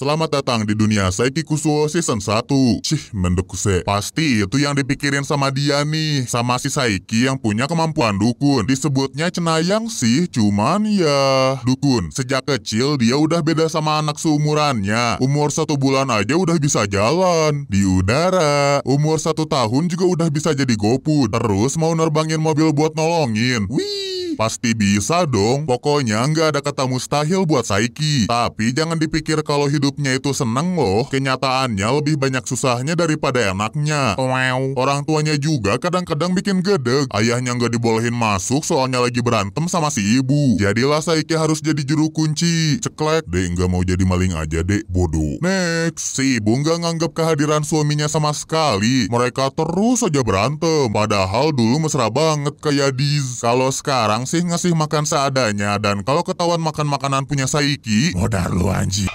Selamat datang di dunia Saiki Kusuo Season 1. Cih, mendekuse. Pasti itu yang dipikirin sama dia nih. Sama si Saiki yang punya kemampuan dukun. Disebutnya cenayang sih, cuman ya... Dukun. Sejak kecil dia udah beda sama anak seumurannya. Umur satu bulan aja udah bisa jalan. Di udara. Umur satu tahun juga udah bisa jadi gopud. Terus mau nerbangin mobil buat nolongin. Wih! Pasti bisa dong. Pokoknya nggak ada kata mustahil buat Saiki. Tapi jangan dipikir kalau hidupnya itu seneng loh. Kenyataannya lebih banyak susahnya daripada enaknya. Wow. Orang tuanya juga kadang-kadang bikin gedeg. Ayahnya nggak dibolehin masuk soalnya lagi berantem sama si ibu. Jadilah Saiki harus jadi juru kunci. Ceklek. Dek nggak mau jadi maling aja dek. Bodoh. Next. Si ibu nggak nganggap kehadiran suaminya sama sekali. Mereka terus saja berantem. Padahal dulu mesra banget kayak Diz. Kalau sekarang sih ngasih makan seadanya dan kalau ketahuan makan makanan punya Saiki, modar lu anjing.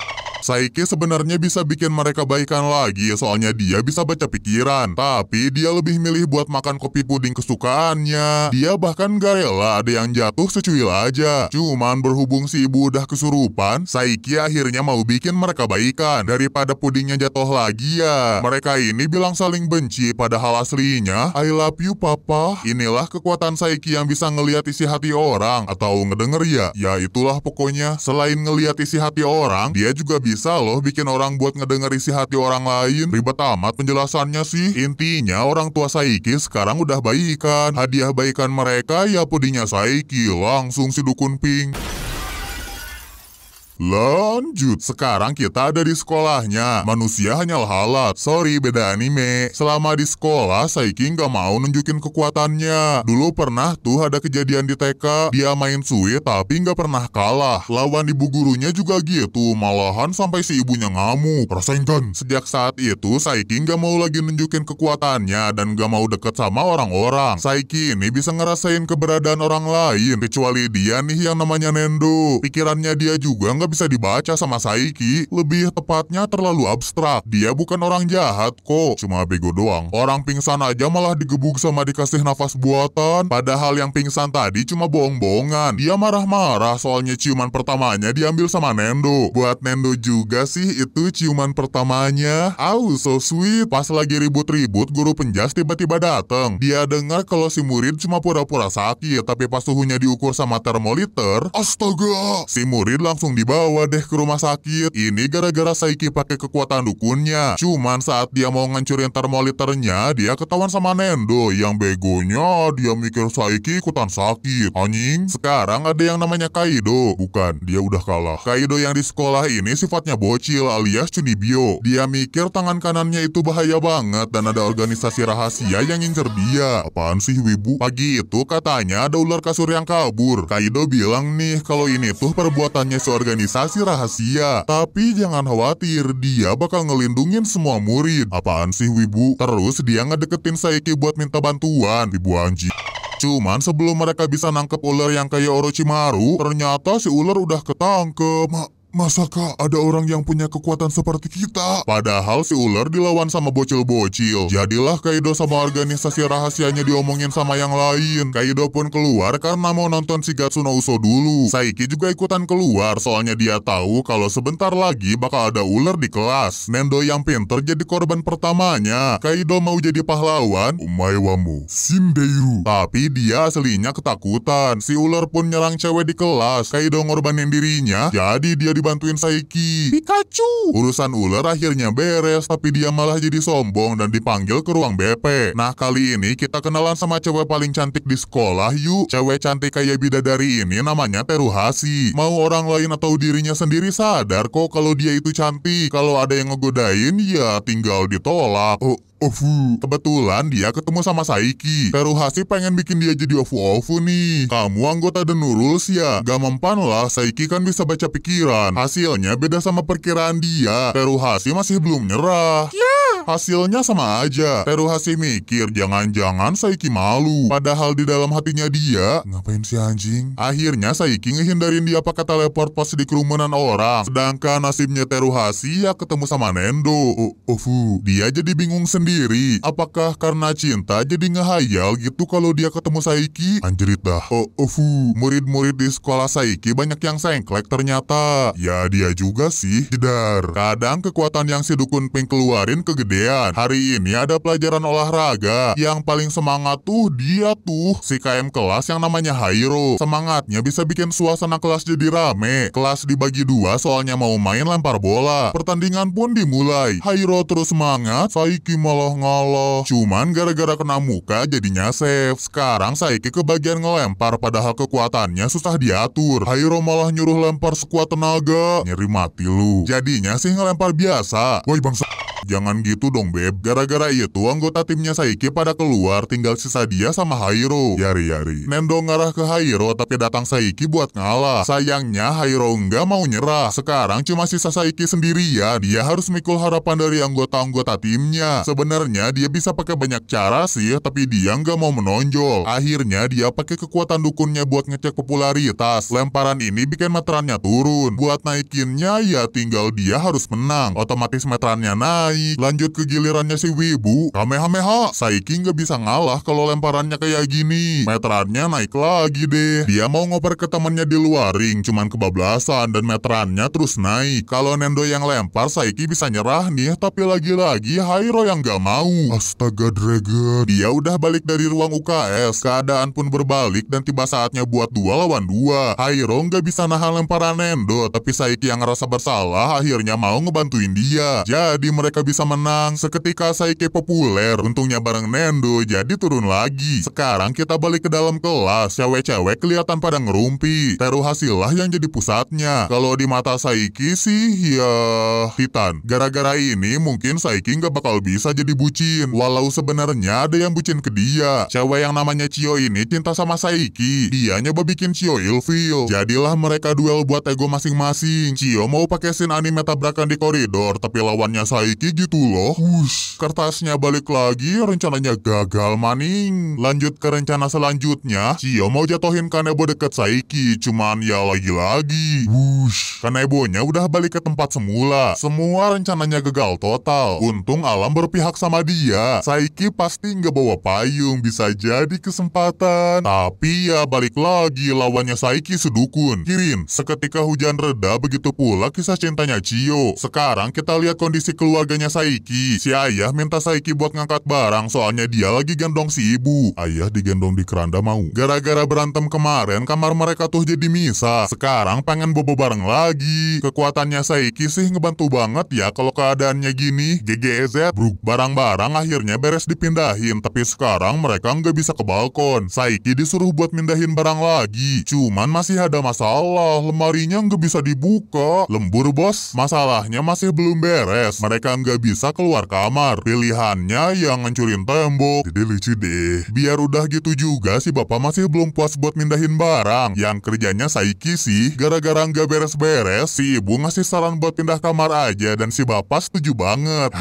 Saiki sebenarnya bisa bikin mereka baikan lagi soalnya dia bisa baca pikiran. Tapi dia lebih milih buat makan kopi puding kesukaannya. Dia bahkan gak rela ada yang jatuh secuil aja. Cuman berhubung si ibu udah kesurupan, Saiki akhirnya mau bikin mereka baikan. Daripada pudingnya jatuh lagi ya. Mereka ini bilang saling benci padahal aslinya, I love you papa. Inilah kekuatan Saiki yang bisa ngeliat isi hati orang. Atau ngedenger ya. Ya itulah pokoknya. Selain ngeliat isi hati orang, dia juga bisa bisa loh bikin orang buat ngedenger isi hati orang lain. Ribet amat penjelasannya sih. Intinya orang tua Saiki sekarang udah baikan. Hadiah baikan mereka ya pudingnya Saiki. Langsung si dukun pink. Lanjut, sekarang kita ada di sekolahnya. Manusia hanyalah alat. Sorry, beda anime. Selama di sekolah, Saiki nggak mau nunjukin kekuatannya. Dulu pernah tuh ada kejadian di TK, dia main suit tapi nggak pernah kalah. Lawan ibu gurunya juga gitu, malahan sampai si ibunya ngamuk. Kan? Sejak saat itu, Saiki nggak mau lagi nunjukin kekuatannya dan nggak mau deket sama orang-orang. Saiki ini bisa ngerasain keberadaan orang lain, kecuali dia nih yang namanya Nendo. Pikirannya dia juga nggak nggak bisa dibaca sama Saiki. Lebih tepatnya terlalu abstrak. Dia bukan orang jahat kok, cuma bego doang. Orang pingsan aja malah digebuk sama dikasih nafas buatan. Padahal yang pingsan tadi cuma bohong-bohongan. Dia marah-marah soalnya ciuman pertamanya diambil sama Nendo. Buat Nendo juga sih itu ciuman pertamanya. Au, so sweet. Pas lagi ribut-ribut, guru penjas tiba-tiba datang. Dia dengar kalau si murid cuma pura-pura sakit, tapi pas suhunya diukur sama termometer, astaga, si murid langsung dibawa dibawa deh ke rumah sakit. Ini gara-gara Saiki pakai kekuatan dukunnya. Cuman saat dia mau ngancurin termometernya, dia ketahuan sama Nendo. Yang begonya dia mikir Saiki ikutan sakit. Anjing, sekarang ada yang namanya Kaido. Bukan, dia udah kalah. Kaido yang di sekolah ini sifatnya bocil alias Chunibyo. Dia mikir tangan kanannya itu bahaya banget dan ada organisasi rahasia yang ngincer dia. Apaan sih wibu? Pagi itu katanya ada ular kasur yang kabur. Kaido bilang nih kalau ini tuh perbuatannya seorganisasi organisasi rahasia. Tapi jangan khawatir, dia bakal ngelindungin semua murid. Apaan sih Wibu? Terus dia ngedeketin Saiki buat minta bantuan, Wibu anjing. Cuman sebelum mereka bisa nangkep ular yang kayak Orochimaru, ternyata si ular udah ketangkep. Ma Masakah ada orang yang punya kekuatan seperti kita? Padahal si ular dilawan sama bocil-bocil. Jadilah Kaido sama organisasi rahasianya diomongin sama yang lain. Kaido pun keluar karena mau nonton si Gatsuno Uso dulu. Saiki juga ikutan keluar soalnya dia tahu kalau sebentar lagi bakal ada ular di kelas. Nendo yang pinter jadi korban pertamanya. Kaido mau jadi pahlawan, Umaiwamu. Tapi dia aslinya ketakutan. Si ular pun nyerang cewek di kelas. Kaido ngorbanin dirinya, jadi dia di bantuin Saiki. Pikachu! Urusan ular akhirnya beres, tapi dia malah jadi sombong dan dipanggil ke ruang BP. Nah kali ini kita kenalan sama cewek paling cantik di sekolah yuk. Cewek cantik kayak bidadari ini namanya Teruhasi. Mau orang lain atau dirinya sendiri sadar kok kalau dia itu cantik. Kalau ada yang ngegodain ya tinggal ditolak. Oh, Ofu. Kebetulan dia ketemu sama Saiki. Teruhasi pengen bikin dia jadi ofu-ofu nih. Kamu anggota The Nuruls ya? Gak mempan lah, Saiki kan bisa baca pikiran. Hasilnya beda sama perkiraan dia. Teruhasi masih belum nyerah. Ya, Hasilnya sama aja. Teruhasi mikir, jangan-jangan Saiki malu. Padahal di dalam hatinya dia, ngapain si anjing? Akhirnya Saiki ngehindarin dia pakai teleport pas di kerumunan orang. Sedangkan nasibnya Teruhasi ya ketemu sama Nendo. Oh, oh, fu. Dia jadi bingung sendiri. Apakah karena cinta jadi ngehayal gitu kalau dia ketemu Saiki? Anjrit dah. Oh, oh. Murid-murid di sekolah Saiki banyak yang sengklek ternyata. Ya dia juga sih, jedar. Kadang kekuatan yang si dukun pink keluarin kegedean. Hari ini ada pelajaran olahraga. Yang paling semangat tuh dia tuh, si KM kelas yang namanya Hairo. Semangatnya bisa bikin suasana kelas jadi rame. Kelas dibagi dua soalnya mau main lempar bola. Pertandingan pun dimulai. Hairo terus semangat, Saiki malah ngalah. Cuman gara-gara kena muka jadinya safe. Sekarang Saiki kebagian ngelempar padahal kekuatannya susah diatur. Hairo malah nyuruh lempar sekuat tenaga. Nyeri mati lu. Jadinya sih ngelempar biasa. Woi bangsa. Jangan gitu dong beb. Gara-gara itu anggota timnya Saiki pada keluar tinggal sisa dia sama Hairo. Yari-yari. Nendo ngarah ke Hairo tapi datang Saiki buat ngalah. Sayangnya Hairo nggak mau nyerah. Sekarang cuma sisa Saiki sendirian. Dia harus mikul harapan dari anggota-anggota timnya. Sebenarnya dia bisa pakai banyak cara sih, tapi dia nggak mau menonjol. Akhirnya dia pakai kekuatan dukunnya buat ngecek popularitas. Lemparan ini bikin meterannya turun. Buat naikinnya ya tinggal dia harus menang. Otomatis meterannya naik. Lanjut ke gilirannya si Wibu. Kamehameha. Saiki nggak bisa ngalah kalau lemparannya kayak gini. Meterannya naik lagi deh. Dia mau ngoper ke temannya di luar ring, cuman kebablasan dan meterannya terus naik. Kalau Nendo yang lempar, Saiki bisa nyerah nih, tapi lagi-lagi Hairo yang nggak mau. Astaga Dragon. Dia udah balik dari ruang UKS. Keadaan pun berbalik dan tiba saatnya buat dua lawan dua. Hairo nggak bisa nahan lemparan Nendo, tapi Saiki yang ngerasa bersalah akhirnya mau ngebantuin dia. Jadi mereka bisa menang. Seketika Saiki populer, untungnya bareng Nendo jadi turun lagi. Sekarang kita balik ke dalam kelas, cewek-cewek kelihatan pada ngerumpi. Teru Hasilah yang jadi pusatnya. Kalau di mata Saiki sih ya Titan. Gara-gara ini mungkin Saiki nggak bakal bisa jadi bucin. Walau sebenarnya ada yang bucin ke dia. Cewek yang namanya Cio ini cinta sama Saiki. Dia nyoba bikin Cio ilfeel. Jadilah mereka duel buat ego masing-masing. Cio mau pakai scene anime tabrakan di koridor, tapi lawannya Saiki gitu loh. Wush, kertasnya balik lagi, rencananya gagal maning. Lanjut ke rencana selanjutnya, Cio mau jatuhin Kanebo deket Saiki, cuman ya lagi-lagi. Wush, Kanebonya udah balik ke tempat semula. Semua rencananya gagal total. Untung alam berpihak sama dia. Saiki pasti nggak bawa payung, bisa jadi kesempatan. Tapi ya balik lagi, lawannya Saiki sedukun. Kirin, seketika hujan reda, begitu pula kisah cintanya Cio. Sekarang kita lihat kondisi keluarganya Saiki. Si ayah minta Saiki buat ngangkat barang soalnya dia lagi gendong si ibu. Ayah digendong di keranda mau. Gara-gara berantem kemarin, kamar mereka tuh jadi misah. Sekarang pengen bobo bareng lagi. Kekuatannya Saiki sih ngebantu banget ya kalau keadaannya gini. GGZ, bruk. Barang-barang akhirnya beres dipindahin, tapi sekarang mereka nggak bisa ke balkon. Saiki disuruh buat mindahin barang lagi. Cuman masih ada masalah, lemarinya nggak bisa dibuka. Lembur bos, masalahnya masih belum beres. Mereka nggak bisa keluar kamar. Pilihannya yang ngancurin tembok. Jadi lucu deh. Biar udah gitu juga si bapak masih belum puas buat mindahin barang. Yang kerjanya Saiki sih, gara-gara nggak beres-beres, si ibu ngasih saran buat pindah kamar aja dan si bapak setuju banget.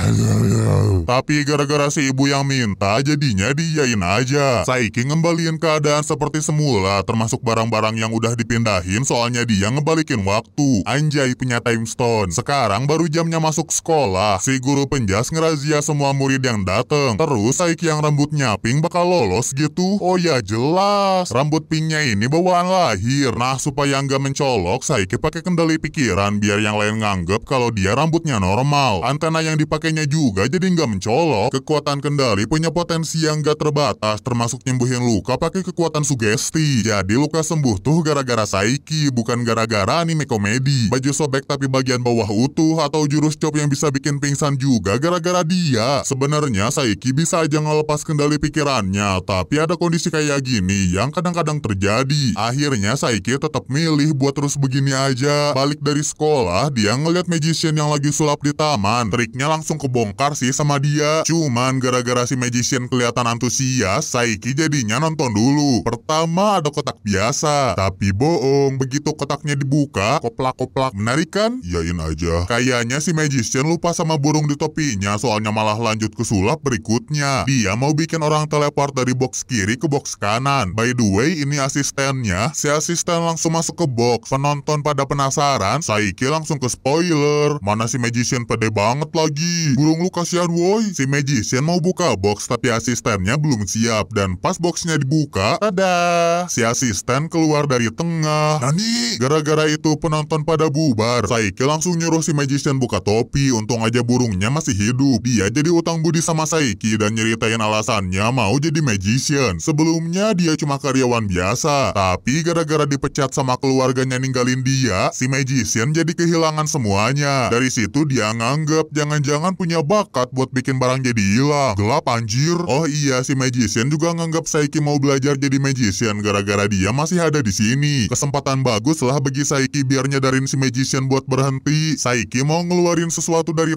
Tapi gara-gara si ibu yang minta, jadinya diyain aja. Saiki ngembaliin keadaan seperti semula, termasuk barang-barang yang udah dipindahin soalnya dia ngebalikin waktu. Anjay punya time stone. Sekarang baru jamnya masuk sekolah. Si guru penjas ngerazia semua murid yang dateng. Terus Saiki yang rambutnya pink bakal lolos gitu. Oh ya jelas. Rambut pinknya ini bawaan lahir. Nah supaya nggak mencolok, Saiki pakai kendali pikiran biar yang lain nganggep kalau dia rambutnya normal. Antena yang dipakainya juga jadi nggak mencolok. Kekuatan kendali punya potensi yang nggak terbatas, termasuk nyembuhin luka pakai kekuatan sugesti. Jadi luka sembuh tuh gara-gara Saiki, bukan gara-gara anime komedi. Baju sobek tapi bagian bawah utuh atau jurus chop yang bisa bikin pingsan juga gara-gara dia. Sebenarnya Saiki bisa aja ngelepas kendali pikirannya, tapi ada kondisi kayak gini yang kadang-kadang terjadi. Akhirnya Saiki tetap milih buat terus begini aja. Balik dari sekolah, dia ngeliat magician yang lagi sulap di taman. Triknya langsung kebongkar sih sama dia. Cuman gara-gara si magician kelihatan antusias, Saiki jadinya nonton dulu. Pertama ada kotak biasa, tapi bohong. Begitu kotaknya dibuka, koplak-koplak menarik kan? Yain aja. Kayaknya si magician lupa sama burung burung di topinya soalnya malah lanjut ke sulap berikutnya. Dia mau bikin orang teleport dari box kiri ke box kanan. By the way, ini asistennya. Si asisten langsung masuk ke box. Penonton pada penasaran, Saiki langsung ke spoiler. Mana si magician pede banget lagi. Burung lu kasihan woi. Si magician mau buka box tapi asistennya belum siap. Dan pas boxnya dibuka, ada Si asisten keluar dari tengah. Nani? Gara-gara itu penonton pada bubar. Saiki langsung nyuruh si magician buka topi. Untung aja burungnya masih hidup. Dia jadi utang budi sama Saiki dan nyeritain alasannya mau jadi magician. Sebelumnya dia cuma karyawan biasa. Tapi gara-gara dipecat sama keluarganya ninggalin dia, si magician jadi kehilangan semuanya. Dari situ dia nganggep jangan-jangan punya bakat buat bikin barang jadi hilang. Gelap anjir. Oh iya, si magician juga nganggap Saiki mau belajar jadi magician gara-gara dia masih ada di sini. Kesempatan bagus lah bagi Saiki biar nyadarin si magician buat berhenti. Saiki mau ngeluarin sesuatu dari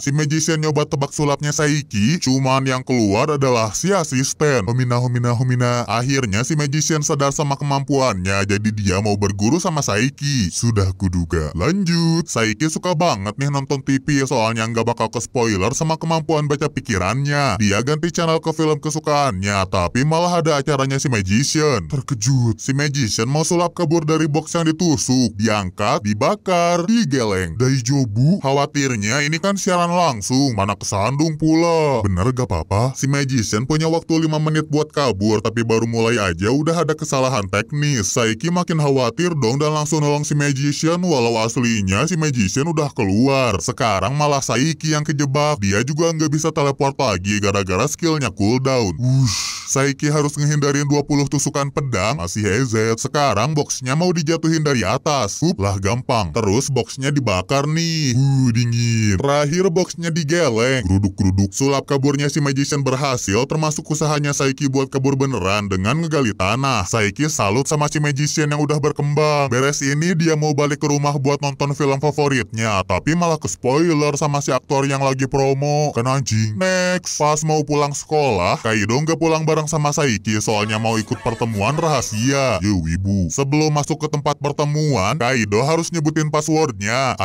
Si magician nyoba tebak sulapnya Saiki, cuman yang keluar adalah si asisten. Homina, homina, homina. Akhirnya si magician sadar sama kemampuannya, jadi dia mau berguru sama Saiki. Sudah kuduga. Lanjut, Saiki suka banget nih nonton TV soalnya nggak bakal ke spoiler sama kemampuan baca pikirannya. Dia ganti channel ke film kesukaannya, tapi malah ada acaranya si magician. Terkejut, si magician mau sulap kabur dari box yang ditusuk, diangkat, dibakar, digeleng. Daijobu, khawatirnya ini kan siaran langsung, mana kesandung pula. Bener gak apa-apa? Si magician punya waktu 5 menit buat kabur, tapi baru mulai aja udah ada kesalahan teknis. Saiki makin khawatir dong dan langsung nolong si magician, walau aslinya si magician udah keluar. Sekarang malah Saiki yang kejebak. Dia juga nggak bisa teleport lagi gara-gara skillnya cooldown. Wush, Saiki harus ngehindarin 20 tusukan pedang, masih EZ. Sekarang boxnya mau dijatuhin dari atas. Hup, lah gampang. Terus boxnya dibakar nih. Uh, dingin. Terakhir boxnya digeleng. Geruduk-geruduk. Sulap kaburnya si magician berhasil, termasuk usahanya Saiki buat kabur beneran dengan ngegali tanah. Saiki salut sama si magician yang udah berkembang. Beres ini dia mau balik ke rumah buat nonton film favoritnya, tapi malah ke spoiler sama si aktor yang lagi promo. Kan anjing. Next, pas mau pulang sekolah, Kaido nggak pulang bareng sama Saiki soalnya mau ikut pertemuan rahasia. Yo wibu. Sebelum masuk ke tempat pertemuan, Kaido harus nyebutin passwordnya.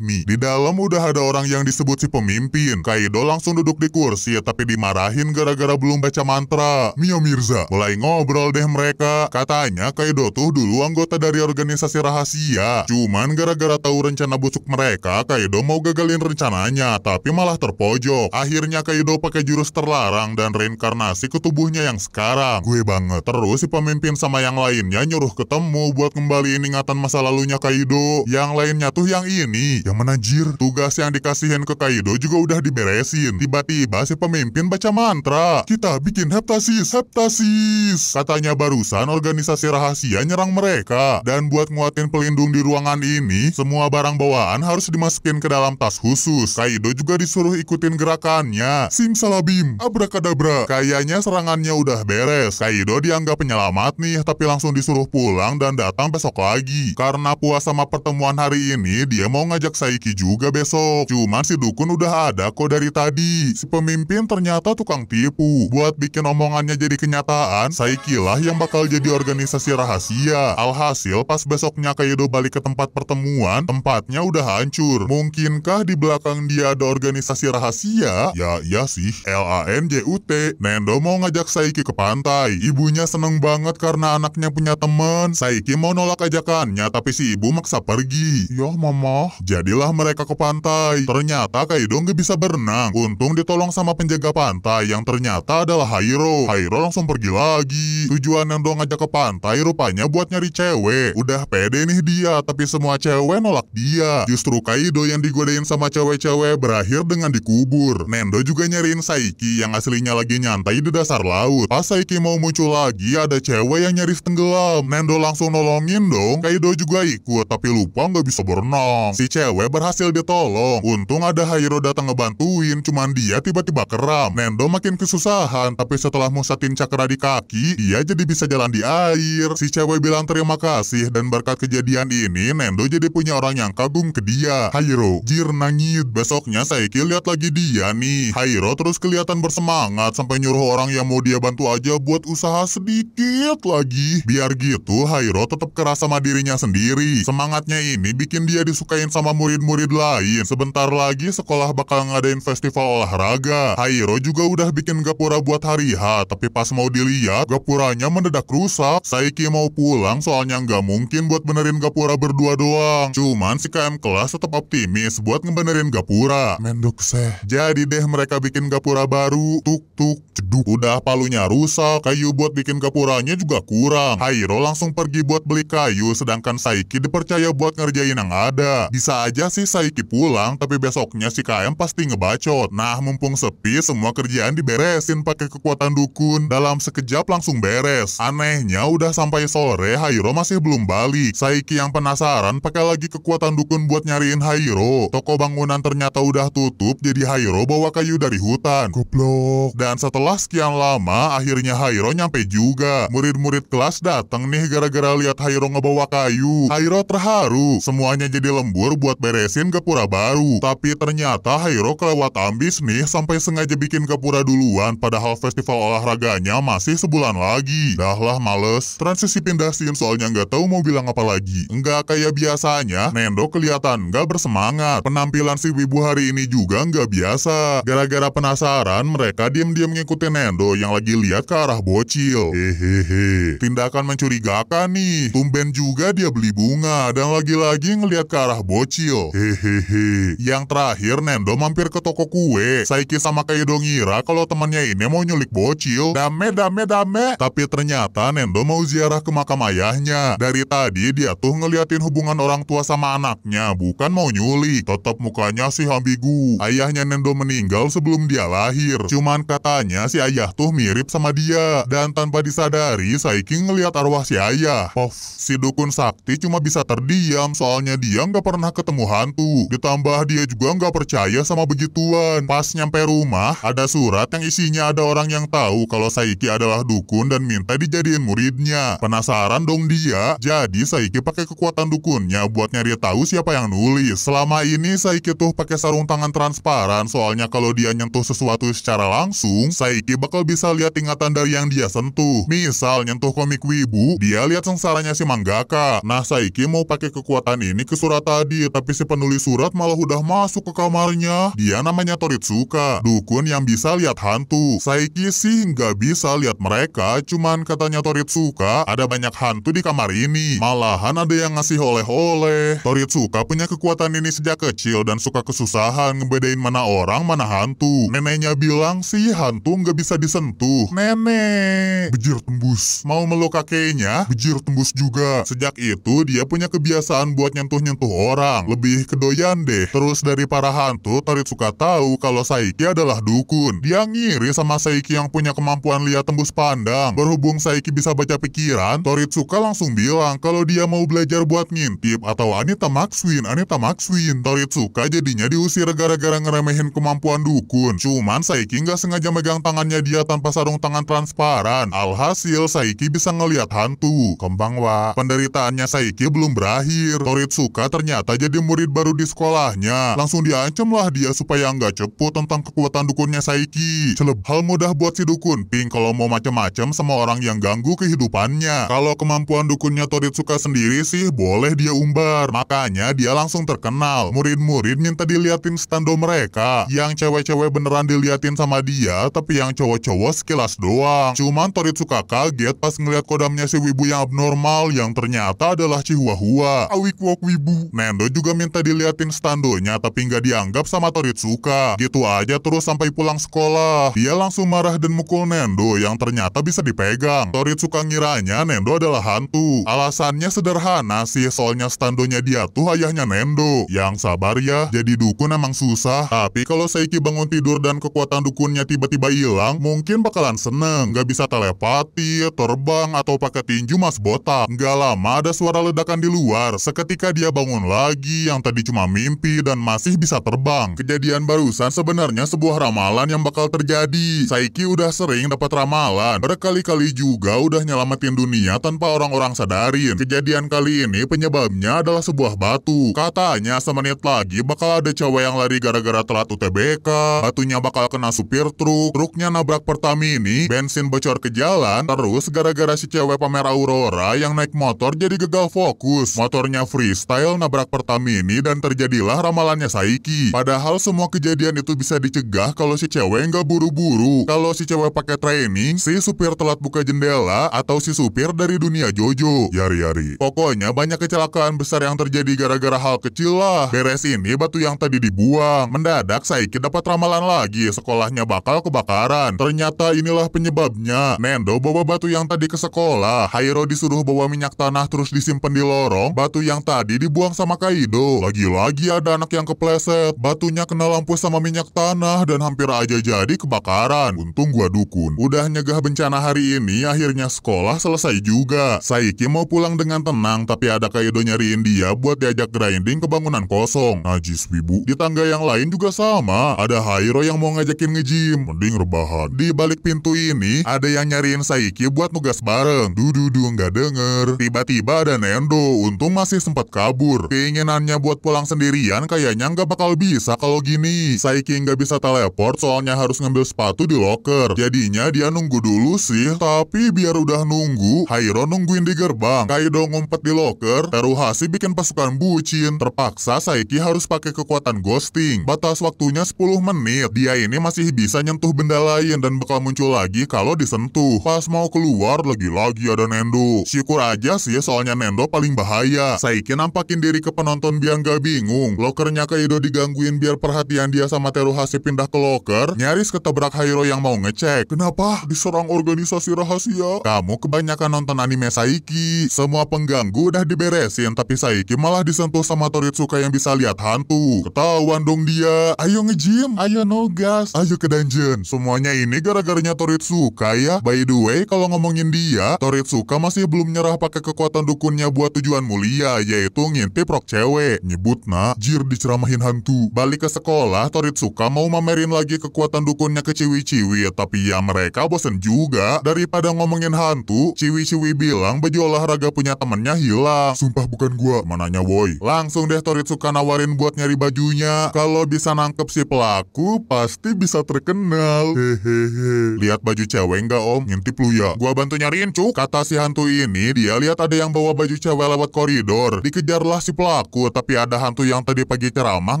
Me. Di dalam udah ada orang yang disebut si pemimpin. Kaido langsung duduk di kursi tapi dimarahin gara-gara belum baca mantra. Mio Mirza. Mulai ngobrol deh mereka. Katanya Kaido tuh dulu anggota dari organisasi rahasia. Cuman gara-gara tahu rencana busuk mereka, Kaido mau gagalin rencananya, tapi malah terpojok. Akhirnya Kaido pakai jurus terlarang dan reinkarnasi ke tubuhnya yang sekarang. Gue banget. Terus si pemimpin sama yang lainnya nyuruh ketemu buat kembaliin ingatan masa lalunya Kaido. Yang lainnya tuh yang ini, yang menajir. Tugas yang dikasihin ke Kaido juga udah diberesin. Tiba-tiba si pemimpin baca mantra. Kita bikin heptasis, heptasis. Katanya barusan organisasi rahasia nyerang mereka. Dan buat nguatin pelindung di ruangan ini, semua barang bawaan harus dimasukin ke dalam tas khusus. Kaido juga disuruh ikutin gerakannya. Simsalabim, abrakadabra. Kayaknya serangannya udah beres. Kaido dianggap penyelamat nih, tapi langsung disuruh pulang dan datang besok lagi. Karena puas sama pertemuan hari ini, dia mau ngajak Saiki juga besok. Cuman si dukun udah ada kok dari tadi. Si pemimpin ternyata tukang tipu. Buat bikin omongannya jadi kenyataan, Saiki lah yang bakal jadi organisasi rahasia. Alhasil pas besoknya Kaido balik ke tempat pertemuan, tempatnya udah hancur. Mungkinkah di belakang dia ada organisasi rahasia? Ya iya sih, L-A-N-J-U-T. Nendo mau ngajak Saiki ke pantai. Ibunya seneng banget karena anaknya punya temen. Saiki mau nolak ajakannya, tapi si ibu maksa pergi. Ya mama. Jadilah mereka ke pantai. Ternyata Kaido nggak bisa berenang. Untung ditolong sama penjaga pantai yang ternyata adalah Hairo. Hairo langsung pergi lagi. Tujuan Nendo ngajak ke pantai rupanya buat nyari cewek. Udah pede nih dia, tapi semua cewek nolak dia. Justru Kaido yang digodain sama cewek-cewek berakhir dengan dikubur. Nendo juga nyariin Saiki yang aslinya lagi nyantai di dasar laut. Pas Saiki mau muncul lagi, ada cewek yang nyaris tenggelam. Nendo langsung nolongin dong. Kaido juga ikut, tapi lupa nggak bisa berenang. Si cewek berhasil ditolong. Untung ada Hairo datang ngebantuin, cuman dia tiba-tiba keram. Nendo makin kesusahan, tapi setelah musatin cakra di kaki, dia jadi bisa jalan di air. Si cewek bilang terima kasih, dan berkat kejadian ini, Nendo jadi punya orang yang kagum ke dia. Hairo, jir nangit. Besoknya Saiki lihat lagi dia nih. Hairo terus kelihatan bersemangat sampai nyuruh orang yang mau dia bantu aja buat usaha sedikit lagi. Biar gitu, Hairo tetap keras sama dirinya sendiri. Semangatnya ini bikin dia disukain sama murid-murid lain. Sebentar Sebentar lagi sekolah bakal ngadain festival olahraga. Hairo juga udah bikin gapura buat hari H, tapi pas mau dilihat, gapuranya mendadak rusak. Saiki mau pulang soalnya nggak mungkin buat benerin gapura berdua doang. Cuman si KM kelas tetap optimis buat ngebenerin gapura. Menduk seh. Jadi deh mereka bikin gapura baru. Tuk tuk ceduk. Udah palunya rusak, kayu buat bikin gapuranya juga kurang. Hairo langsung pergi buat beli kayu, sedangkan Saiki dipercaya buat ngerjain yang ada. Bisa aja sih Saiki pulang, tapi besoknya si KM pasti ngebacot. Nah, mumpung sepi, semua kerjaan diberesin pakai kekuatan dukun. Dalam sekejap langsung beres. Anehnya udah sampai sore, Hairo masih belum balik. Saiki yang penasaran pakai lagi kekuatan dukun buat nyariin Hairo. Toko bangunan ternyata udah tutup, jadi Hairo bawa kayu dari hutan. Goblok. Dan setelah sekian lama, akhirnya Hairo nyampe juga. Murid-murid kelas datang nih gara-gara lihat Hairo ngebawa kayu. Hairo terharu. Semuanya jadi lembur buat beresin gapura baru. Tapi ternyata Hairo kelewat ambis nih sampai sengaja bikin gapura duluan padahal festival olahraganya masih sebulan lagi. Dah lah males. Transisi pindah scene soalnya nggak tahu mau bilang apa lagi. Nggak kayak biasanya, Nendo kelihatan nggak bersemangat. Penampilan si Wibu hari ini juga nggak biasa. Gara-gara penasaran, mereka diam-diam ngikutin Nendo yang lagi lihat ke arah bocil. Hehehe. Tindakan mencurigakan nih. Tumben juga dia beli bunga dan lagi-lagi ngeliat ke arah bocil. Hehehe. Yang terakhir Nendo mampir ke toko kue. Saiki sama Kaido ngira kalau temannya ini mau nyulik bocil. Dame, dame, dame. Tapi ternyata Nendo mau ziarah ke makam ayahnya. Dari tadi dia tuh ngeliatin hubungan orang tua sama anaknya, bukan mau nyulik. Tetap mukanya sih ambigu. Ayahnya Nendo meninggal sebelum dia lahir. Cuman katanya si ayah tuh mirip sama dia. Dan tanpa disadari, Saiki ngeliat arwah si ayah. Pof, si dukun sakti cuma bisa terdiam soalnya dia nggak pernah ketemu hantu. Ditambah dia juga nggak percaya sama begituan. Pas nyampe rumah, ada surat yang isinya ada orang yang tahu kalau Saiki adalah dukun dan minta dijadiin muridnya. Penasaran dong dia, jadi Saiki pakai kekuatan dukunnya buat nyari tahu siapa yang nulis. Selama ini Saiki tuh pakai sarung tangan transparan soalnya kalau dia nyentuh sesuatu secara langsung, Saiki bakal bisa lihat ingatan dari yang dia sentuh. Misal nyentuh komik wibu, dia lihat sengsaranya si mangaka. Nah Saiki mau pakai kekuatan ini ke surat tadi, tapi si penulis surat malah udah masuk ke kamarnya. Dia namanya Toritsuka, dukun yang bisa lihat hantu. Saiki sih nggak bisa lihat mereka, cuman katanya Toritsuka ada banyak hantu di kamar ini. Malahan ada yang ngasih oleh-oleh. Toritsuka punya kekuatan ini sejak kecil dan suka kesusahan ngebedain mana orang mana hantu. Neneknya bilang sih hantu nggak bisa disentuh. Nenek, bejir tembus. Mau meluk kakeknya, bejir tembus juga. Sejak itu dia punya kebiasaan buat nyentuh-nyentuh orang. Lebih kedoyan deh. Terus dari para hantu, Toritsuka tahu kalau Saiki adalah dukun. Dia ngiri sama Saiki yang punya kemampuan lihat tembus pandang. Berhubung Saiki bisa baca pikiran, Toritsuka langsung bilang kalau dia mau belajar buat ngintip atau Anita Maxwin, Anita Maxwin. Toritsuka jadinya diusir gara-gara ngeremehin kemampuan dukun. Cuman Saiki nggak sengaja megang tangannya dia tanpa sarung tangan transparan. Alhasil Saiki bisa ngelihat hantu. Kembang wa. Penderitaannya Saiki belum berakhir. Toritsuka ternyata jadi murid baru di sekolahnya. Langsung diancam lah dia supaya nggak cepu tentang kekuatan dukunnya Saiki. Celeb hal mudah buat si dukun Pink kalau mau macam-macam sama orang yang ganggu kehidupannya. Kalau kemampuan dukunnya Toritsuka sendiri sih boleh dia umbar. Makanya dia langsung terkenal. Murid-murid minta diliatin stando mereka. Yang cewek-cewek beneran diliatin sama dia, tapi yang cowok-cowok sekilas doang. Cuman Toritsuka kaget pas ngeliat kodamnya si wibu yang abnormal yang ternyata adalah Chihuahua. Awik wok wibu. Nendo juga minta diliatin standonya tapi nggak dianggap sama Toritsuka. Gitu aja terus sampai pulang sekolah. Dia langsung marah dan mukul Nendo yang ternyata bisa dipegang. Toritsuka ngiranya Nendo adalah hantu. Alasannya sederhana sih soalnya standonya dia tuh ayahnya Nendo. Yang sabar ya, jadi dukun emang susah. Tapi kalau Saiki bangun tidur dan kekuatan dukunnya tiba-tiba hilang, mungkin bakalan seneng. Gak bisa telepati, terbang, atau pakai tinju mas botak. Gak lama ada suara ledakan di luar. Seketika dia bangun lagi yang tadi cuma mimpi dan masih bisa terbang. Kejadian barusan sebenarnya sebuah ramalan yang bakal terjadi. Saiki udah sering dapat ramalan. Berkali-kali juga udah nyelamatin dunia tanpa orang-orang sadarin. Kejadian kali ini penyebabnya adalah sebuah batu. Katanya semenit lagi bakal ada cewek yang lari gara-gara telat UTBK. Batunya bakal kena supir truk. Truknya nabrak Pertamini. Bensin bocor ke jalan. Terus gara-gara si cewek pamer Aurora yang naik motor jadi gagal fokus. Motornya freestyle nabrak Pertamini dan terjadilah ramalan kesalahannya Saiki. Padahal semua kejadian itu bisa dicegah kalau si cewek nggak buru-buru. Kalau si cewek pakai training, si supir telat buka jendela, atau si supir dari dunia Jojo. Yari-yari. Pokoknya banyak kecelakaan besar yang terjadi gara-gara hal kecil lah. Beres ini batu yang tadi dibuang. Mendadak Saiki dapat ramalan lagi, sekolahnya bakal kebakaran. Ternyata inilah penyebabnya. Nendo bawa batu yang tadi ke sekolah. Hairo disuruh bawa minyak tanah terus disimpan di lorong. Batu yang tadi dibuang sama Kaido. Lagi-lagi ada anak yang kepleset. Batunya kena lampu sama minyak tanah dan hampir aja jadi kebakaran. Untung gua dukun. Udah nyegah bencana hari ini, akhirnya sekolah selesai juga. Saiki mau pulang dengan tenang, tapi ada Kaido nyariin dia buat diajak grinding ke bangunan kosong. Najis wibu. Di tangga yang lain juga sama. Ada Hairo yang mau ngajakin nge-gym. Mending rebahan. Di balik pintu ini, ada yang nyariin Saiki buat nugas bareng. Dududu nggak denger. Tiba-tiba ada Nendo. Untung masih sempat kabur. Keinginannya buat pulang sendirian kayaknya nggak bakal bisa kalau gini. Saiki nggak bisa teleport soalnya harus ngambil sepatu di locker. Jadinya dia nunggu dulu sih. Tapi biar udah nunggu, Hairo nungguin di gerbang. Kaido ngumpet di locker. Teruhasi bikin pasukan bucin. Terpaksa Saiki harus pakai kekuatan ghosting. Batas waktunya 10 menit. Dia ini masih bisa nyentuh benda lain dan bakal muncul lagi kalau disentuh. Pas mau keluar, lagi-lagi ada Nendo. Syukur aja sih soalnya Nendo paling bahaya. Saiki nampakin diri ke penonton biar gak bingung. Lokernya Kaido digangguin biar perhatian dia sama Teruhasi pindah ke loker. Nyaris ketabrak Hairo yang mau ngecek. Kenapa diserang organisasi rahasia? Kamu kebanyakan nonton anime Saiki. Semua pengganggu udah diberesin, tapi Saiki malah disentuh sama Toritsuka yang bisa lihat hantu. Ketahuan dong dia. Ayo nge-gym, ayo nogas, ayo ke dungeon. Semuanya ini gara-garanya Toritsuka ya. By the way, kalau ngomongin dia, Toritsuka masih belum nyerah pakai kekuatan dukunnya buat tujuan mulia, yaitu ngintip rok cewek. Nyebut nah, jir diceramahin hantu. Balik ke sekolah, Toritsuka mau mamerin lagi kekuatan dukunnya ke ciwi-ciwi, tapi ya mereka bosen juga. Daripada ngomongin hantu, ciwi-ciwi bilang baju olahraga punya temennya hilang. Sumpah bukan gua, mananya woi. Langsung deh Toritsuka nawarin buat nyari bajunya. Kalau bisa nangkep si pelaku, pasti bisa terkenal. Hehehe. Lihat baju cewek nggak om? Ngintip lu ya. Gua bantu nyariin cuk. Kata si hantu ini, dia lihat ada yang bawa baju cewek lewat koridor. Dikejarlah si pelaku, tapi ada hantu yang tadi pagi ceramah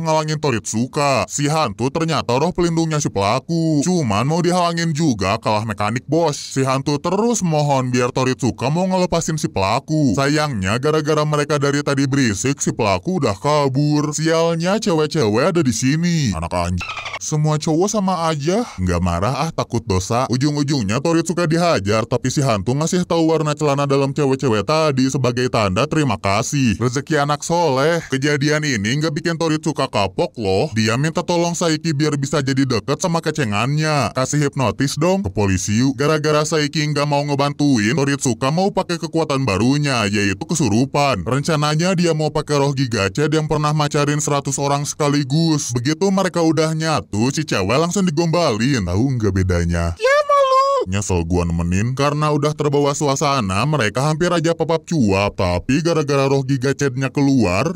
ngalangin Toritsuka. Si hantu ternyata roh pelindungnya si pelaku. Cuman mau dihalangin juga kalah mekanik bos. Si hantu terus mohon biar Toritsuka mau ngelepasin si pelaku. Sayangnya gara-gara mereka dari tadi berisik, si pelaku udah kabur. Sialnya cewek-cewek ada di sini. Anak anjing. Semua cowok sama aja. Nggak marah ah takut dosa. Ujung-ujungnya Toritsuka dihajar, tapi si hantu ngasih tahu warna celana dalam cewek-cewek tadi sebagai tanda terima kasih. Rezeki anak soleh. Kejadian ini nggak bikin Toritsuka kapok loh. Dia minta tolong Saiki biar bisa jadi deket sama kecengannya. Kasih hipnotis dong ke polisi yuk. Gara-gara Saiki nggak mau ngebantuin, Toritsuka mau pakai kekuatan barunya, yaitu kesurupan. Rencananya dia mau pakai roh Gigacet yang pernah macarin 100 orang sekaligus. Begitu mereka udah nyatu, si cewek langsung digombalin. Tahu nggak bedanya? Ya. Nyesel gua nemenin. Karena udah terbawa suasana mereka hampir aja papap cuap. Tapi gara-gara roh gigacetnya keluar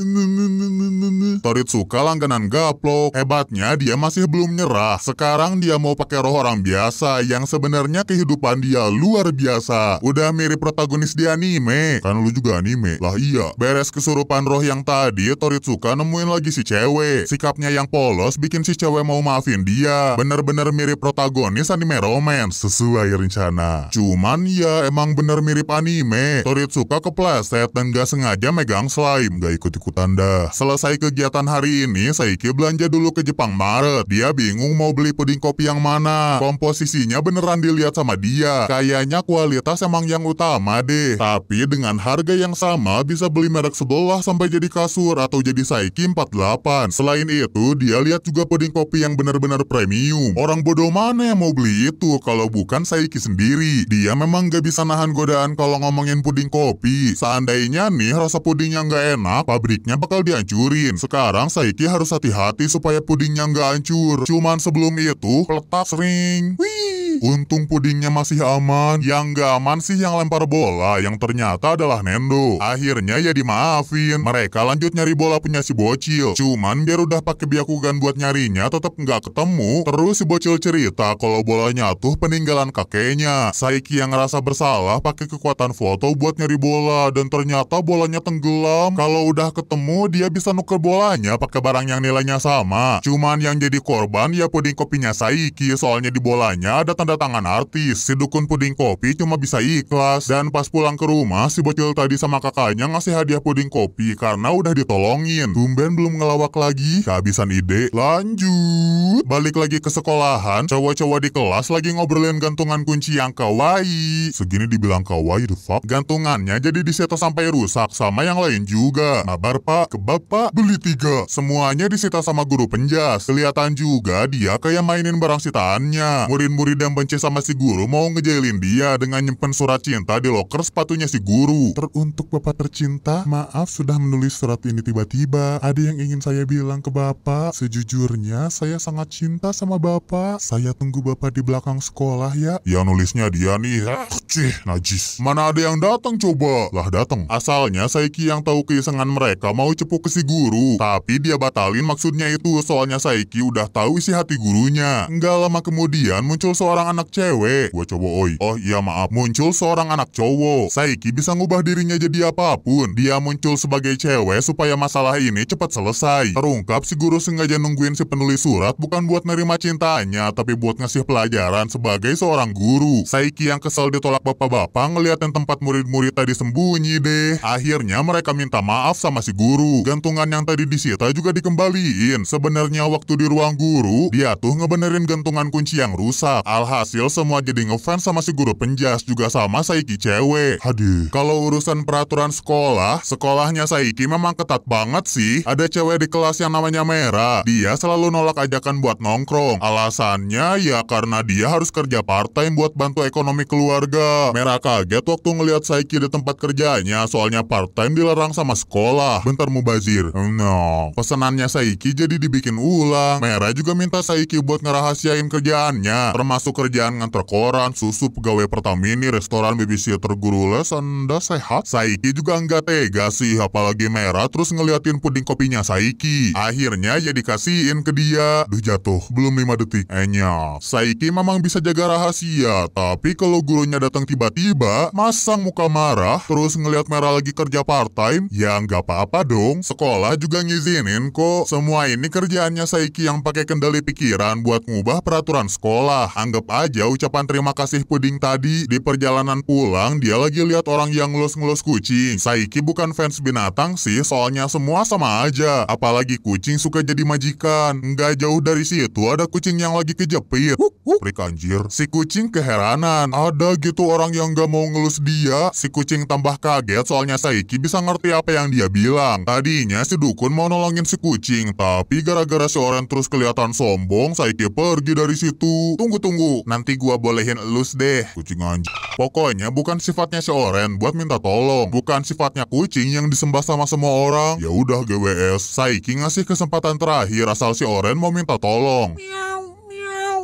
Toritsuka langganan gaplok. Hebatnya dia masih belum nyerah. Sekarang dia mau pakai roh orang biasa yang sebenarnya kehidupan dia luar biasa. Udah mirip protagonis di anime. Kan lu juga anime? Lah iya. Beres kesurupan roh yang tadi Toritsuka nemuin lagi si cewek. Sikapnya yang polos bikin si cewek mau maafin dia. Bener-bener mirip protagonis anime romance. Sesuai rencana. Cuman ya emang bener mirip anime. Toritsuka kepleset dan gak sengaja megang slime. Gak ikut-ikutan dah. Selesai kegiatan hari ini, Saiki belanja dulu ke Jepang Maret. Dia bingung mau beli puding kopi yang mana. Komposisinya beneran dilihat sama dia. Kayaknya kualitas emang yang utama deh. Tapi dengan harga yang sama bisa beli merek sebelah sampai jadi kasur atau jadi Saiki 48. Selain itu, dia lihat juga puding kopi yang bener-bener premium. Orang bodoh mana yang mau beli itu kalau bukan Saiki sendiri. Dia memang gak bisa nahan godaan kalau ngomongin puding kopi. Seandainya nih rasa pudingnya nggak enak, pabriknya bakal dihancurin. Sekarang Saiki harus hati-hati supaya pudingnya nggak hancur. Cuman sebelum itu, peletak sering. Wih. Untung pudingnya masih aman. Yang gak aman sih yang lempar bola, yang ternyata adalah Nendo. Akhirnya ya dimaafin. Mereka lanjut nyari bola punya si bocil. Cuman biar udah pakai biakugan buat nyarinya tetap nggak ketemu. Terus si bocil cerita kalau bolanya tuh peninggalan kakeknya. Saiki yang ngerasa bersalah pakai kekuatan foto buat nyari bola dan ternyata bolanya tenggelam. Kalau udah ketemu dia bisa nuker bolanya pakai barang yang nilainya sama. Cuman yang jadi korban ya puding kopinya Saiki soalnya di bolanya ada tanda tangan artis. Si dukun puding kopi cuma bisa ikhlas. Dan pas pulang ke rumah si bocil tadi sama kakaknya ngasih hadiah puding kopi karena udah ditolongin. Tumben belum ngelawak lagi, kehabisan ide. Lanjut, balik lagi ke sekolahan, cowok-cowok di kelas lagi ngobrolin gantungan kunci yang kawaii. Segini dibilang kawaii the fuck. Gantungannya jadi disita sampai rusak sama yang lain juga. Kabar pak, kebab pak, beli tiga. Semuanya disita sama guru penjas. Kelihatan juga dia kayak mainin barang sitaannya. Murid-murid yang benci sama si guru mau ngejailin dia dengan nyimpen surat cinta di loker sepatunya si guru. Teruntuk bapak tercinta, maaf sudah menulis surat ini tiba-tiba. Ada yang ingin saya bilang ke bapak. Sejujurnya saya sangat cinta sama bapak. Saya tunggu bapak di belakang sekolah ya. Ya nulisnya dia nih. Cih, najis. Mana ada yang datang coba? Lah datang. Asalnya Saiki yang tahu keisengan mereka mau cepu ke si guru. Tapi dia batalin maksudnya itu soalnya Saiki udah tahu isi hati gurunya. Enggak lama kemudian muncul seorang anak cewek. Gua coba oi. Oh iya maaf. Muncul seorang anak cowok. Saiki bisa ngubah dirinya jadi apa pun. Dia muncul sebagai cewek supaya masalah ini cepat selesai. Terungkap si guru sengaja nungguin si penulis surat bukan buat nerima cintanya, tapi buat ngasih pelajaran sebagai seorang guru. Saiki yang kesel ditolak bapak-bapak ngeliatin tempat murid-murid tadi sembunyi deh. Akhirnya mereka minta maaf sama si guru. Gantungan yang tadi disita juga dikembaliin. Sebenarnya waktu di ruang guru, dia tuh ngebenerin gantungan kunci yang rusak. Alhasil semua jadi ngefans sama si guru penjas juga sama Saiki cewek. Haduh, kalau urusan peraturan sekolah, sekolahnya Saiki memang ketat banget sih. Ada cewek di kelas yang namanya Merah. Dia selalu nolak ajakan buat nongkrong. Alasannya ya karena dia harus kerja part-time buat bantu ekonomi keluarga. Merah kaget waktu ngelihat Saiki di tempat kerjanya soalnya part-time dilarang sama sekolah. Bentar mubazir. No. Pesanannya Saiki jadi dibikin ulang. Merah juga minta Saiki buat ngerahasiain kerjaannya. Termasuk kerjaan nganter koran, susu pegawai Pertamini, restoran, babysitter, guru les, anda sehat? Saiki juga nggak tega sih, apalagi merah terus ngeliatin puding kopinya Saiki. Akhirnya ya dikasihin ke dia. Duh jatuh, belum 5 detik. Enya, Saiki memang bisa jaga rahasia, tapi kalau gurunya datang tiba-tiba, masang muka marah, terus ngeliat merah lagi kerja part-time, ya nggak apa-apa dong. Sekolah juga ngizinin kok. Semua ini kerjaannya Saiki yang pakai kendali pikiran buat ngubah peraturan sekolah. Anggap aja ucapan terima kasih puding tadi. Di perjalanan pulang, dia lagi lihat orang yang ngelus-ngelus kucing. Saiki bukan fans binatang sih, soalnya semua sama aja. Apalagi kucing suka jadi majikan. Nggak jauh dari situ ada kucing yang lagi kejepit. Prik anjir. Si kucing keheranan. Ada gitu orang yang gak mau ngelus dia. Si kucing tambah kaget soalnya Saiki bisa ngerti apa yang dia bilang. Tadinya si dukun mau nolongin si kucing. Tapi gara-gara si Oren terus kelihatan sombong, Saiki pergi dari situ. Tunggu-tunggu. Nanti gua bolehin elus deh. Kucing anjir. Pokoknya bukan sifatnya si Oren buat minta tolong. Bukan sifatnya kucing yang disembah sama semua orang. Ya udah GWS. Saiki ngasih kesempatan terakhir asal si Oren mau minta tolong.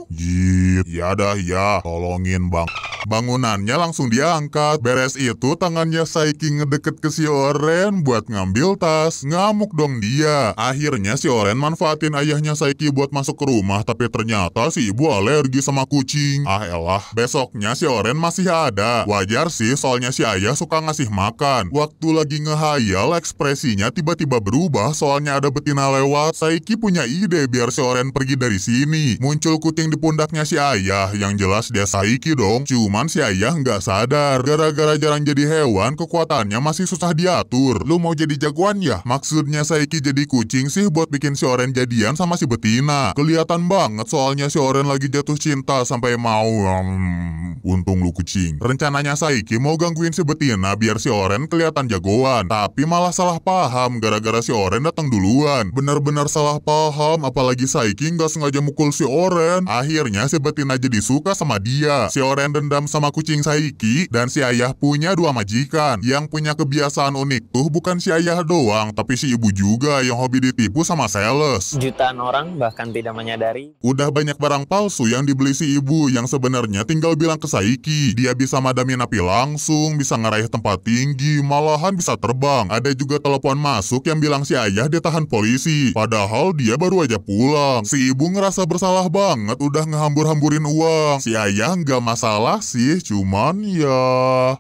Jit, ya dah ya, tolongin bang. Bangunannya langsung diangkat. Beres itu tangannya Saiki ngedeket ke si Oren buat ngambil tas. Ngamuk dong dia. Akhirnya si Oren manfaatin ayahnya Saiki buat masuk ke rumah. Tapi ternyata si ibu alergi sama kucing. Ah elah, besoknya si Oren masih ada. Wajar sih soalnya si ayah suka ngasih makan. Waktu lagi ngehayal ekspresinya tiba-tiba berubah soalnya ada betina lewat. Saiki punya ide biar si Oren pergi dari sini. Muncul kucing di pundaknya si ayah. Yang jelas dia Saiki dong. Cuman si ayah nggak sadar. Gara-gara jarang jadi hewan, kekuatannya masih susah diatur. Lu mau jadi jagoan ya? Maksudnya Saiki jadi kucing sih buat bikin si Oren jadian sama si betina. Kelihatan banget soalnya si Oren lagi jatuh cinta sampai mau... Hmm, untung lu kucing. Rencananya Saiki mau gangguin si betina biar si Oren kelihatan jagoan. Tapi malah salah paham gara-gara si Oren datang duluan. Bener-bener salah paham apalagi Saiki nggak sengaja mukul si Oren. Akhirnya si betina jadi suka sama dia. Si Oren dendam sama kucing Saiki dan si ayah punya dua majikan yang punya kebiasaan unik tuh bukan si ayah doang tapi si ibu juga yang hobi ditipu sama sales. Jutaan orang bahkan tidak menyadari. Udah banyak barang palsu yang dibeli si ibu yang sebenarnya tinggal bilang ke Saiki. Dia bisa madamin api langsung, bisa ngeraih tempat tinggi, malahan bisa terbang. Ada juga telepon masuk yang bilang si ayah ditahan polisi. Padahal dia baru aja pulang. Si ibu ngerasa bersalah banget udah ngehambur-hamburin uang. Si ayah nggak masalah sih, cuman ya...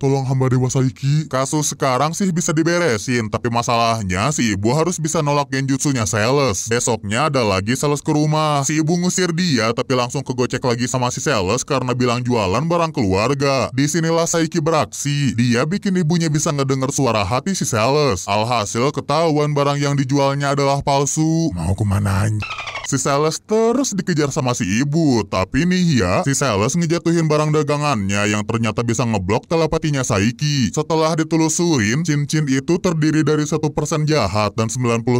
Tolong hamba Dewa Saiki. Kasus sekarang sih bisa diberesin, tapi masalahnya si ibu harus bisa nolak genjutsunya sales. Besoknya ada lagi sales ke rumah. Si ibu ngusir dia, tapi langsung kegocek lagi sama si sales karena bilang jualan barang keluarga. Di sinilah Saiki beraksi. Dia bikin ibunya bisa ngedenger suara hati si sales. Alhasil ketahuan barang yang dijualnya adalah palsu. Mau ke mana? Si sales terus dikejar sama si ibu, tapi nih ya, si sales ngejatuhin barang dagangannya yang ternyata bisa ngeblok telepatinya Saiki. Setelah ditelusurin, cincin itu terdiri dari satu persen jahat dan 99%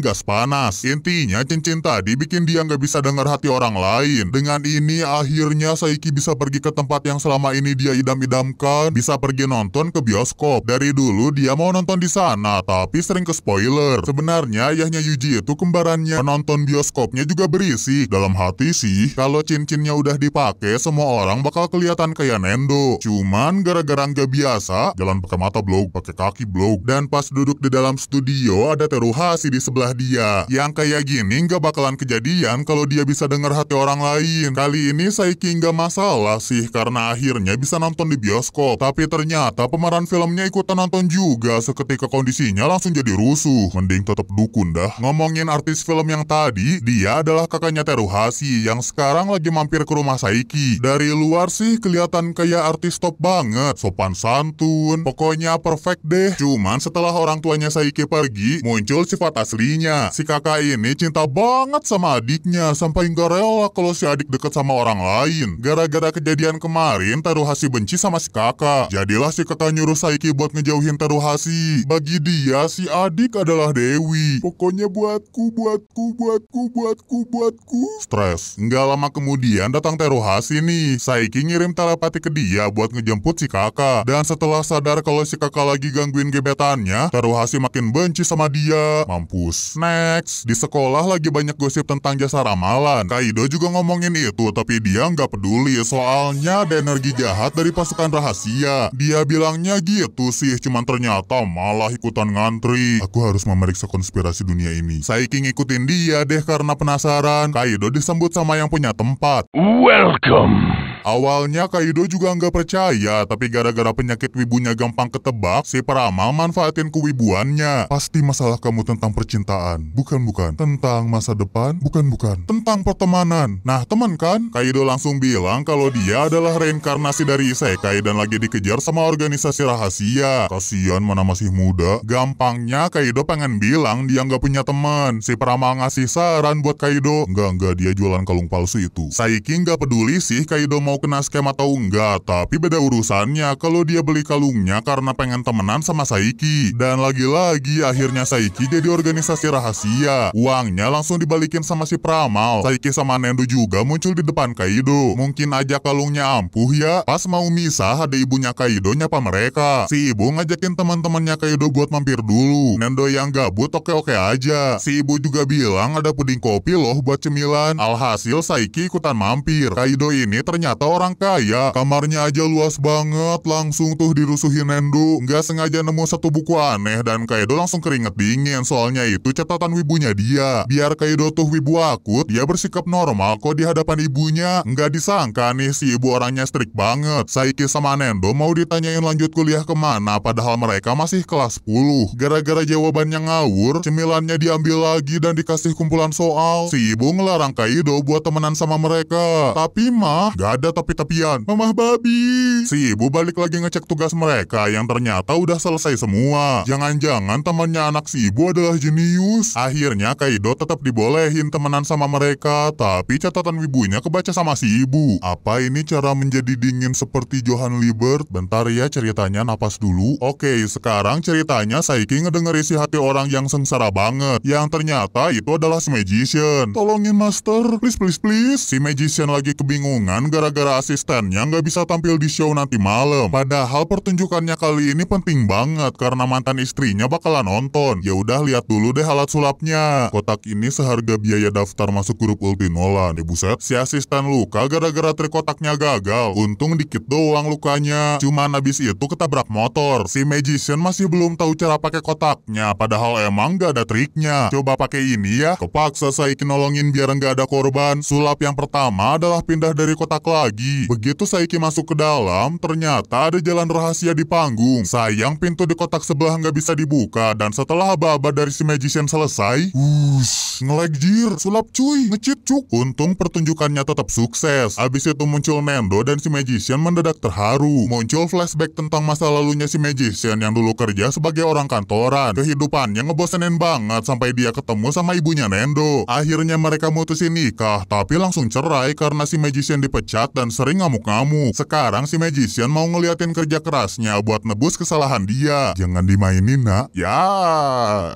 gas panas. Intinya cincin tadi bikin dia nggak bisa dengar hati orang lain. Dengan ini akhirnya Saiki bisa pergi ke tempat yang selama ini dia idam-idamkan, bisa pergi nonton ke bioskop. Dari dulu dia mau nonton di sana, tapi sering ke spoiler. Sebenarnya ayahnya Yuji itu kembarannya penonton bioskop bioskopnya juga berisi. Dalam hati sih, kalau cincinnya udah dipakai, semua orang bakal kelihatan kayak Nendo. Cuman gara-gara nggak biasa, jalan pakai mata blog, pakai kaki blog. Dan pas duduk di dalam studio, ada Teruhasi di sebelah dia. Yang kayak gini nggak bakalan kejadian kalau dia bisa dengar hati orang lain. Kali ini Saiki nggak masalah sih, karena akhirnya bisa nonton di bioskop. Tapi ternyata pemeran filmnya ikutan nonton juga, seketika kondisinya langsung jadi rusuh. Mending tetap dukun dah. Ngomongin artis film yang tadi, dia adalah kakaknya Teruhasi yang sekarang lagi mampir ke rumah Saiki. Dari luar sih kelihatan kayak artis top banget, sopan santun, pokoknya perfect deh. Cuman setelah orang tuanya Saiki pergi, muncul sifat aslinya. Si kakak ini cinta banget sama adiknya, sampai nggak rela kalau si adik deket sama orang lain. Gara-gara kejadian kemarin, Teruhasi benci sama si kakak. Jadilah si kakak nyuruh Saiki buat ngejauhin Teruhasi. Bagi dia, si adik adalah Dewi. Pokoknya buatku, buatku, buatku buatku, buatku, buatku. Stres. Nggak lama kemudian datang Teruhasi nih. Saiki ngirim telepati ke dia buat ngejemput si kakak. Dan setelah sadar kalau si kakak lagi gangguin gebetannya, Teruhasi makin benci sama dia. Mampus. Next. Di sekolah lagi banyak gosip tentang jasa ramalan. Kaido juga ngomongin itu, tapi dia nggak peduli. Soalnya ada energi jahat dari pasukan rahasia. Dia bilangnya gitu sih, cuman ternyata malah ikutan ngantri. Aku harus memeriksa konspirasi dunia ini. Saiki ngikutin dia deh karena penasaran, Kaido disambut sama yang punya tempat. Welcome. Awalnya Kaido juga nggak percaya, tapi gara-gara penyakit wibunya gampang ketebak, si peramal manfaatin kewibuannya. Pasti masalah kamu tentang percintaan. Bukan-bukan. Tentang masa depan? Bukan-bukan. Tentang pertemanan. Nah, teman kan? Kaido langsung bilang kalau dia adalah reinkarnasi dari Isekai dan lagi dikejar sama organisasi rahasia. Kasian mana masih muda. Gampangnya Kaido pengen bilang dia nggak punya teman. Si peramal ngasih saran buat Kaido. Nggak, nggak dia jualan kalung palsu itu. Saiki nggak peduli sih Kaido mau kena scam atau enggak, tapi beda urusannya kalau dia beli kalungnya karena pengen temenan sama Saiki. Dan lagi-lagi akhirnya Saiki jadi organisasi rahasia. Uangnya langsung dibalikin sama si Pramal. Saiki sama Nendo juga muncul di depan Kaido. Mungkin aja kalungnya ampuh ya. Pas mau misah ada ibunya Kaido nyapa mereka. Si ibu ngajakin teman-temannya Kaido buat mampir dulu. Nendo yang gabut oke-oke aja. Si ibu juga bilang ada puding kopi loh buat cemilan. Alhasil Saiki ikutan mampir. Kaido ini ternyata orang kaya, kamarnya aja luas banget, langsung tuh dirusuhin Nendo. Nggak sengaja nemu satu buku aneh dan Kaido langsung keringet dingin, soalnya itu catatan wibunya dia. Biar Kaido tuh wibu akut, dia bersikap normal kok di hadapan ibunya. Nggak disangka nih si ibu orangnya strict banget. Saiki sama Nendo mau ditanyain lanjut kuliah ke mana, padahal mereka masih kelas 10. Gara-gara jawabannya ngawur, cemilannya diambil lagi dan dikasih kumpulan soal. Si ibu ngelarang Kaido buat temenan sama mereka. Tapi mah, gak ada tapi-tapian. Mamah babi. Si ibu balik lagi ngecek tugas mereka yang ternyata udah selesai semua. Jangan-jangan temannya anak si ibu adalah jenius. Akhirnya Kaido tetap dibolehin temenan sama mereka, tapi catatan wibunya kebaca sama si ibu. Apa ini cara menjadi dingin seperti Johan Liebert? Bentar ya ceritanya napas dulu. Oke, sekarang ceritanya Saiki ngedenger isi hati orang yang sengsara banget. Yang ternyata itu adalah si Magician. Tolongin Master, please please please. Si Magician lagi kebingungan gara-gara gara-gara asistennya nggak bisa tampil di show nanti malam. Padahal pertunjukannya kali ini penting banget karena mantan istrinya bakalan nonton. Ya udah lihat dulu deh alat sulapnya. Kotak ini seharga biaya daftar masuk grup Ultinolan. Eh buset, si asisten luka gara-gara trik kotaknya gagal. Untung dikit doang lukanya. Cuman habis itu ketabrak motor. Si magician masih belum tahu cara pakai kotaknya. Padahal emang gak ada triknya. Coba pakai ini ya. Kepaksa saya nolongin biar nggak ada korban. Sulap yang pertama adalah pindah dari kotak lagi. Begitu Saiki masuk ke dalam, ternyata ada jalan rahasia di panggung. Sayang pintu di kotak sebelah nggak bisa dibuka. Dan setelah aba-aba dari si magician selesai, wush, ngelag jir, sulap cuy, ngecit cuk. Untung pertunjukannya tetap sukses. Abis itu muncul Nendo dan si magician mendadak terharu. Muncul flashback tentang masa lalunya si magician yang dulu kerja sebagai orang kantoran. Kehidupannya ngebosenin banget sampai dia ketemu sama ibunya Nendo. Akhirnya mereka mutusin nikah, tapi langsung cerai karena si magician dipecat dan sering ngamuk-ngamuk. Sekarang si magician mau ngeliatin kerja kerasnya buat nebus kesalahan dia. Jangan dimainin nak. Ya,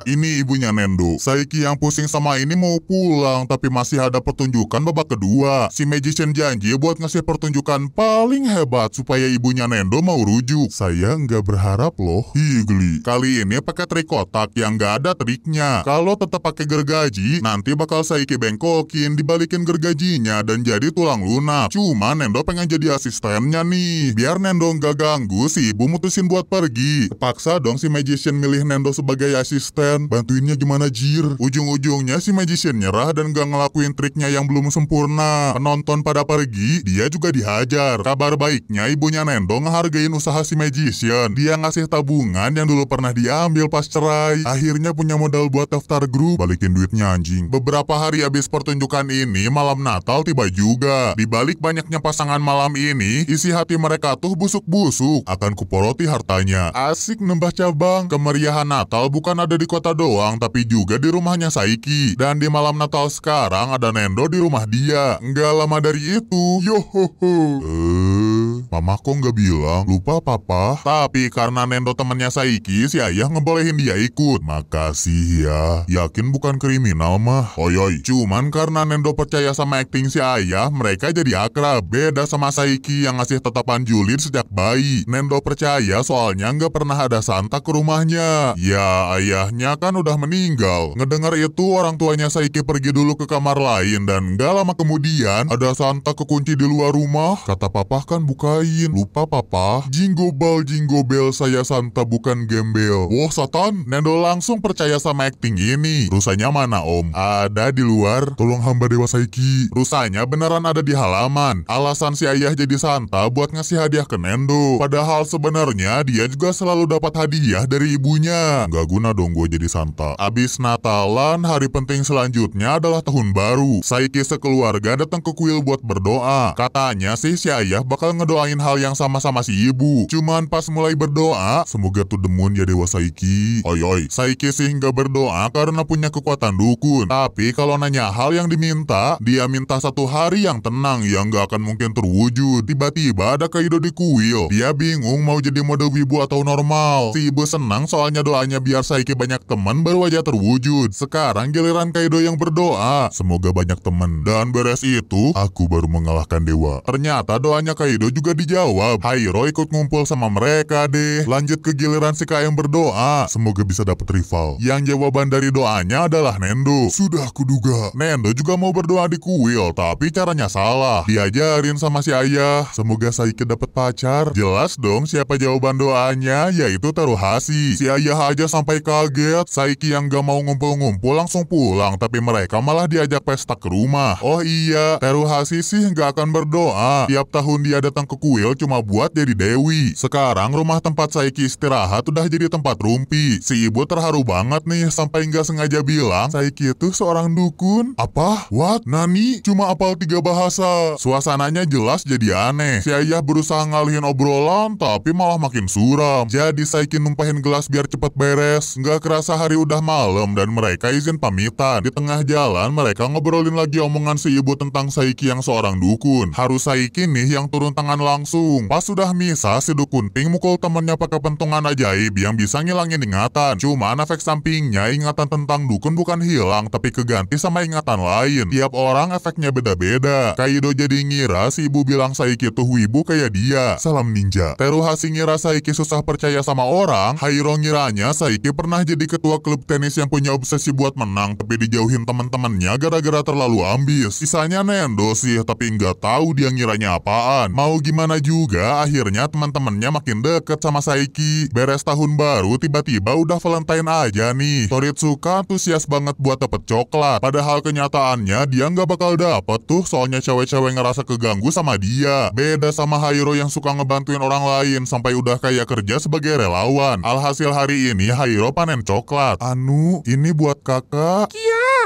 ini ibunya Nendo. Saiki yang pusing sama ini mau pulang, tapi masih ada pertunjukan babak kedua. Si magician janji buat ngasih pertunjukan paling hebat supaya ibunya Nendo mau rujuk. Saya nggak berharap loh. Ih, geli. Kali ini pakai trik kotak yang nggak ada triknya. Kalau tetap pakai gergaji, nanti bakal Saiki bengkokin, dibalikin gergajinya dan jadi tulang lunak. Cuma Nendo pengen jadi asistennya nih. Biar Nendo nggak ganggu, si ibu mutusin buat pergi. Paksa dong si magician milih Nendo sebagai asisten. Bantuinnya gimana jir? Ujung-ujungnya si magician nyerah dan gak ngelakuin triknya yang belum sempurna. Penonton pada pergi, dia juga dihajar. Kabar baiknya ibunya Nendo ngehargain usaha si magician. Dia ngasih tabungan yang dulu pernah diambil pas cerai. Akhirnya punya modal buat daftar grup, balikin duitnya anjing. Beberapa hari habis pertunjukan ini, malam Natal tiba juga. Di balik banyaknya pasangan malam ini, isi hati mereka tuh busuk-busuk. Akan kuporoti hartanya. Asik nembah cabang. Kemeriahan Natal bukan ada di kota doang, tapi juga di rumahnya Saiki. Dan di malam Natal sekarang ada Nendo di rumah dia. Nggak lama dari itu, yohoho. Eh, mama kok nggak bilang? Lupa papa? Tapi karena Nendo temennya Saiki, si ayah ngebolehin dia ikut. Makasih ya. Yakin bukan kriminal mah. Oi. Cuman karena Nendo percaya sama acting si ayah, mereka jadi akrab. Beda sama Saiki yang ngasih tetapan julid sejak bayi. Nendo percaya soalnya nggak pernah ada Santa ke rumahnya. Ya, ayahnya kan udah meninggal. Ngedengar itu orang tuanya Saiki pergi dulu ke kamar lain dan nggak lama kemudian ada Santa kekunci di luar rumah. Kata papa kan bukain. Lupa papa. Jingo bal jingo bel saya Santa bukan gembel. Wah satan, Nendo langsung percaya sama acting ini. Rusanya mana om? Ada di luar. Tolong hamba Dewa Saiki. Rusanya beneran ada di halaman. Alasan si ayah jadi Santa buat ngasih hadiah ke Nendo. Padahal sebenarnya dia juga selalu dapat hadiah dari ibunya. Gak guna dong gue jadi Santa. Abis Natalan, hari penting selanjutnya adalah tahun baru. Saiki sekeluarga datang ke kuil buat berdoa. Katanya sih si ayah bakal ngedoain hal yang sama sama si ibu. Cuman pas mulai berdoa, semoga tuh demun ya Dewa Saiki. Oi oi, Saiki sih nggak berdoa karena punya kekuatan dukun. Tapi kalau nanya hal yang diminta, dia minta satu hari yang tenang yang nggak akan mungkin terwujud. Tiba-tiba ada Kaido di kuil. Dia bingung mau jadi mode wibu atau normal. Si ibu senang soalnya doanya biar Saiki banyak teman baru aja terwujud. Sekarang giliran Kaido yang berdoa. Semoga banyak teman. Dan beres itu, aku baru mengalahkan dewa. Ternyata doanya Kaido juga dijawab. Hairo ikut ngumpul sama mereka deh. Lanjut ke giliran si KM berdoa. Semoga bisa dapet rival. Yang jawaban dari doanya adalah Nendo. Sudah kuduga. Nendo juga mau berdoa di kuil, tapi caranya salah. Diajarin sama si ayah. Semoga Saiki dapat pacar. Jelas dong siapa jawaban doanya, yaitu Teruhasi. Si ayah aja sampai kaget. Saiki yang gak mau ngumpul-ngumpul langsung pulang, tapi mereka malah diajak pesta ke rumah. Oh iya, Teruhasi sih gak akan berdoa. Tiap tahun dia datang kuil cuma buat jadi dewi. Sekarang rumah tempat Saiki istirahat udah jadi tempat rumpi. Si ibu terharu banget nih sampai nggak sengaja bilang Saiki itu seorang dukun. Apa? What? Nani? Cuma apal tiga bahasa. Suasananya jelas jadi aneh. Si ayah berusaha ngalihin obrolan tapi malah makin suram. Jadi Saiki numpahin gelas biar cepet beres. Nggak kerasa hari udah malam dan mereka izin pamitan. Di tengah jalan mereka ngobrolin lagi omongan si ibu tentang Saiki yang seorang dukun. Harus Saiki nih yang turun tangan langsung. Pas sudah misa, si dukun pink mukul temennya pakai pentungan ajaib yang bisa ngilangin ingatan. Cuman efek sampingnya ingatan tentang dukun bukan hilang, tapi keganti sama ingatan lain. Tiap orang efeknya beda-beda. Kaido jadi ngira si ibu bilang Saiki tuh wibu kayak dia. Salam ninja. Teruhasi ngira Saiki susah percaya sama orang. Hairo ngiranya Saiki pernah jadi ketua klub tenis yang punya obsesi buat menang, tapi dijauhin teman-temannya gara-gara terlalu ambis. Sisanya Nendo sih, tapi nggak tahu dia ngiranya apaan. Mau gimana juga, akhirnya teman-temannya makin deket sama Saiki. Beres tahun baru, tiba-tiba udah Valentine aja nih. Toritsuka antusias banget buat dapet coklat. Padahal kenyataannya dia nggak bakal dapet tuh, soalnya cewek-cewek ngerasa keganggu sama dia. Beda sama Hairo yang suka ngebantuin orang lain sampai udah kayak kerja sebagai relawan. Alhasil hari ini Hairo panen coklat. Anu, ini buat kakak.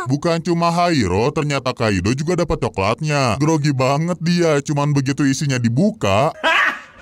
Bukan cuma Hairo, ternyata Kaido juga dapat coklatnya. Grogi banget dia, cuman begitu isinya dibuka. 해볼까?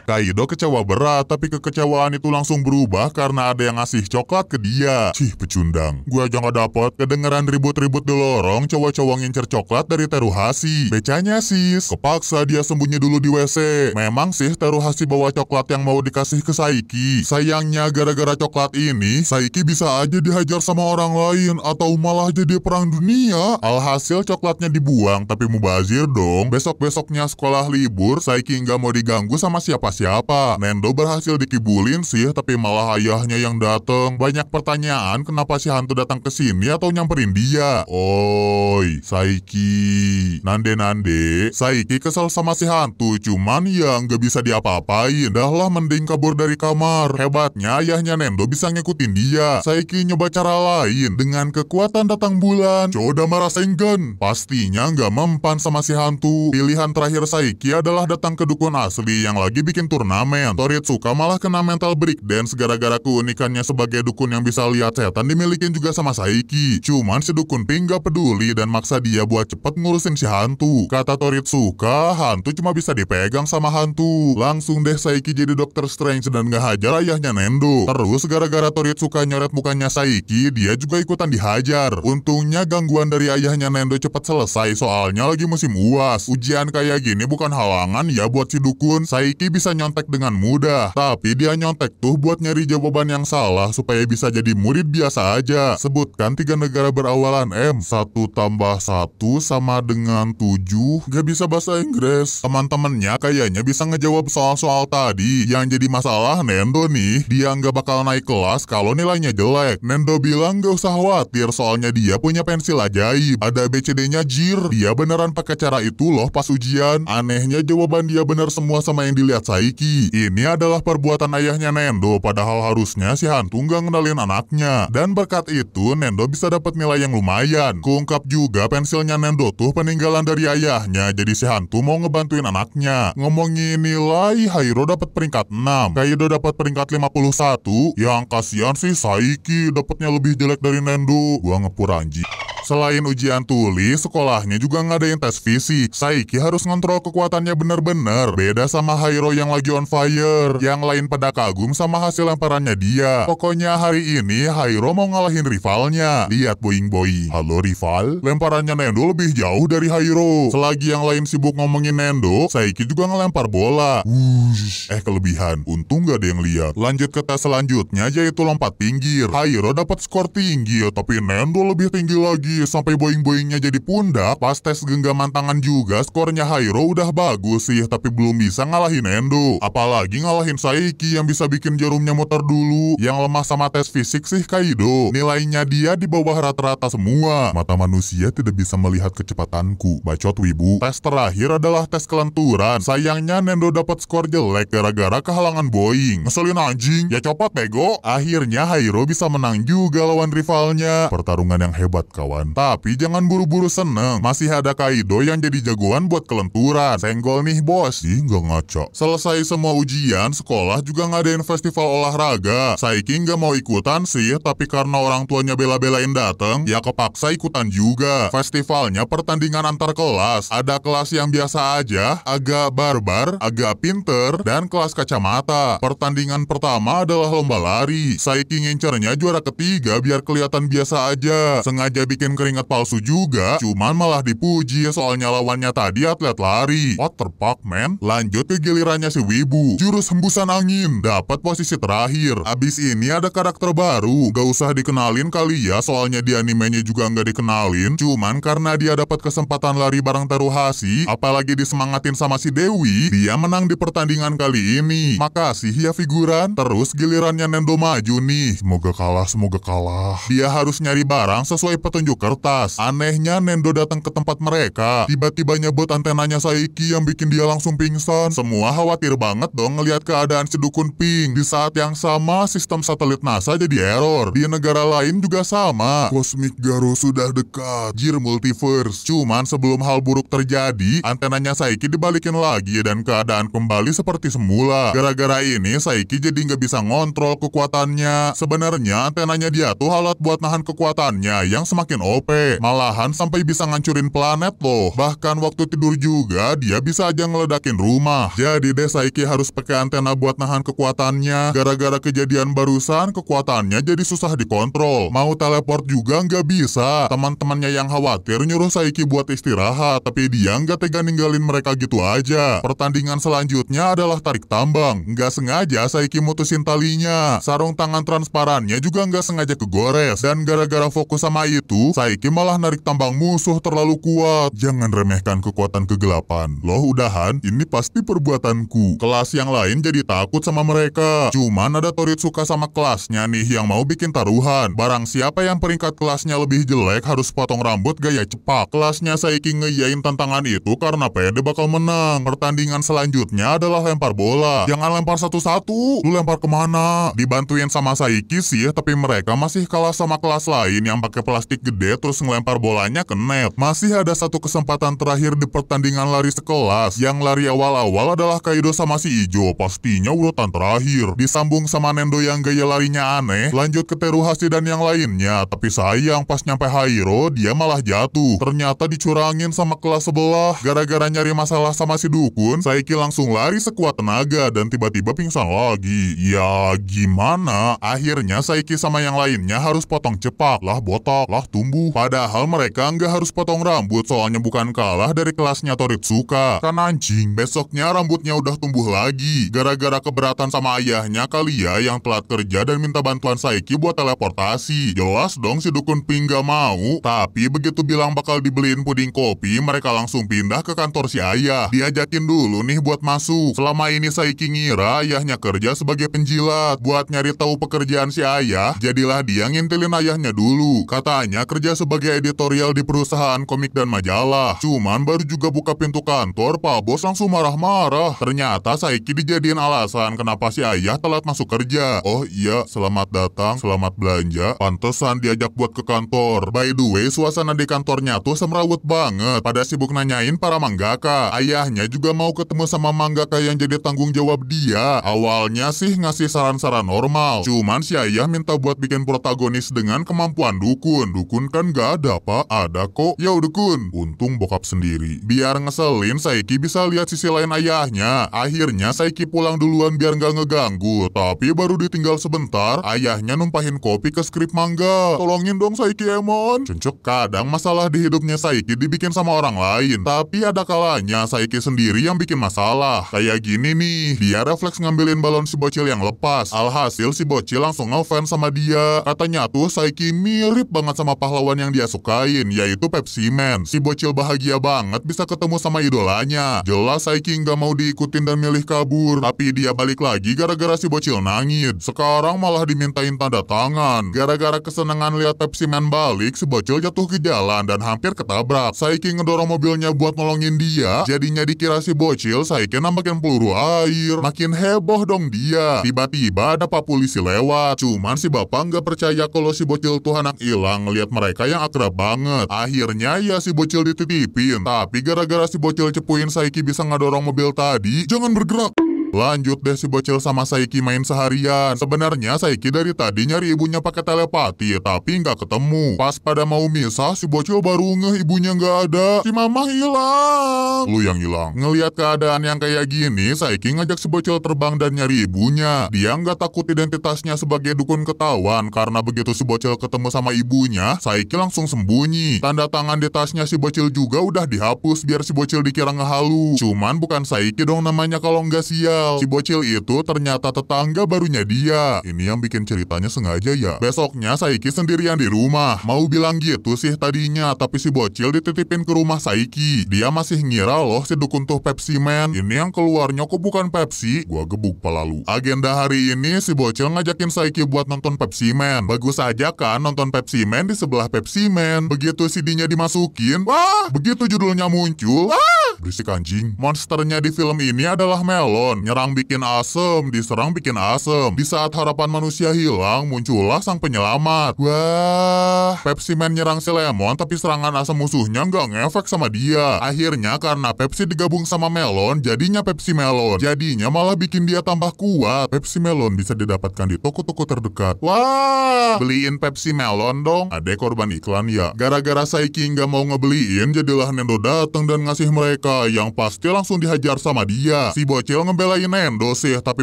Kaido kecewa berat, tapi kekecewaan itu langsung berubah karena ada yang ngasih coklat ke dia. Cih, pecundang. Gua aja nggak dapet. Kedengeran ribut-ribut di lorong, cowok-cowok ngincer coklat dari Teruhasi. Becanya sis, kepaksa dia sembunyi dulu di WC. Memang sih Teruhasi bawa coklat yang mau dikasih ke Saiki. Sayangnya gara-gara coklat ini, Saiki bisa aja dihajar sama orang lain atau malah jadi perang dunia. Alhasil coklatnya dibuang, tapi mubazir dong. Besok-besoknya sekolah libur, Saiki nggak mau diganggu sama siapa siapa. Nendo berhasil dikibulin sih, tapi malah ayahnya yang dateng. Banyak pertanyaan kenapa si hantu datang ke sini atau nyamperin dia. Oi, Saiki. Nande-nande, Saiki kesel sama si hantu, cuman ya nggak bisa diapa-apain. Dah lah mending kabur dari kamar. Hebatnya ayahnya Nendo bisa ngikutin dia. Saiki nyoba cara lain dengan kekuatan datang bulan. Coba Rasengan. Pastinya nggak mempan sama si hantu. Pilihan terakhir Saiki adalah datang ke dukun asli yang lagi bikin turnamen. Toritsuka malah kena mental breakdance gara-gara keunikannya sebagai dukun yang bisa lihat setan dimilikin juga sama Saiki. Cuman si dukun pink gak peduli dan maksa dia buat cepet ngurusin si hantu. Kata Toritsuka, hantu cuma bisa dipegang sama hantu. Langsung deh Saiki jadi dokter Strange dan gak hajar ayahnya Nendo. Terus gara-gara Toritsuka nyoret mukanya Saiki, dia juga ikutan dihajar. Untungnya gangguan dari ayahnya Nendo cepat selesai soalnya lagi musim uas. Ujian kayak gini bukan halangan ya buat si dukun. Saiki bisa nyontek dengan mudah. Tapi dia nyontek tuh buat nyari jawaban yang salah supaya bisa jadi murid biasa aja. Sebutkan tiga negara berawalan M. Satu tambah satu sama dengan tujuh. Gak bisa bahasa Inggris. Teman-temannya kayaknya bisa ngejawab soal-soal tadi. Yang jadi masalah Nendo nih, dia nggak bakal naik kelas kalau nilainya jelek. Nendo bilang gak usah khawatir soalnya dia punya pensil ajaib. Ada BCD-nya jir. Dia beneran pakai cara itu loh pas ujian. Anehnya jawaban dia bener semua sama yang dilihat Saiki. Ini adalah perbuatan ayahnya Nendo, padahal harusnya si hantu nggak ngenalin anaknya. Dan berkat itu, Nendo bisa dapat nilai yang lumayan. Keungkap juga pensilnya Nendo tuh peninggalan dari ayahnya, jadi si hantu mau ngebantuin anaknya. Ngomongin nilai, Hairo dapat peringkat 6, Kaido dapat peringkat 51. Yang kasihan sih Saiki, dapatnya lebih jelek dari Nendo. Gua ngepur anjing. Selain ujian tulis, sekolahnya juga ngadain tes fisik. Saiki harus ngontrol kekuatannya bener-bener. Beda sama Hairo yang lagi on fire. Yang lain pada kagum sama hasil lemparannya dia. Pokoknya hari ini Hairo mau ngalahin rivalnya. Lihat Boing Boy. Halo rival? Lemparannya Nendo lebih jauh dari Hairo. Selagi yang lain sibuk ngomongin Nendo, Saiki juga ngelempar bola. Wush. Eh kelebihan. Untung gak ada yang lihat. Lanjut ke tes selanjutnya yaitu lompat pinggir. Hairo dapat skor tinggi, tapi Nendo lebih tinggi lagi sampai boing-boingnya jadi pundak. Pas tes genggaman tangan juga skornya Hairo udah bagus sih, tapi belum bisa ngalahin Endo. Apalagi ngalahin Saiki yang bisa bikin jarumnya muter dulu. Yang lemah sama tes fisik sih Kaido. Nilainya dia di bawah rata-rata semua. Mata manusia tidak bisa melihat kecepatanku. Bacot wibu. Tes terakhir adalah tes kelenturan. Sayangnya Nendo dapat skor jelek gara-gara kehalangan Boeing. Ngeselin anjing. Ya copot bego. Akhirnya Hairo bisa menang juga lawan rivalnya. Pertarungan yang hebat kawan. Tapi jangan buru-buru seneng. Masih ada Kaido yang jadi jagoan buat kelenturan. Senggol nih bos. Ih nggak ngaco. Selesai semua ujian, sekolah juga ngadain festival olahraga. Saiki nggak mau ikutan sih, tapi karena orang tuanya bela-belain dateng, ya kepaksa ikutan juga. Festivalnya pertandingan antar kelas. Ada kelas yang biasa aja, agak barbar, agak pinter, dan kelas kacamata. Pertandingan pertama adalah lomba lari. Saiki ngincernya juara ketiga biar kelihatan biasa aja. Sengaja bikin keringat palsu juga, cuman malah dipuji soalnya lawannya tadi atlet lari. What the man? Lanjut ke gilirannya si Wibu. Jurus hembusan angin, dapat posisi terakhir. Abis ini ada karakter baru, gak usah dikenalin kali ya, soalnya di animenya juga nggak dikenalin. Cuman karena dia dapat kesempatan lari bareng Teruhasi, apalagi disemangatin sama si Dewi, dia menang di pertandingan kali ini. Makasih ya figuran. Terus gilirannya Nendo maju nih. Semoga kalah, semoga kalah. Dia harus nyari barang sesuai petunjuk kertas. Anehnya Nendo datang ke tempat mereka. Tiba-tiba nyebut antenanya Saiki yang bikin dia langsung pingsan. Semua khawatir banget dong ngelihat keadaan si Dukun Pink. Di saat yang sama, sistem satelit NASA jadi error. Di negara lain juga sama. Cosmic Garo sudah dekat. Jir multiverse. Cuman sebelum hal buruk terjadi, antenanya Saiki dibalikin lagi dan keadaan kembali seperti semula. Gara-gara ini Saiki jadi nggak bisa ngontrol kekuatannya. Sebenarnya antenanya dia tuh alat buat nahan kekuatannya yang semakin OP. Malahan sampai bisa ngancurin planet loh. Bahkan waktu tidur juga dia bisa aja ngeledakin rumah. Jadi deh Saiki harus pakai antena buat nahan kekuatannya. Gara-gara kejadian barusan kekuatannya jadi susah dikontrol. Mau teleport juga nggak bisa. Teman-temannya yang khawatir nyuruh Saiki buat istirahat. Tapi dia nggak tega ninggalin mereka gitu aja. Pertandingan selanjutnya adalah tarik tambang. Nggak sengaja Saiki mutusin talinya. Sarung tangan transparannya juga nggak sengaja kegores. Dan gara-gara fokus sama itu, Saiki malah narik tambang musuh terlalu kuat. Jangan remehkan kekuatan kegelapan. Loh udahan, ini pasti perbuatanku. Kelas yang lain jadi takut sama mereka. Cuman ada Torit suka sama kelasnya nih yang mau bikin taruhan. Barang siapa yang peringkat kelasnya lebih jelek harus potong rambut gaya cepak. Kelasnya Saiki ngeyain tantangan itu karena pede bakal menang. Pertandingan selanjutnya adalah lempar bola. Jangan lempar satu-satu, lu lempar ke mana? Dibantuin sama Saiki sih, tapi mereka masih kalah sama kelas lain yang pakai plastik gede terus ngelempar bolanya ke net. Masih ada satu kesempatan terakhir di pertandingan lari sekelas. Yang lari awal-awal adalah Kaido sama si Ijo, pastinya urutan terakhir. Disambung sama Nendo yang gaya larinya aneh, lanjut ke Teruhasi dan yang lainnya. Tapi sayang pas nyampe Hairo, dia malah jatuh. Ternyata dicurangin sama kelas sebelah. Gara-gara nyari masalah sama si Dukun, Saiki langsung lari sekuat tenaga dan tiba-tiba pingsan lagi. Ya gimana? Akhirnya Saiki sama yang lainnya harus potong cepak, lah botak, lah tumbuh. Padahal mereka nggak harus potong rambut soalnya bukan kalah dari kelasnya Toritsuka. Kan anjing, besoknya rambutnya udah tumbuh lagi. Gara-gara keberatan sama ayahnya kali ya yang telat kerja dan minta bantuan Saiki buat teleportasi. Jelas dong si Dukun Pink gak mau. Tapi begitu bilang bakal dibeliin puding kopi, mereka langsung pindah ke kantor si ayah. Diajakin dulu nih buat masuk. Selama ini Saiki ngira ayahnya kerja sebagai penjilat. Buat nyari tahu pekerjaan si ayah, jadilah dia ngintilin ayahnya dulu. Katanya kerja sebagai editorial di perusahaan komik dan majalah. Cuman baru juga buka pintu kantor, Pak Bos langsung marah-marah. Ternyata Saiki dijadiin alasan kenapa si ayah telat masuk kerja. Oh iya, selamat datang, selamat belanja. Pantesan diajak buat ke kantor. By the way, suasana di kantornya tuh semrawut banget. Pada sibuk nanyain para manggaka. Ayahnya juga mau ketemu sama manggaka yang jadi tanggung jawab dia. Awalnya sih ngasih saran-saran normal. Cuman si ayah minta buat bikin protagonis dengan kemampuan dukun. Dukun kan gak ada, Pak. Ada kok. Yo, dukun. Untung bokap sendiri. Biar ngeselin, Saiki bisa lihat sisi lain ayahnya. Akhirnya Saiki pulang duluan biar gak ngeganggu. Tapi baru ditinggal sebentar, ayahnya numpahin kopi ke skrip mangga. Tolongin dong Saiki Emon. Cencok, kadang masalah di hidupnya Saiki dibikin sama orang lain. Tapi ada kalanya Saiki sendiri yang bikin masalah. Kayak gini nih, dia refleks ngambilin balon si bocil yang lepas. Alhasil si bocil langsung ngefans sama dia. Katanya tuh Saiki mirip banget sama pahlawan yang dia sukain, yaitu Pepsi Man. Si bocil bahagia banget bisa ketemu sama idolanya. Jelas Saiki nggak mau diikutin dan milih kabur. Tapi dia balik lagi gara-gara si bocil nangis. Sekarang malah dimintain tanda tangan. Gara-gara kesenangan lihat Pepsi Man balik, si bocil jatuh ke jalan dan hampir ketabrak. Saiki ngedorong mobilnya buat nolongin dia. Jadinya dikira si bocil, Saiki nambakin peluru air. Makin heboh dong dia. Tiba-tiba ada pak polisi lewat. Cuman si bapak nggak percaya kalau si bocil tuh anak hilang ngeliat mereka yang akrab banget. Akhirnya ya si bocil dititipin. Tapi gara-gara si bocil cepuin Saiki bisa ngedorong mobil tadi, jangan bergerak. Lanjut deh si bocil sama Saiki main seharian. Sebenarnya Saiki dari tadi nyari ibunya pakai telepati, tapi nggak ketemu. Pas pada mau misah, si bocil baru ngeh ibunya nggak ada. Si mama hilang. Lu yang hilang. Ngelihat keadaan yang kayak gini, Saiki ngajak si bocil terbang dan nyari ibunya. Dia nggak takut identitasnya sebagai dukun ketahuan karena begitu si bocil ketemu sama ibunya, Saiki langsung sembunyi. Tanda tangan di tasnya si bocil juga udah dihapus biar si bocil dikira ngehalu. Cuman bukan Saiki dong namanya kalau nggak sial. Si bocil itu ternyata tetangga barunya dia. Ini yang bikin ceritanya sengaja ya. Besoknya Saiki sendirian di rumah. Mau bilang gitu sih tadinya, tapi si bocil dititipin ke rumah Saiki. Dia masih ngira loh si dukun tuh Pepsi Man. Ini yang keluarnya kok bukan Pepsi. Gua gebuk pelalu. Agenda hari ini si bocil ngajakin Saiki buat nonton Pepsi Man. Bagus aja kan nonton Pepsi Man di sebelah Pepsi Man. Begitu CD-nya dimasukin, wah, begitu judulnya muncul, wah, berisik anjing. Monsternya di film ini adalah melon. Nyerang bikin asem, diserang bikin asem. Di saat harapan manusia hilang, muncullah sang penyelamat. Wah, Pepsi Man nyerang si lemon tapi serangan asam musuhnya nggak ngefek sama dia. Akhirnya karena Pepsi digabung sama melon, jadinya Pepsi Melon. Jadinya malah bikin dia tambah kuat. Pepsi Melon bisa didapatkan di toko-toko terdekat. Wah, beliin Pepsi Melon dong. Ada korban iklan ya. Gara-gara Saiki nggak mau ngebeliin, jadilah Nendo datang dan ngasih mereka. Yang pasti langsung dihajar sama dia. Si bocil ngebelain Nendo sih, tapi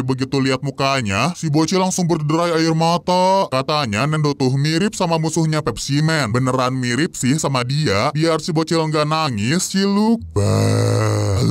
begitu lihat mukanya, si bocil langsung berderai air mata. Katanya Nendo tuh mirip sama musuhnya Pepsi Man. Beneran mirip sih sama dia. Biar si bocil nggak nangis, ciluk. Bah.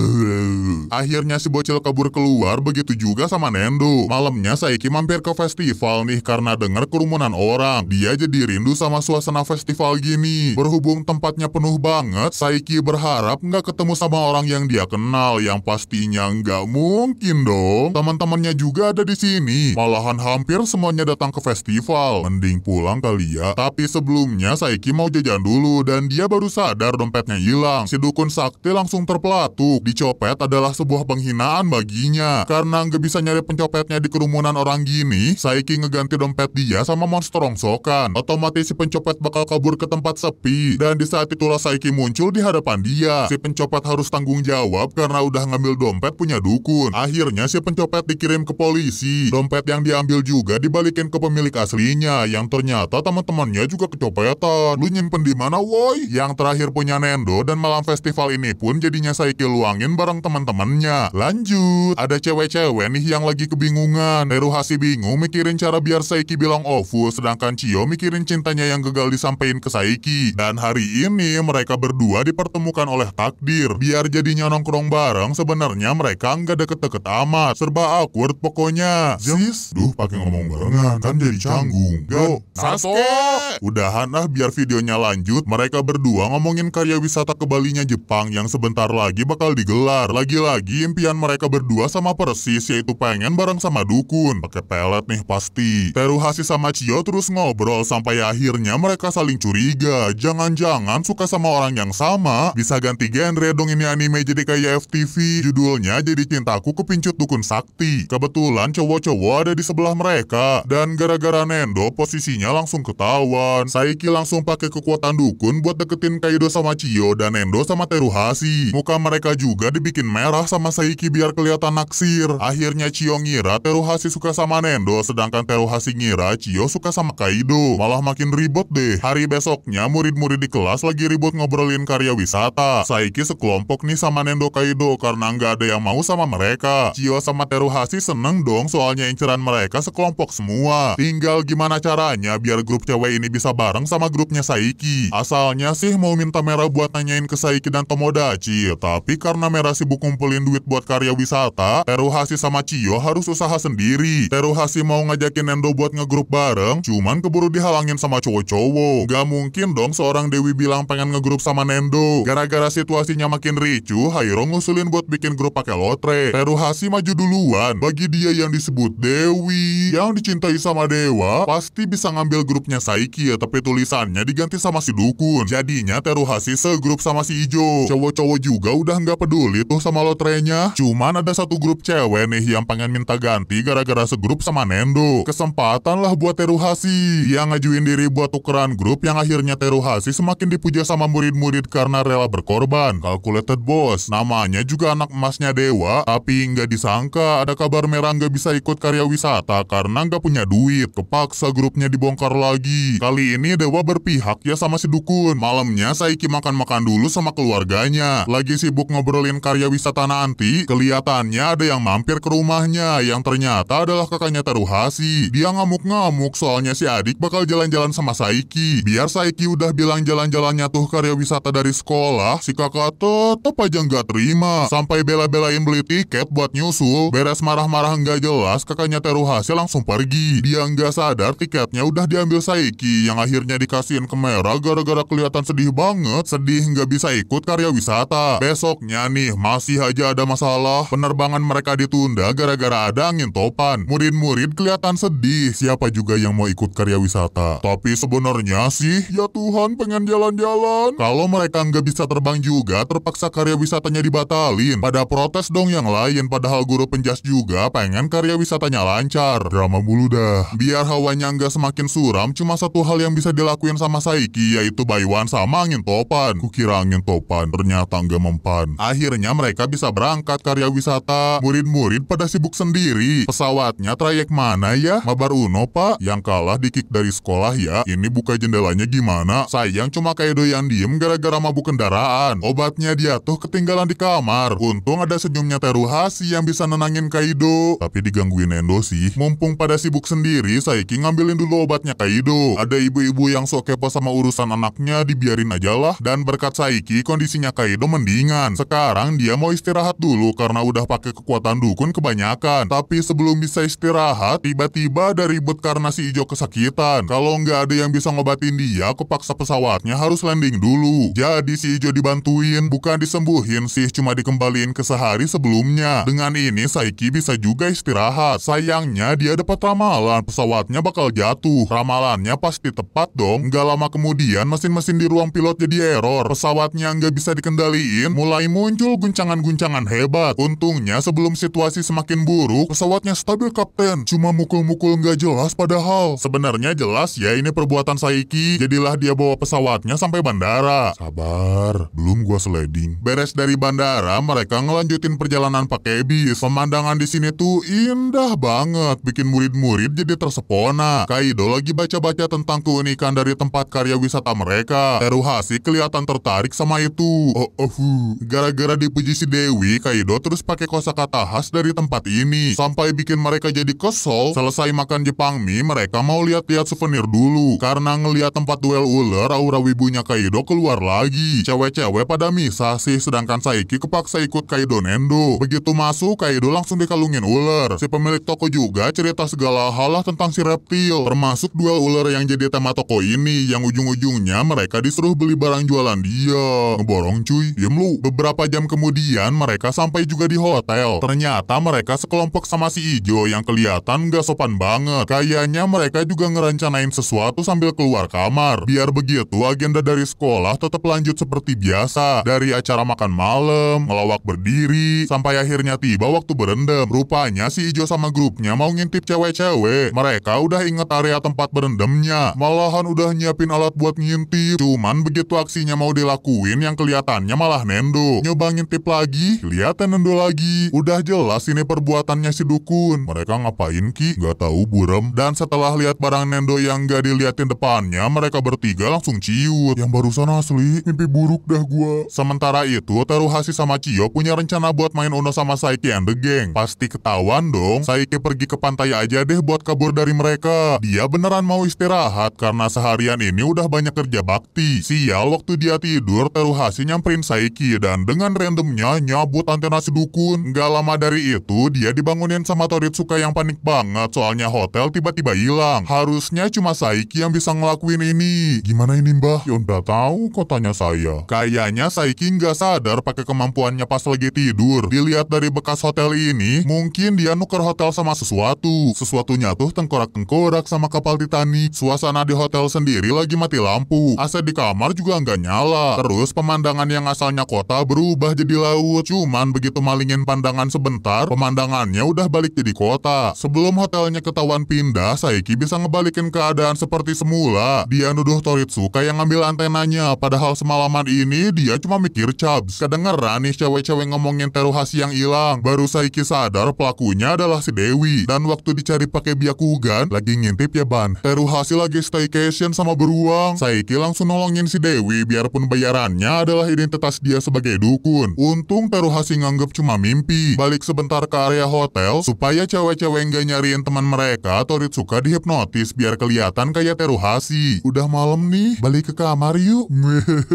Akhirnya si bocil kabur keluar, begitu juga sama Nendo. Malamnya Saiki mampir ke festival nih karena dengar kerumunan orang. Dia jadi rindu sama suasana festival gini. Berhubung tempatnya penuh banget, Saiki berharap nggak ketemu sama orang yang dia kenal. Yang pastinya nggak mungkin dong. Teman-temannya juga ada di sini. Malahan hampir semuanya datang ke festival. Mending pulang kali ya. Tapi sebelumnya Saiki mau jajan dulu dan dia baru sadar dompetnya hilang. Si dukun sakti langsung terpelatuk. Dicopet adalah sebuah penghinaan baginya. Karena nggak bisa nyari pencopetnya di kerumunan orang gini, Saiki ngeganti dompet dia sama monster rongsokan. Otomatis si pencopet bakal kabur ke tempat sepi. Dan di saat itulah Saiki muncul di hadapan dia. Si pencopet harus tanggung jawab karena udah ngambil dompet punya dukun. Akhirnya si pencopet dikirim ke polisi. Dompet yang diambil juga dibalikin ke pemilik aslinya. Yang ternyata teman-temannya juga kecopetan. Lu nyimpen di mana woi? Yang terakhir punya Nendo dan malam festival ini pun jadinya Saiki luangin bareng teman-temannya. Lanjut, ada cewek-cewek nih yang lagi kebingungan. Teruhasi bingung mikirin cara biar Saiki bilang ofu, sedangkan Cio mikirin cintanya yang gagal disampaikan ke Saiki. Dan hari ini mereka berdua dipertemukan oleh takdir. Biar jadinya nongkrong bareng, sebenarnya mereka nggak deket-deket amat. Serba awkward pokoknya. Sis, duh pakai ngomong barengan kan jadi canggung. Go, Sasuke! Udahan ah biar videonya lanjut. Mereka berdua ngomongin karya wisata ke Balinya Jepang yang sebentar lagi bakal digelar. Lagi-lagi impian mereka berdua sama persis yaitu pengen bareng sama dukun. Pakai pelet nih pasti. Teruhasi sama Cio terus ngobrol sampai akhirnya mereka saling curiga. Jangan-jangan suka sama orang yang sama. Bisa ganti genre dong ini anime jadi kayak FTV. Judulnya jadi cintaku kepincut dukun sakti. Kebetulan cowok-cowok ada di sebelah mereka. Dan gara-gara Nendo posisinya langsung ketahuan. Saiki langsung pakai kekuatan dukun buat deketin Kaido sama Cio dan Nendo sama Teruhasi. Muka mereka juga dibikin merah sama Saiki biar kelihatan naksir. Akhirnya Cio ngira Teruhasi suka sama Nendo, sedangkan Teruhasi ngira Cio suka sama Kaido. Malah makin ribet deh. Hari besoknya murid-murid di kelas lagi ribut ngobrolin karya wisata. Saiki sekelompok nih sama Nendo Kaido karena nggak ada yang mau sama mereka. Cio sama Teruhasi seneng dong soalnya inceran mereka sekelompok semua. Tinggal gimana caranya biar grup cewek ini bisa bareng sama grupnya Saiki. Asalnya sih mau minta merah buat nanyain ke Saiki dan Tomodachi, tapi karena merah sibuk kumpulin duit buat karya wisata, Teruhasi sama Cio harus usaha sendiri. Teruhasi mau ngajakin Nendo buat ngegrup bareng, cuman keburu dihalangin sama cowok-cowok. Gak mungkin dong seorang Dewi bilang pengen ngegrup sama Nendo. Gara-gara situasinya makin ricu, Hairo ngusulin buat bikin grup pakai lotre. Teruhasi maju duluan. Bagi dia yang disebut Dewi, yang dicintai sama Dewa, pasti bisa ngambil grupnya Saiki ya, tapi tulisannya diganti sama si Dukun. Jadinya Teruhasi segrup sama si Ijo. Cowok-cowok juga udah nggak peduli tuh sama lotre sorenya. Cuman ada satu grup cewek nih yang pengen minta ganti gara-gara segrup sama Nendo. Kesempatan lah buat Teruhasi. Dia ngajuin diri buat tukeran grup yang akhirnya Teruhasi semakin dipuja sama murid-murid karena rela berkorban. Calculated bos. Namanya juga anak emasnya Dewa, tapi nggak disangka ada kabar merah nggak bisa ikut karya wisata karena nggak punya duit. Kepaksa grupnya dibongkar lagi. Kali ini Dewa berpihak ya sama si Dukun. Malamnya Saiki makan-makan dulu sama keluarganya. Lagi sibuk ngobrolin karya wisata nanti, kelihatannya ada yang mampir ke rumahnya yang ternyata adalah kakaknya Teruhasi. Dia ngamuk-ngamuk soalnya si adik bakal jalan-jalan sama Saiki. Biar Saiki udah bilang jalan-jalannya tuh karya wisata dari sekolah, si kakak tetep aja nggak terima. Sampai bela-belain beli tiket buat nyusul, beres marah-marah nggak jelas, kakaknya Teruhasi langsung pergi. Dia nggak sadar tiketnya udah diambil Saiki yang akhirnya dikasihin ke Merah gara-gara kelihatan sedih banget. Sedih nggak bisa ikut karya wisata. Besoknya nih masih aja ada masalah. Penerbangan mereka ditunda gara-gara ada angin topan. Murid-murid kelihatan sedih. Siapa juga yang mau ikut karya wisata? Tapi sebenarnya sih, ya Tuhan pengen jalan-jalan. Kalau mereka nggak bisa terbang juga, terpaksa karya wisatanya dibatalin. Pada protes dong yang lain, padahal guru penjas juga pengen karya wisatanya lancar. Drama mulu dah. Biar hawanya nggak semakin suram, cuma satu hal yang bisa dilakuin sama Saiki, yaitu Baiwan sama angin topan. Kukira angin topan, ternyata nggak mempan. Akhirnya mereka bisa berangkat karya wisata. Murid-murid pada sibuk sendiri. Pesawatnya trayek mana ya? Mabar Uno pak? Yang kalah di-kick dari sekolah ya. Ini buka jendelanya gimana? Sayang cuma Kaido yang diem gara-gara mabuk kendaraan. Obatnya dia tuh ketinggalan di kamar. Untung ada senyumnya Teruhasi yang bisa nenangin Kaido. Tapi digangguin Endo sih. Mumpung pada sibuk sendiri, Saiki ngambilin dulu obatnya Kaido. Ada ibu-ibu yang sok kepo sama urusan anaknya, dibiarin aja lah. Dan berkat Saiki, kondisinya Kaido mendingan. Sekarang dia mau istirahat dulu karena udah pakai kekuatan dukun kebanyakan. Tapi sebelum bisa istirahat, tiba-tiba ada ribut karena si Ijo kesakitan. Kalau nggak ada yang bisa ngobatin dia, kepaksa pesawatnya harus landing dulu. Jadi si Ijo dibantuin, bukan disembuhin sih, cuma dikembaliin ke sehari sebelumnya. Dengan ini Saiki bisa juga istirahat. Sayangnya dia dapat ramalan, pesawatnya bakal jatuh. Ramalannya pasti tepat dong. Nggak lama kemudian mesin-mesin di ruang pilot jadi error. Pesawatnya nggak bisa dikendaliin, mulai muncul guncangan-guncangan hebat. Untungnya sebelum situasi semakin buruk, pesawatnya stabil kapten. Cuma mukul-mukul nggak jelas padahal. Sebenarnya jelas ya ini perbuatan Saiki. Jadilah dia bawa pesawatnya sampai bandara. Sabar, belum gua sliding. Beres dari bandara, mereka ngelanjutin perjalanan pakai bis. Pemandangan di sini tuh indah banget, bikin murid-murid jadi tersepona. Kaido lagi baca-baca tentang keunikan dari tempat karya wisata mereka. Teruhasi kelihatan tertarik sama itu. Oh, oh, gara-gara dipuji si Dewi, Kaido terus pakai kosakata khas dari tempat ini. Sampai bikin mereka jadi kesel. Selesai makan Jepang mie, mereka mau lihat-lihat souvenir dulu. Karena ngeliat tempat duel ular, aura wibunya Kaido keluar lagi. Cewek-cewek pada misah sih, sedangkan Saiki kepaksa ikut Kaido Nendo. Begitu masuk, Kaido langsung dikalungin ular. Si pemilik toko juga cerita segala hal tentang si reptil. Termasuk duel ular yang jadi tema toko ini, yang ujung-ujungnya mereka disuruh beli barang jualan dia. Ngeborong cuy, diem lu. Beberapa jam kemudian mereka sampai juga di hotel. Ternyata mereka sekelompok sama si Ijo yang kelihatan gak sopan banget. Kayaknya mereka juga ngerencanain sesuatu sambil keluar kamar. Biar begitu agenda dari sekolah tetap lanjut seperti biasa. Dari acara makan malam, ngelawak berdiri, sampai akhirnya tiba waktu berendam. Rupanya si Ijo sama grupnya mau ngintip cewek-cewek. Mereka udah inget area tempat berendamnya. Malahan udah nyiapin alat buat ngintip. Cuman begitu aksinya mau dilakuin yang kelihatannya malah Nendo. Nyoba ngintip lagi, kelihatan Nendo lagi. Udah jelas ini perbuatannya si dukun. Mereka ngapain ki? Gak tahu buram. Dan setelah lihat barang Nendo yang gak diliatin depannya, mereka bertiga langsung ciut. Yang barusan asli, mimpi buruk dah gua. Sementara itu, Teruhasi sama Cio punya rencana buat main Uno sama Saiki and the Gang. Pasti ketahuan dong, Saiki pergi ke pantai aja deh buat kabur dari mereka. Dia beneran mau istirahat karena seharian ini udah banyak kerja bakti. Sial waktu dia tidur, Teruhasi nyamperin Saiki dan dengan randomnya nyabut antena si dukun. Gak lama dari itu, dia dibangunin sama Toritsuka yang panik banget soalnya hotel tiba-tiba hilang. Harusnya cuma Saiki yang bisa ngelakuin ini. Gimana ini mbah? Ya udah tahu kok tanya saya. Kayaknya Saiki nggak sadar pakai kemampuannya pas lagi tidur. Dilihat dari bekas hotel ini, mungkin dia nuker hotel sama sesuatu. Sesuatunya tuh tengkorak-tengkorak sama kapal Titanic. Suasana di hotel sendiri lagi mati lampu. AC di kamar juga nggak nyala. Terus pemandangan yang asalnya kota berubah jadi laut. Cuman begitu malingin pandangan sebentar, pemandangannya udah balik jadi kota. Sebelum hotelnya ketahuan pindah, Saiki bisa ngebalikin keadaan seperti semula. Dia nuduh Toritsuka yang ngambil antenanya, padahal semalaman ini dia cuma mikir Chabs. Kedengeran nih cewek-cewek ngomongin Teruhasi yang hilang. Baru Saiki sadar pelakunya adalah si Dewi. Dan waktu dicari pakai Byakugan, lagi ngintip ya ban. Teruhasi lagi staycation sama beruang. Saiki langsung nolongin si Dewi biarpun bayarannya adalah identitas dia sebagai dukun. Untung Teruhasi nganggep cuma mimpi. Balik sebentar ke area hotel supaya cewek-cewek nggak nyariin teman mereka, Toritsuka dihipnotis biar kelihatan kayak Teruhasi. Udah malam nih, balik ke kamar yuk.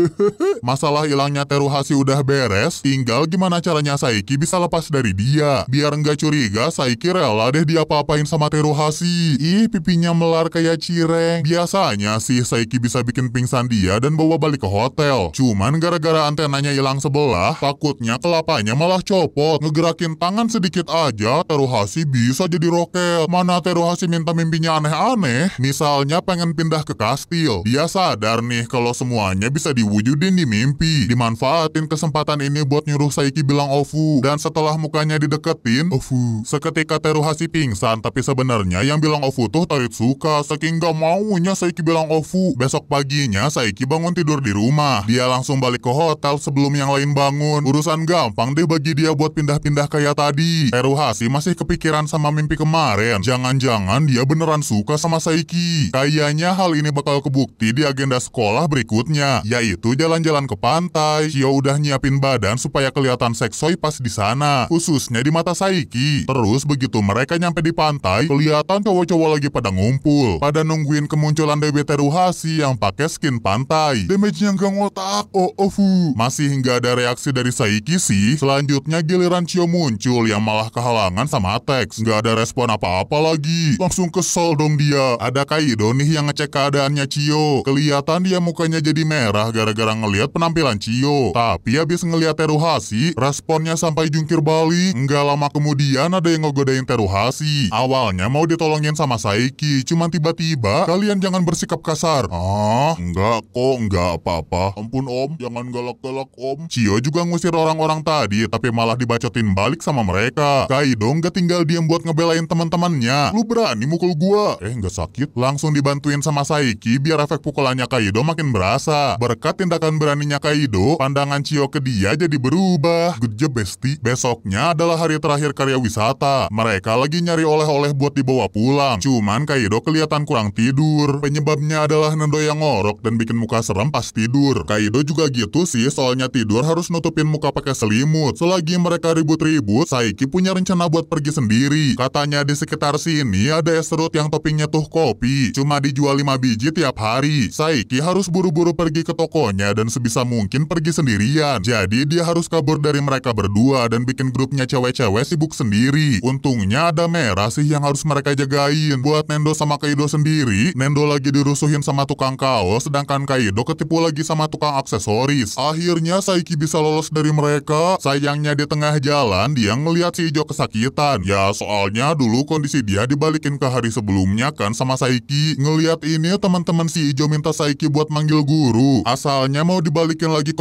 Masalah hilangnya Teruhasi udah beres, tinggal gimana caranya Saiki bisa lepas dari dia. Biar nggak curiga, Saiki rela deh diapa-apain sama Teruhasi. Ih, pipinya melar kayak cireng. Biasanya sih Saiki bisa bikin pingsan dia dan bawa balik ke hotel. Cuman gara-gara antenanya hilang sebelah, takutnya kelapanya malah copot. Ngegerakin tangan sedikit aja, Teruhasi bisa jadi roket. Mana Teruhasi minta mimpinya aneh-aneh? Misalnya pengen pindah ke kastil. Dia sadar nih kalau semuanya bisa diwujudin di mimpi. Dimanfaatin kesempatan ini buat nyuruh Saiki bilang Ofu. Dan setelah mukanya dideketin, Ofu. Seketika Teruhasi pingsan, tapi sebenarnya yang bilang Ofu tuh Taritsuka. Saking gak maunya Saiki bilang Ofu. Besok paginya Saiki bangun tidur di rumah. Dia langsung balik ke hotel sebelum yang lain bangun. Urusan gampang deh bagi dia buat pindah-pindah kayak tadi. Teruhasi masih kepikiran sama mimpi kemarin. Jangan-jangan dia beneran suka sama Saiki. Kayaknya hal ini bakal kebukti di agenda sekolah berikutnya, yaitu jalan-jalan ke pantai. Shio udah nyiapin badan supaya kelihatan seksoi pas di sana, khususnya di mata Saiki. Terus begitu mereka nyampe di pantai, kelihatan cowok-cowok lagi pada ngumpul, pada nungguin kemunculan Dewi Teruhasi yang pakai skin pantai. Damage-nya nggak ngotak, oh oh fu. Masih nggak ada reaksi dari Saiki sih. Selanjutnya giliran Chio muncul yang malah kehalangan sama Tex. Nggak ada respon apa-apa lagi. Langsung kesel dong dia. Ada Kaido nih yang ngecek keadaannya Chio. Kelihatan dia mukanya jadi merah gara-gara ngelihat penampilan Chio. Tapi habis ngelihat Teruhasi, responnya sampai jungkir balik. Nggak lama kemudian ada yang ngegodain Teruhasi. Awalnya mau ditolongin sama Saiki, cuman tiba-tiba kalian jangan bersikap kasar. Ah, enggak kok, enggak apa-apa. Ampun om, jangan galak-galak om. Chio juga ngusir orang-orang tadi, tapi malah dibacotin balik sama mereka. Kaido nggak tinggal diam buat ngebelain teman-temannya. Lu berani mukul gua? Eh, nggak sakit. Langsung dibantuin sama Saiki biar efek pukulannya Kaido makin berasa. Berkat tindakan beraninya Kaido, pandangan Chio ke dia jadi berubah. Good job, Besti. Besoknya adalah hari terakhir karya wisata. Mereka lagi nyari oleh-oleh buat dibawa pulang. Cuman Kaido kelihatan kurang tidur. Penyebabnya adalah Nendo yang ngorok dan bikin muka serem pas tidur. Kaido juga gitu sih, soalnya tidur harus nutupin muka pakai selimut. Selagi mereka ribut-ribut, Saiki punya rencana buat pergi sendiri. Katanya di sekitar sini ada es serut yang toppingnya tuh kopi. Cuma dijual 5 biji tiap hari. Saiki harus buru-buru pergi ke tokonya dan sebisa mungkin pergi sendirian. Jadi dia harus kabur dari mereka berdua dan bikin grupnya cewek-cewek sibuk sendiri. Untungnya ada merah sih yang harus mereka jagain. Buat Nendo sama Kaido sendiri, Nendo lagi dirusuhin sama tukang kaos, sedangkan Kaido ketipu lagi sama tukang aksesoris. Akhirnya Saiki bisa lolos dari mereka. Sayangnya di tengah jalan dia ngeliat si Ijo kesakitan. Ya soalnya dulu kondisi dia dibalikin ke hari sebelumnya kan sama Saiki. Ngeliat ini teman-teman si Ijo minta Saiki buat manggil guru. Asalnya mau dibalikin lagi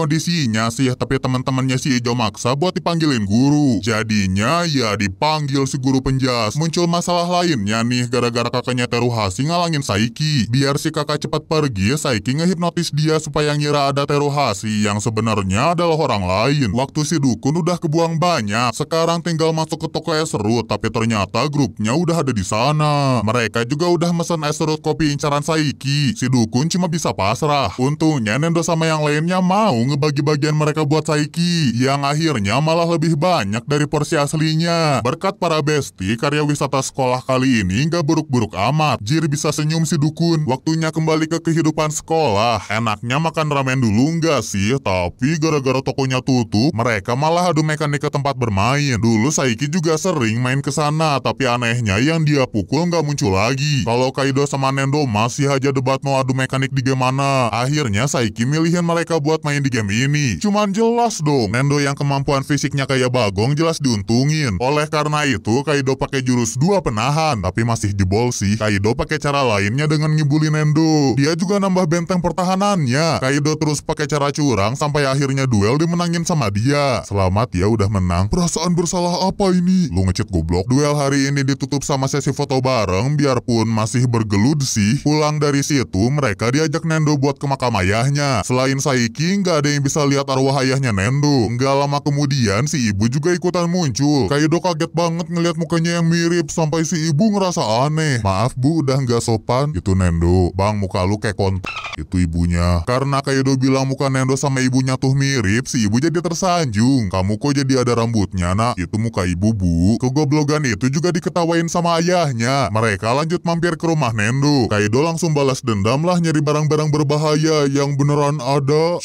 kondisinya sih, tapi teman-temannya si Ijo maksa buat dipanggilin guru. Jadinya ya dipanggil si guru penjas. Muncul masalah lainnya nih gara-gara kakaknya Teruhasi ngalangin Saiki. Biar si kakak cepat pergi, Saiki ngehipnotis dia supaya ngira ada Teruhasi yang sebenarnya adalah orang lain. Waktu si dukun udah kebuang banyak. Sekarang tinggal masuk ke toko es serut, tapi ternyata grupnya udah ada di sana. Mereka juga udah mesen es serut kopi incaran Saiki. Si dukun cuma bisa pasrah. Untungnya Nendo sama yang lainnya mau ngebagi bagian mereka buat Saiki. Yang akhirnya malah lebih banyak dari porsi aslinya. Berkat para besti, karya wisata sekolah kali ini nggak buruk-buruk amat. Jir bisa senyum si dukun. Waktunya kembali ke kehidupan sekolah. Enaknya makan ramen dulu nggak sih? Tapi gara-gara tokonya tutup, mereka malah adu mekanik ke tempat bermain. Dulu Saiki juga sering main ke sana, tapi anehnya yang dia pukul nggak muncul lagi. Kalau Kaido sama Nendo masih aja debat mau adu mekanik di game mana. Akhirnya Saiki milihin mereka buat main di game ini. Cuman jelas dong, Nendo yang kemampuan fisiknya kayak bagong jelas diuntungin. Oleh karena itu, Kaido pakai jurus dua penahan, tapi masih jebol sih. Kaido pakai cara lainnya dengan ngibulin Nendo. Dia juga nambah benteng pertahanannya. Kaido terus pakai cara curang sampai akhirnya duel dimenangin sama dia. Selamat ya udah menang. Perasaan bersalah apa ini? Lu ngecit goblok. Duel hari ini ditutup sama sesi foto bareng biarpun masih bergelut sih. Pulang dari situ mereka diajak Nendo buat ke makam ayahnya. Selain Saiki nggak ada yang bisa lihat arwah ayahnya Nendo. Nggak lama kemudian si ibu juga ikutan muncul. Kaido kaget banget ngeliat mukanya yang mirip sampai si ibu ngerasa aneh. Maaf bu udah nggak sopan. Itu Nendo. Bang muka lu kayak kontak. Itu ibunya. Karena Kaido bilang muka Nendo sama ibunya tuh mirip, si ibu jadi tersanjung. Kamu kok jadi ada rambutnya nak? Itu muka ibu bu. Kegoblogan itu juga diketawain sama ayahnya. Mereka lanjut mampir ke rumah Nendo. Kaido langsung balas dendam lah nyari barang-barang berbahaya yang beneran ada.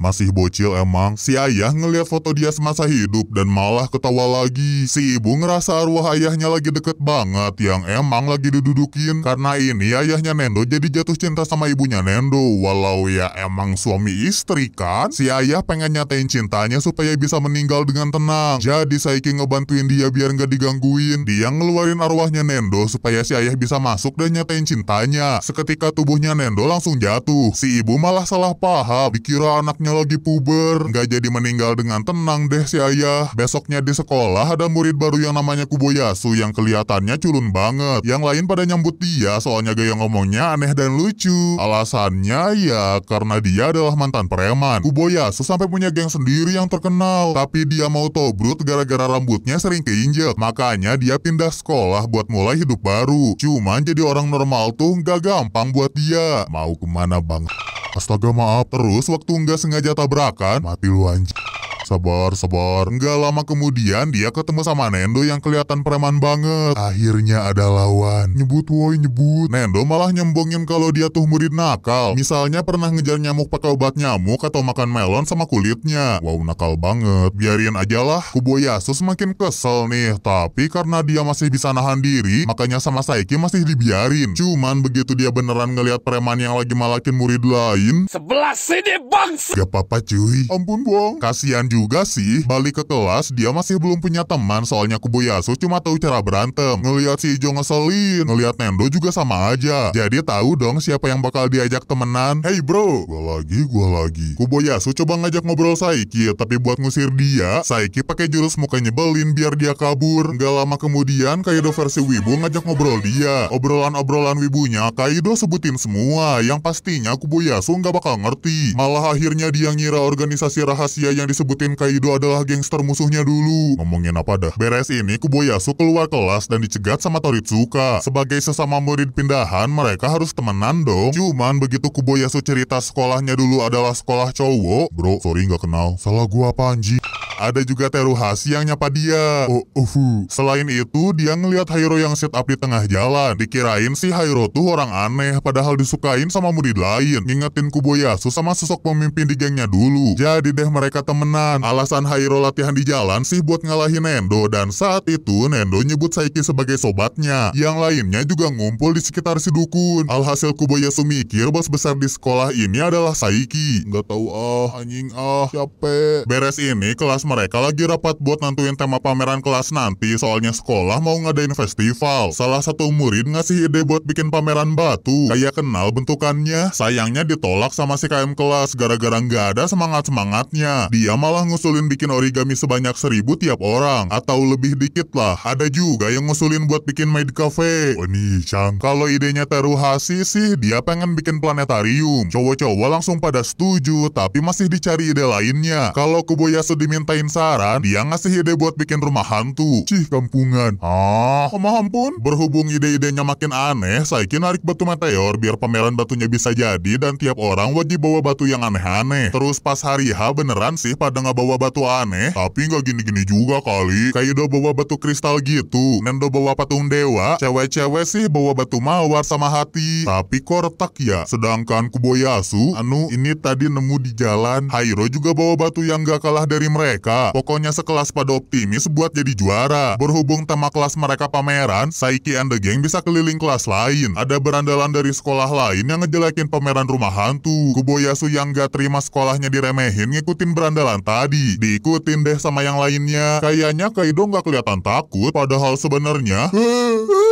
Masih bocil emang. Si ayah ngeliat foto dia semasa hidup dan malah ketawa lagi. Si ibu ngerasa arwah ayahnya lagi deket banget yang emang lagi didudukin. Karena ini ayahnya Nendo jadi jatuh cinta sama ibunya Nendo. Walau ya emang suami istri kan. Si ayah pengen nyatain cintanya supaya bisa meninggal dengan tenang. Jadi Saiki ngebantuin dia biar nggak digangguin. Dia ngeluarin arwahnya Nendo supaya si ayah bisa masuk dan nyatain cintanya. Seketika tubuhnya Nendo langsung jatuh. Si ibu malah salah paham. Dikira anaknya lagi puber. Nggak jadi meninggal dengan tenang deh si ayah. Besoknya di sekolah ada murid baru yang namanya Kuboyasu yang kelihatannya culun banget. Yang lain pada nyambut dia soalnya gaya ngomongnya aneh dan lucu. Alasannya ya karena dia adalah mantan preman. Kuboyasu sampai punya geng sendiri yang terkenal. Tapi dia mau tobrut gara-gara rambutnya sering keinjek. Makanya dia pindah sekolah buat mulai hidup baru. Cuman jadi orang normal tuh nggak gampang buat dia. Mau ke mana bang? Astaga maaf. Terus waktu nggak sengaja tabrakan, mati lu anjing. Sabar, sabar. Nggak lama kemudian dia ketemu sama Nendo yang kelihatan preman banget. Akhirnya ada lawan. Nyebut woi nyebut. Nendo malah nyembongin kalau dia tuh murid nakal. Misalnya pernah ngejar nyamuk pakai obat nyamuk atau makan melon sama kulitnya. Wow nakal banget. Biarin aja lah. Kuboyasu semakin kesel nih. Tapi karena dia masih bisa nahan diri, makanya sama Saiki masih dibiarin. Cuman begitu dia beneran ngelihat preman yang lagi malakin murid lain, Sebelah sini, Bangs! Gak apa-apa cuy. Ampun bang. Kasian juga sih. Balik ke kelas dia masih belum punya teman soalnya Kuboyasu cuma tahu cara berantem. Ngelihat si Ijo ngeselin. Ngelihat Nendo juga sama aja. Jadi tahu dong siapa yang bakal diajak temenan. Hey bro. Gua lagi, gua lagi. Kuboyasu coba ngajak ngobrol Saiki. Tapi buat ngusir dia, Saiki pakai jurus muka nyebelin biar dia kabur. Gak lama kemudian Kaido versi Wibu ngajak ngobrol dia. Obrolan-obrolan Wibunya Kaido sebutin semua. Yang pastinya Kuboyasu nggak bakal ngerti. Malah akhirnya dia ngira organisasi rahasia yang disebutin Kaido adalah gangster musuhnya dulu. Ngomongin apa dah? Beres ini Kuboyasu keluar kelas dan dicegat sama Toritsuka. Sebagai sesama murid pindahan, mereka harus temenan dong. Cuman begitu Kuboyasu cerita sekolahnya dulu adalah sekolah cowok. Bro, sorry nggak kenal. Salah gua apa anjing? Ada juga Teruhashi yang nyapa dia. Oh, uhu. Selain itu, dia ngelihat Hairo yang sit up di tengah jalan. Dikirain si Hairo tuh orang aneh, padahal disukain sama murid lain. Ngingetin Kuboyasu sama sosok pemimpin di gengnya dulu. Jadi deh mereka temenan. Alasan Hairo latihan di jalan sih buat ngalahin Nendo. Dan saat itu, Nendo nyebut Saiki sebagai sobatnya. Yang lainnya juga ngumpul di sekitar si dukun. Alhasil Kuboyasu mikir bos besar di sekolah ini adalah Saiki. Nggak tahu ah, anjing ah, capek. Beres ini, kelas mereka lagi rapat buat nentuin tema pameran kelas nanti soalnya sekolah mau ngadain festival. Salah satu murid ngasih ide buat bikin pameran batu. Kayak kenal bentukannya. Sayangnya ditolak sama si KM kelas gara-gara nggak ada semangat-semangatnya. Dia malah ngusulin bikin origami sebanyak seribu tiap orang. Atau lebih dikit lah. Ada juga yang ngusulin buat bikin maid cafe. Oh nih, Cang. Kalau idenya Teruhashi sih, dia pengen bikin planetarium. Cowok-cowok langsung pada setuju, tapi masih dicari ide lainnya. Kalau Kuboyasu dimintain saran, dia ngasih ide buat bikin rumah hantu. Cih, kampungan. Ah, maaf ampun. Berhubung ide-idenya makin aneh, Saiki narik batu meteor biar pameran batunya bisa jadi dan tiap orang wajib bawa batu yang aneh-aneh. Terus pas hari H beneran sih pada nggak bawa batu aneh, tapi nggak gini-gini juga kali. Kaido bawa batu kristal gitu, Nendo bawa patung dewa, cewek-cewek sih bawa batu mawar sama hati. Tapi kok retak ya? Sedangkan Kuboyasu, anu ini tadi nemu di jalan. Hairo juga bawa batu yang gak kalah dari mereka. Pokoknya sekelas pada optimis buat jadi juara. Berhubung tema kelas mereka pameran, Saiki and the gang bisa keliling kelas lain. Ada berandalan dari sekolah lain yang ngejelekin pameran rumah hantu. Kuboyasu yang gak terima sekolahnya diremehin ngikutin berandalan tadi. Diikutin deh sama yang lainnya. Kayaknya Kaido gak kelihatan takut, padahal sebenarnya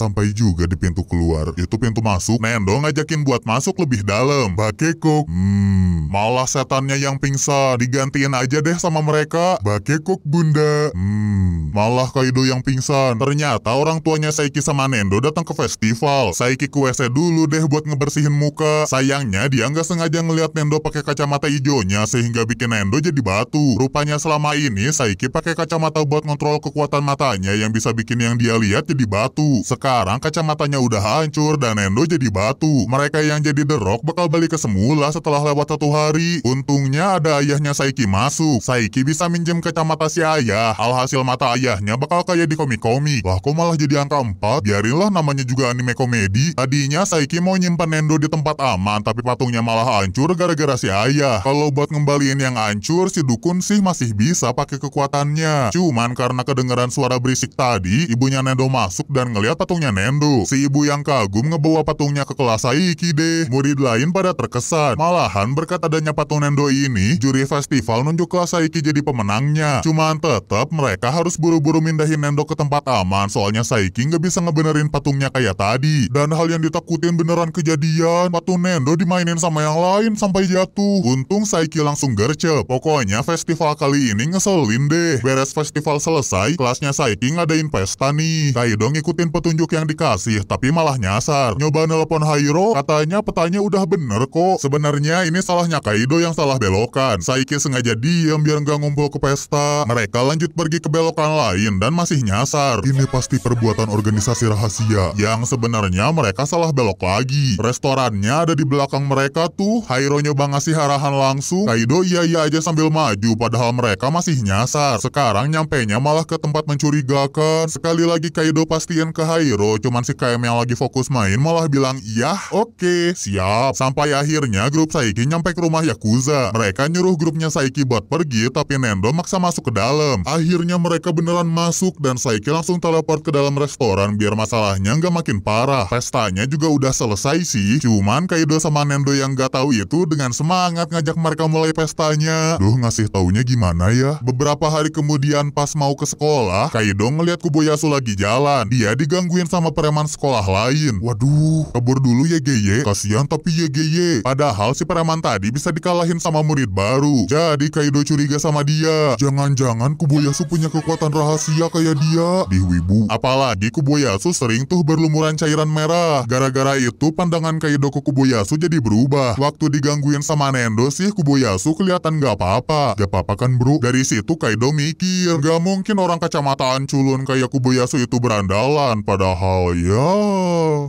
sampai juga di pintu keluar. Itu pintu masuk, Nendo ngajakin buat masuk lebih dalam. Bakekok, hmm, malah setannya yang pingsan. Digantiin aja deh sama mereka. Bakekok bunda, hmm, malah Kaido yang pingsan. Ternyata orang tuanya Saiki sama Nendo datang ke festival. Saiki ke WC dulu deh buat ngebersihin muka. Sayangnya dia nggak sengaja ngeliat Nendo pakai kacamata hijaunya sehingga bikin Nendo jadi batu. Rupanya selama ini Saiki pakai kacamata buat ngontrol kekuatan matanya yang bisa bikin yang dia lihat jadi batu. Sekarang kacamatanya udah hancur dan Nendo jadi batu. Mereka yang jadi The Rock bakal balik ke semula setelah lewat satu hari. Untungnya ada ayahnya Saiki masuk. Saiki bisa minjem kacamata si ayah. Alhasil mata ayahnya bakal kayak di komik-komik. Wah kok malah jadi angka 4? Biarinlah namanya juga anime komedi. Tadinya Saiki mau nyimpan Nendo di tempat aman tapi patungnya malah hancur gara-gara si ayah. Kalau buat ngembaliin yang hancur si dukun sih masih bisa pakai kekuatannya. Cuman karena kedengeran suara berisik tadi, ibunya Nendo masuk dan ngeliat patungnya Nendo. Si ibu yang kagum ngebawa patungnya ke kelas Saiki deh. Murid lain pada terkesan. Malahan berkat adanya patung Nendo ini, juri festival nunjuk kelas Saiki jadi pemenangnya. Cuman tetap mereka harus buru-buru mindahin Nendo ke tempat aman soalnya Saiki nggak bisa ngebenerin patungnya kayak tadi. Dan hal yang ditakutin beneran kejadian. Patung Nendo dimainin sama yang lain sampai jatuh. Untung Saiki langsung gercep. Pokoknya festival kali ini ngeselin deh. Beres festival selesai, kelasnya Saiki ngadain pesta nih. Kaido ngikutin petunjuk yang dikasih, tapi malah nyasar. Nyoba nelpon Hairo, katanya petanya udah bener kok. Sebenarnya ini salahnya Kaido yang salah belokan. Saiki sengaja diam biar nggak ngumpul ke pesta. Mereka lanjut pergi ke belokan lain dan masih nyasar. Ini pasti perbuatan organisasi rahasia yang sebenarnya mereka salah belok lagi. Restorannya ada di belakang mereka tuh. Hairo nyoba ngasih arahan langsung. Kaido iya iya aja sambil maju padahal mereka masih nyasar. Sekarang nyampenya malah ke tempat mencurigakan. Sekali lagi Kaido pastiin ke Hairo, cuman si KM yang lagi fokus main malah bilang iya, oke, siap. Sampai akhirnya grup Saiki nyampe ke rumah Yakuza. Mereka nyuruh grupnya Saiki buat pergi, tapi Nendo maksa masuk ke dalam. Akhirnya mereka beneran masuk dan Saiki langsung teleport ke dalam restoran biar masalahnya nggak makin parah. Pestanya juga udah selesai sih, cuman Kaido sama Nendo yang nggak tahu itu dengan semangat ngajak mereka mulai pestanya. Duh ngasih taunya gimana ya? Beberapa hari kemudian pas mau ke sekolah, Kaido ngeliat Kuboyasu lagi jalan. Dia digangguin sama preman sekolah lain. Waduh, kabur dulu ya Geye. Kasihan tapi ya Geye. Padahal si preman tadi bisa dikalahin sama murid baru. Jadi Kaido curiga sama dia. Jangan-jangan Kuboyasu punya kekuatan rahasia kayak dia. Di Wibu. Apalagi Kuboyasu sering tuh berlumuran cairan merah. Gara-gara itu pandangan Kaido ke Kuboyasu jadi berubah. Waktu digangguin sama Nendo sih Kuboyasu kelihatan gak apa-apa. Gak apa-apa kan bro? Dari situ Kaido mikir. Gak mungkin orang kacamataan culun kayak Kuboyasu itu berandalan. Padahal ya...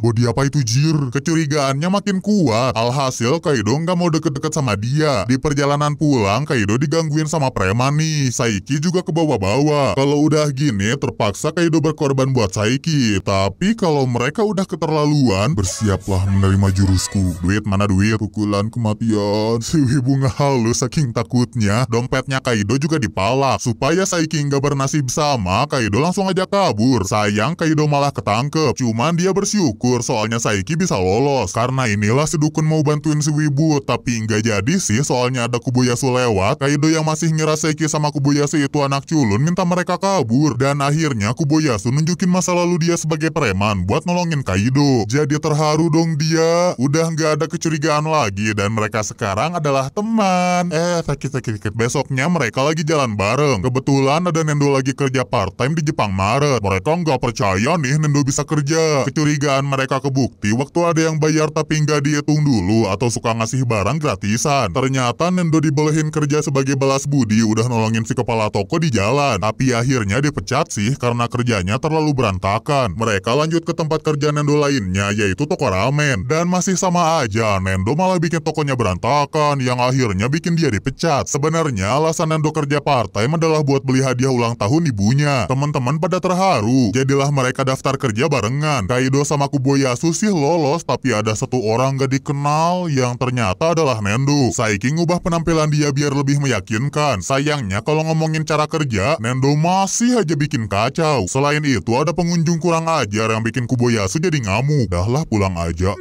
Bodi apa itu jir? Kecurigaannya makin kuat. Alhasil Kaido nggak mau deket-deket sama dia. Di perjalanan pulang Kaido digangguin sama preman nih. Saiki juga ke bawah-bawah. Kalau udah gini terpaksa Kaido berkorban buat Saiki. Tapi kalau mereka udah keterlaluan, bersiaplah menerima jurusku. Duit mana duit? Pukulan kematian. Si wibu halus saking takutnya. Dompetnya Kaido juga dipalak. Supaya Saiki nggak bernasib sama, Kaido langsung aja kabur. Sayang Kaido malah ketangkep. Cuman dia bersyukur soalnya Saiki bisa lolos. Karena inilah si dukun mau bantuin si wibu. Tapi nggak jadi sih soalnya ada Kuboyasu lewat. Kaido yang masih ngira Saiki sama Kuboyasu itu anak culun minta mereka kabur. Dan akhirnya Kuboyasu nunjukin masa lalu dia sebagai preman buat nolongin Kaido. Jadi terharu dong dia. Udah nggak ada kecurigaan lagi dan mereka sekarang adalah teman. Eh sakit-sakit. Besoknya mereka lagi jalan bareng. Kebetulan ada Nendo lagi kerja part-time di Jepang Maret. Mereka nggak percaya nih Nendo bisa kerja. Kecurigaan mereka kebukti waktu ada yang bayar tapi nggak dihitung dulu atau suka ngasih barang gratisan. Ternyata Nendo dibolehin kerja sebagai balas budi udah nolongin si kepala toko di jalan. Tapi akhirnya dipecat sih karena kerjanya terlalu berantakan. Mereka lanjut ke tempat kerja Nendo lainnya yaitu toko ramen. Dan masih sama aja Nendo malah bikin tokonya berantakan yang akhirnya bikin dia dipecat. Sebenarnya alasan Nendo kerja part-time adalah buat beli hadiah ulang tahun ibunya. Teman-teman pada terharu. Jadilah mereka daftar kerja barengan. Kaido sama Kuboyasu sih lolos tapi ada satu orang gak dikenal yang ternyata adalah Nendo. Saiki ngubah penampilan dia biar lebih meyakinkan. Sayangnya kalau ngomongin cara kerja, Nendo masih aja bikin kacau. Selain itu ada pengunjung kurang ajar yang bikin Kuboyasu jadi ngamuk. Dahlah pulang aja.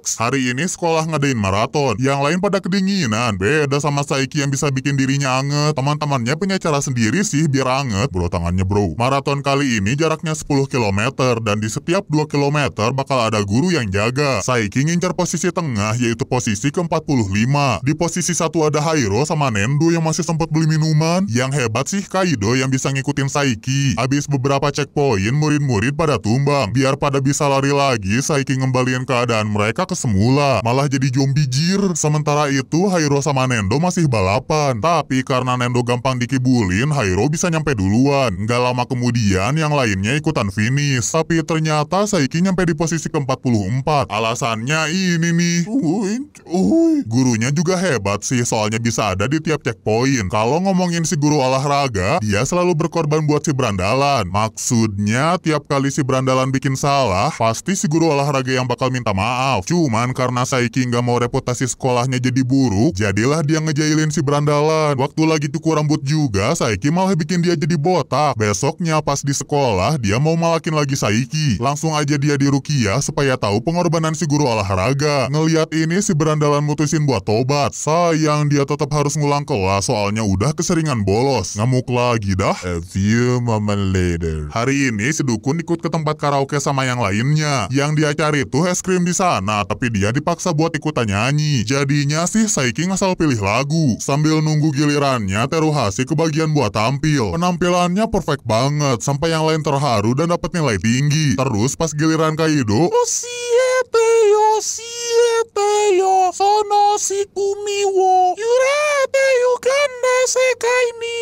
Next. Hari ini sekolah ngadain maraton. Yang lain pada kedinginan. Beda sama Saiki yang bisa bikin dirinya anget. Teman-temannya punya cara sendiri sih biar anget. Bro tangannya bro. Maraton kali ini jaraknya 10 km dan di setiap 2 km bakal ada guru yang jaga. Saiki ngincar posisi tengah yaitu posisi ke-45. Di posisi satu ada Hairo sama Nendo yang masih sempat beli minuman. Yang hebat sih Kaido yang bisa ngikutin Saiki. Habis beberapa checkpoint, murid-murid pada tumbang. Biar pada bisa lari lagi, Saiki ngembaliin keadaan mereka ke semula. Malah jadi zombie jir. Sementara itu, Hairo sama Nendo masih balapan. Tapi karena Nendo gampang dikibulin, Hairo bisa nyampe duluan. Nggak lama kemudian, yang lainnya ikutan finish. Tapi ternyata Saiki nyampe di posisi ke-44. Alasannya ini nih. Uy, uy. Gurunya juga hebat sih, soalnya bisa ada di tiap checkpoint. Kalau ngomongin si guru olahraga, dia selalu berkorban buat si berandalan. Maksudnya, tiap kali si berandalan bikin salah, pasti si guru olahraga yang bakal minta maaf. Cuman karena Saiki nggak mau reputasi sekolahnya jadi buruk, jadilah dia ngejailin si berandalan. Waktu lagi cukur rambut juga, Saiki malah bikin dia jadi botak. Besoknya pas di sekolah, dia mau malakin lagi Saiki. Langsung aja dia di Rukia supaya tahu pengorbanan si guru olahraga. Ngeliat ini si berandalan mutusin buat tobat. Sayang dia tetap harus ngulang kelas soalnya udah keseringan bolos. Ngamuk lagi dah. A few moment later. Hari ini si Dukun ikut ke tempat karaoke sama yang lainnya. Yang dia cari tuh es krim di sana, tapi dia dipaksa buat ikutan nyanyi. Jadinya sih Saiki ngasal pilih lagu. Sambil nunggu gilirannya, Teruhasi kebagian buat tampil. Penampilannya perfect banget, sampai yang lain terharu dan dapat nilai tinggi. Terus pas giliran Kaido, Osiete yo, siete yo, sono si kumiwo, yurete sekai ni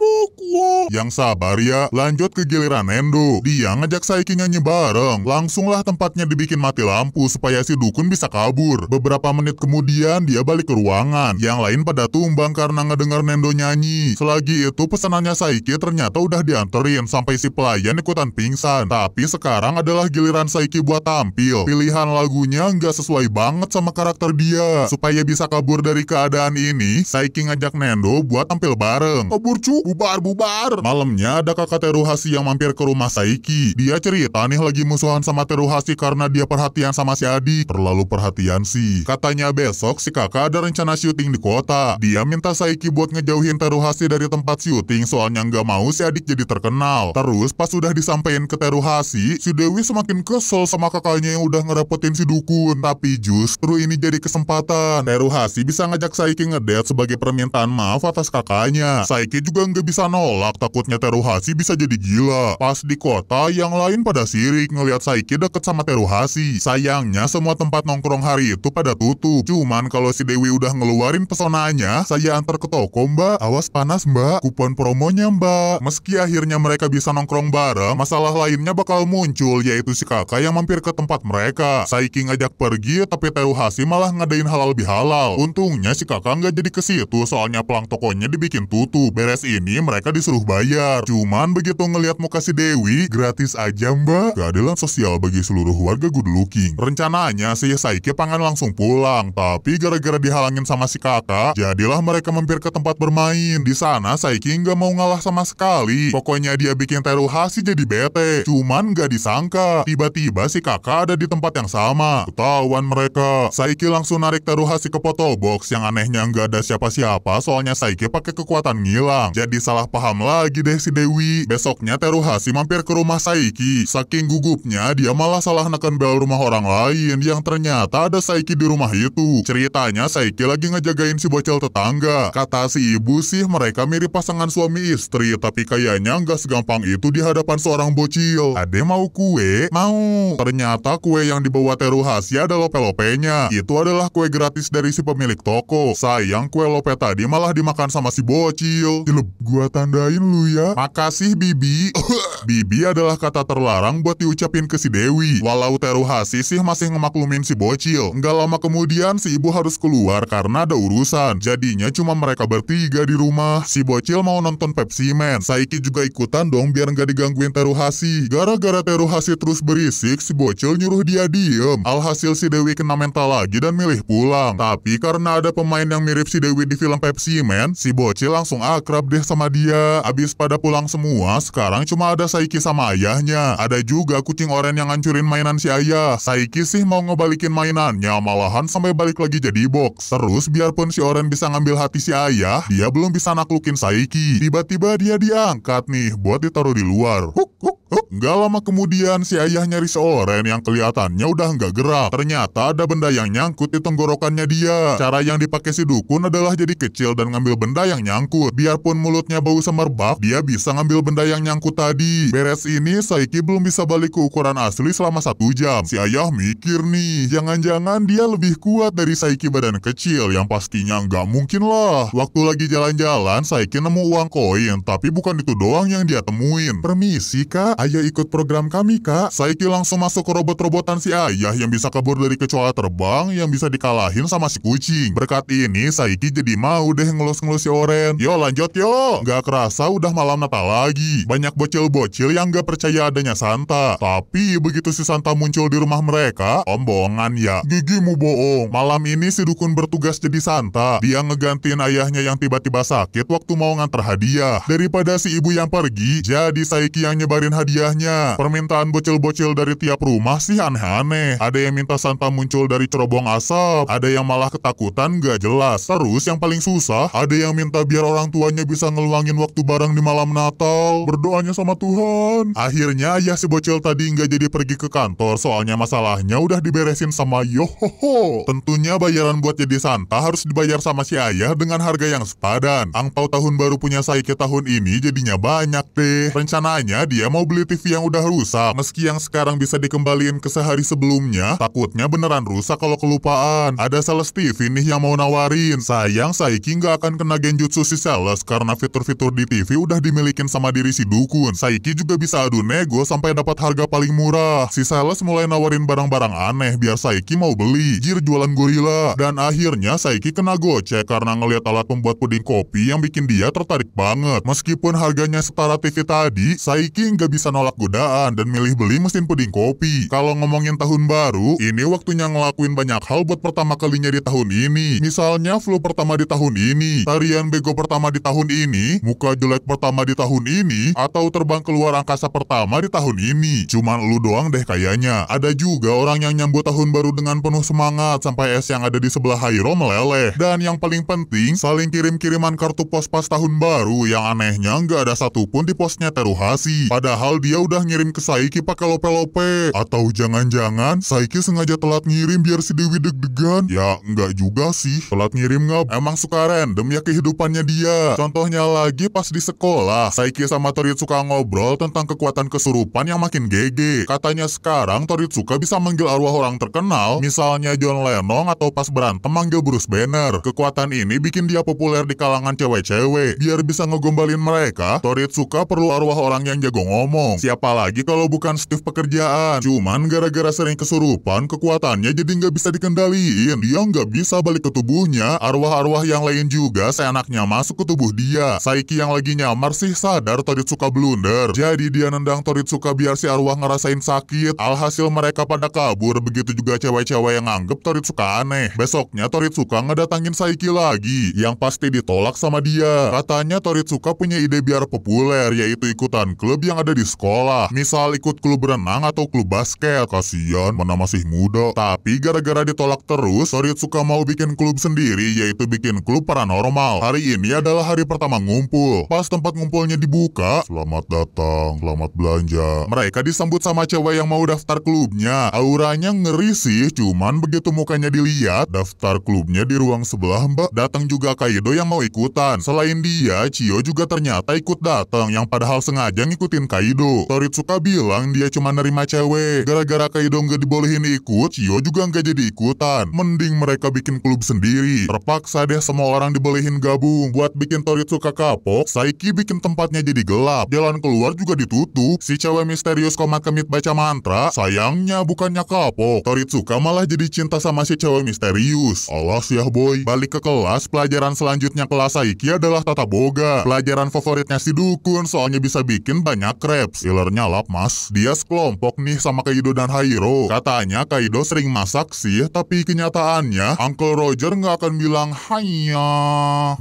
bukwo. Yang sabar ya, lanjut ke giliran Endo. Dia ngajak Saiki nyanyi bareng. Langsunglah tempatnya dibikin mati lampu supaya si dukun bisa kabur. Beberapa menit kemudian dia balik ke ruangan. Yang lain pada tumbang karena ngedengar Nendo nyanyi. Selagi itu pesanannya Saiki ternyata udah dianterin sampai si pelayan ikutan pingsan. Tapi sekarang adalah giliran Saiki buat tampil. Pilihan lagunya nggak sesuai banget sama karakter dia. Supaya bisa kabur dari keadaan ini, Saiki ngajak Nendo buat tampil bareng. Kabur cu, bubar bubar. Malamnya ada kakak Teruhasi yang mampir ke rumah Saiki. Dia cerita nih lagi musuhan sama Teruhasi karena dia perhatian sama si Adi. Terlalu perhatian sih. Katanya besok si kakak ada rencana syuting di kota. Dia minta Saiki buat ngejauhin Teruhasi dari tempat syuting soalnya nggak mau si adik jadi terkenal. Terus pas sudah disampaikan ke Teruhasi, si Dewi semakin kesel sama kakaknya yang udah ngerepotin si Dukun. Tapi justru ini jadi kesempatan. Teruhasi bisa ngajak Saiki ngedate sebagai permintaan maaf atas kakaknya. Saiki juga nggak bisa nolak, takutnya Teruhasi bisa jadi gila. Pas di kota, yang lain pada sirik ngelihat Saiki deket sama Teruhasi. Sayangnya semua tempat nongkrong hari itu pada tutup. Cuman kalau si Dewi udah ngeluarin pesonanya, saya antar ke toko mbak. Awas panas mbak, kupon promonya mbak. Meski akhirnya mereka bisa nongkrong bareng, masalah lainnya bakal muncul yaitu si kakak yang mampir ke tempat mereka. Saiki ngajak pergi, tapi Teruhasi malah ngadain halal bihalal. Untungnya si kakak nggak jadi ke situ soalnya pelang tokonya dibikin tutup. Beres ini mereka disuruh bayar. Cuman begitu ngelihat muka si Dewi, gratis aja mbak. Keadilan sosial bagi seluruh warga good looking. Rencananya si Saiki pengen langsung pulang, tapi gara-gara dihalangin sama si kakak, jadilah mereka mampir ke tempat bermain. Di sana Saiki nggak mau ngalah sama sekali. Pokoknya dia bikin Teruhasi jadi bete. Cuman nggak disangka, tiba-tiba si kakak ada di tempat yang sama. Ketahuan mereka. Saiki langsung narik Teruhasi ke foto box. Yang anehnya nggak ada siapa-siapa, soalnya Saiki pakai kekuatan ngilang. Jadi salah paham lagi deh si Dewi. Besoknya Teruhasi mampir ke rumah Saiki. Saking gugupnya, dia malah salah neken bel rumah orang lain yang ternyata ada Saiki di rumah itu. Ceritanya Saiki lagi ngejagain si bocil tetangga. Kata si ibu sih mereka mirip pasangan suami istri, tapi kayaknya nggak segampang itu di hadapan seorang bocil. Ade mau kue? Mau. Ternyata kue yang dibawa Teruhasi ada lope-lopenya. Itu adalah kue gratis dari si pemilik toko. Sayang kue lope tadi malah dimakan sama si bocil. Jelep, gua tandain lu ya. Makasih Bibi. Bibi adalah kata terlarang buat diucapin ke si Dewi. Walau Teruhasi sih masih ngemaklumin si bocil. Nggak lama kemudian si ibu harus keluar karena ada urusan. Jadinya cuma mereka bertiga di rumah. Si bocil mau nonton Pepsi Man. Saiki juga ikutan dong biar nggak digangguin Teruhasi. Gara-gara Teruhasi terus berisik, si bocil nyuruh dia diem. Alhasil si Dewi kena mental lagi dan milih pulang. Tapi karena ada pemain yang mirip si Dewi di film Pepsi Si men, si bocil langsung akrab deh sama dia. Abis pada pulang semua, sekarang cuma ada Saiki sama ayahnya. Ada juga kucing oren yang ngancurin mainan si ayah. Saiki sih mau ngebalikin mainannya, malahan sampai balik lagi jadi box. Terus biarpun si oren bisa ngambil hati si ayah, dia belum bisa naklukin Saiki. Tiba-tiba dia diangkat nih buat ditaruh di luar. Huk, huk, huk. Nggak lama kemudian si ayah nyari si oren yang kelihatannya udah nggak gerak. Ternyata ada benda yang nyangkut di tenggorokannya dia. Cara yang dipakai si dukun adalah jadi kecil dan ngambil benda yang nyangkut. Biarpun mulutnya bau semerbak, dia bisa ngambil benda yang nyangkut tadi. Beres ini, Saiki belum bisa balik ke ukuran asli selama satu jam. Si ayah mikir nih, jangan-jangan dia lebih kuat dari Saiki badan kecil, yang pastinya nggak mungkin lah. Waktu lagi jalan-jalan, Saiki nemu uang koin, tapi bukan itu doang yang dia temuin. Permisi kak, ayah ikut program kami kak. Saiki langsung masuk ke robot-robotan si ayah yang bisa kabur dari kecoa terbang, yang bisa dikalahin sama si kucing. Berkat ini, Saiki jadi mau deh ngelus-ngelus si Oren. Yo lanjut yo. Gak kerasa udah malam Natal lagi. Banyak bocil-bocil yang gak percaya adanya Santa. Tapi begitu si Santa muncul di rumah mereka, ombongan ya. Gigimu bohong. Malam ini si dukun bertugas jadi Santa. Dia ngegantiin ayahnya yang tiba-tiba sakit waktu mau nganter hadiah. Daripada si ibu yang pergi, jadi Saiki yang nyebarin hadiahnya. Permintaan bocil-bocil dari tiap rumah sih aneh-aneh. Ada yang minta Santa muncul dari cerobong asap, ada yang malah ketakutan gak jelas. Terus yang paling susah, ada yang minta biar orang tuanya bisa ngeluangin waktu bareng di malam Natal. Berdoanya sama Tuhan. Akhirnya ayah si bocil tadi nggak jadi pergi ke kantor, soalnya masalahnya udah diberesin sama Yohoho. Tentunya bayaran buat jadi Santa harus dibayar sama si ayah dengan harga yang sepadan. Angpau tahun baru punya Saiki tahun ini jadinya banyak deh. Rencananya dia mau beli TV yang udah rusak. Meski yang sekarang bisa dikembaliin ke sehari sebelumnya, takutnya beneran rusak kalau kelupaan. Ada sales TV nih yang mau nawarin. Sayang Saiki nggak akan kena genjutsu si sales karena fitur-fitur di TV udah dimilikin sama diri si dukun. Saiki juga bisa adu nego sampai dapat harga paling murah. Si sales mulai nawarin barang-barang aneh biar Saiki mau beli. Jir jualan gorila. Dan akhirnya Saiki kena gocek karena ngelihat alat pembuat puding kopi yang bikin dia tertarik banget. Meskipun harganya setara TV tadi, Saiki nggak bisa nolak godaan dan milih beli mesin puding kopi. Kalau ngomongin tahun baru, ini waktunya ngelakuin banyak hal buat pertama kalinya di tahun ini. Misalnya flu pertama di tahun ini, tarian bego pertama di tahun ini, muka jelek pertama di tahun ini, atau terbang keluar angkasa pertama di tahun ini. Cuman lu doang deh kayaknya. Ada juga orang yang nyambut tahun baru dengan penuh semangat sampai es yang ada di sebelah Hairo meleleh. Dan yang paling penting, saling kirim-kiriman kartu pos pas tahun baru yang anehnya nggak ada satupun di posnya Teruhasi. Padahal dia udah ngirim ke Saiki pakai lope-lope. Atau jangan-jangan Saiki sengaja telat ngirim biar si Dewi deg-degan? Ya nggak juga sih. Telat ngirim nggak? Emang suka random ya kehidupannya dia. Contohnya lagi pas di sekolah, Saiki sama Toritsuka ngobrol tentang kekuatan kesurupan yang makin GG. Katanya sekarang Toritsuka bisa manggil arwah orang terkenal, misalnya John Lennon atau pas berantem manggil Bruce Banner. Kekuatan ini bikin dia populer di kalangan cewek-cewek. Biar bisa ngegombalin mereka, Toritsuka perlu arwah orang yang jago ngomong. Siapa lagi kalau bukan Steve pekerjaan? Cuman gara-gara sering kesurupan, kekuatannya jadi nggak bisa dikendaliin. Dia nggak bisa balik ke tubuhnya. Arwah-arwah yang lain juga seenaknya masuk ke tubuh dia. Saiki yang lagi nyamar sih sadar Toritsuka blunder. Jadi dia nendang Toritsuka biar si arwah ngerasain sakit. Alhasil mereka pada kabur. Begitu juga cewek-cewek yang anggap Toritsuka aneh. Besoknya Toritsuka ngedatangin Saiki lagi. Yang pasti ditolak sama dia. Katanya Toritsuka punya ide biar populer, yaitu ikutan klub yang ada di sekolah. Misal ikut klub renang atau klub basket. Kasian, mana masih muda. Tapi gara-gara ditolak terus, Toritsuka mau bikin klub sendiri, yaitu bikin klub paranormal. Hari ini adalah hari pertama ngumpul. Pas tempat ngumpulnya dibuka, selamat datang, selamat belanja. Mereka disambut sama cewek yang mau daftar klubnya. Auranya ngeri sih, cuman begitu mukanya dilihat, daftar klubnya di ruang sebelah mbak. Datang juga Kaido yang mau ikutan. Selain dia, Cio juga ternyata ikut datang, yang padahal sengaja ngikutin Kaido. Toritsuka bilang dia cuma nerima cewek. Gara-gara Kaido nggak dibolehin ikut, Cio juga nggak jadi ikutan. Mending mereka bikin klub sendiri. Terpaksa deh semua orang dibolehin gabung. Buat bikin Toritsuka kapok, Saiki bikin tempatnya jadi gelap. Jalan keluar juga ditutup. Si cewek misterius koma kemit baca mantra, sayangnya bukannya kapok. Toritsuka malah jadi cinta sama si cewek misterius. Alas ya boy. Balik ke kelas, pelajaran selanjutnya kelas Saiki adalah tata boga. Pelajaran favoritnya si dukun, soalnya bisa bikin banyak crepes. killernya lap mas. Dia sekelompok nih sama Kaido dan Hairo. Katanya Kaido sering masak sih, tapi kenyataannya Uncle Roger nggak akan bilang hanya.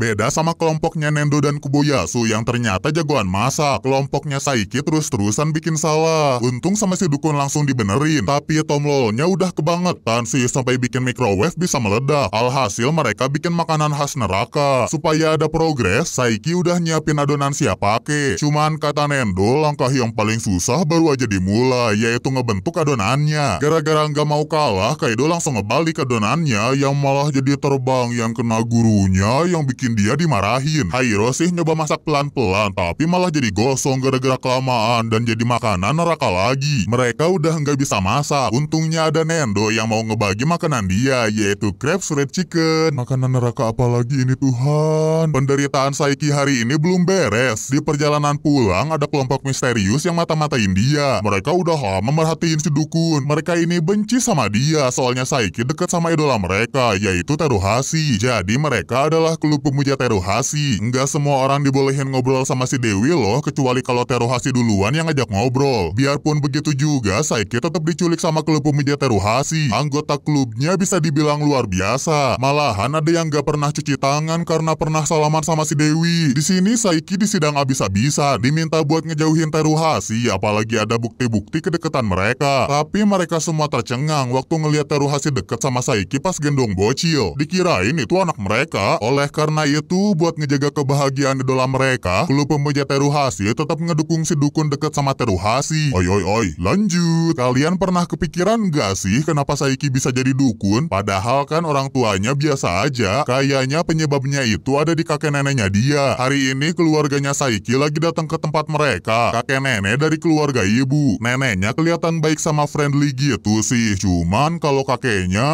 Beda sama kelompoknya Nendo dan Kuboyasu yang ternyata jagoan masak. Kelompoknya Saiki terus-terusan bikin salah. Untung sama si Dukun langsung dibenerin. Tapi Tom Lolnya udah kebangetan sih sampai bikin microwave bisa meledak. Alhasil mereka bikin makanan khas neraka. Supaya ada progres, Saiki udah nyiapin adonan siap pakai. Cuman kata Nendo, langkah yang paling susah baru aja dimulai, yaitu ngebentuk adonannya. Gara-gara nggak mau kalah, Kaido langsung ngebalik adonannya yang malah jadi terbang yang kena gurunya yang bikin dia dimarahin. Hairo sih nyoba masak pelan-pelan, tapi malah jadi gosong gara-gara kelamaan dan jadi makanan neraka lagi. Mereka udah nggak bisa masak. Untungnya ada Nendo yang mau ngebagi makanan dia, yaitu crepes red chicken. Makanan neraka apa lagi ini Tuhan? Penderitaan Saiki hari ini belum beres. Di perjalanan pulang ada kelompok misterius yang mata-matain dia. Mereka udah lama merhatiin si dukun. Mereka ini benci sama dia soalnya Saiki deket sama idola mereka yaitu Teruhasi. Jadi mereka adalah klub pemuja Teruhasi. Nggak semua orang dibolehin ngobrol sama si Dewi loh kecuali kalau Teruhasi duluan yang ngajak ngobrol. Biarpun begitu juga Saiki tetap diculik sama klub pemuja Teruhasi. Anggota klubnya bisa dibilang luar biasa. Malahan ada yang nggak pernah cuci tangan karena pernah salaman sama si Dewi. Di sini Saiki disidang abis-abisan, diminta buat ngejauhin Teruhasi, apalagi ada bukti-bukti kedekatan mereka. Tapi mereka semua tercengang waktu ngelihat Teruhasi deket sama Saiki pas gendong bocil. Dikirain itu anak mereka. Oleh karena itu, buat ngejaga kebahagiaan idola mereka, klub pemuja Teruhasi tetap ngedukung si dukun deket sama Teruhasi. Oi oi oi, lanjut. Kalian pernah kepikiran nggak sih kenapa Saiki bisa jadi dukun? Padahal kan orang tuanya biasa aja. Kayaknya penyebabnya itu ada di kakek neneknya dia. Hari ini keluarganya Saiki lagi datang ke tempat mereka. Kakek nenek dari keluarga ibu. Neneknya kelihatan baik sama friendly gitu sih. Cuman kalau kakeknya...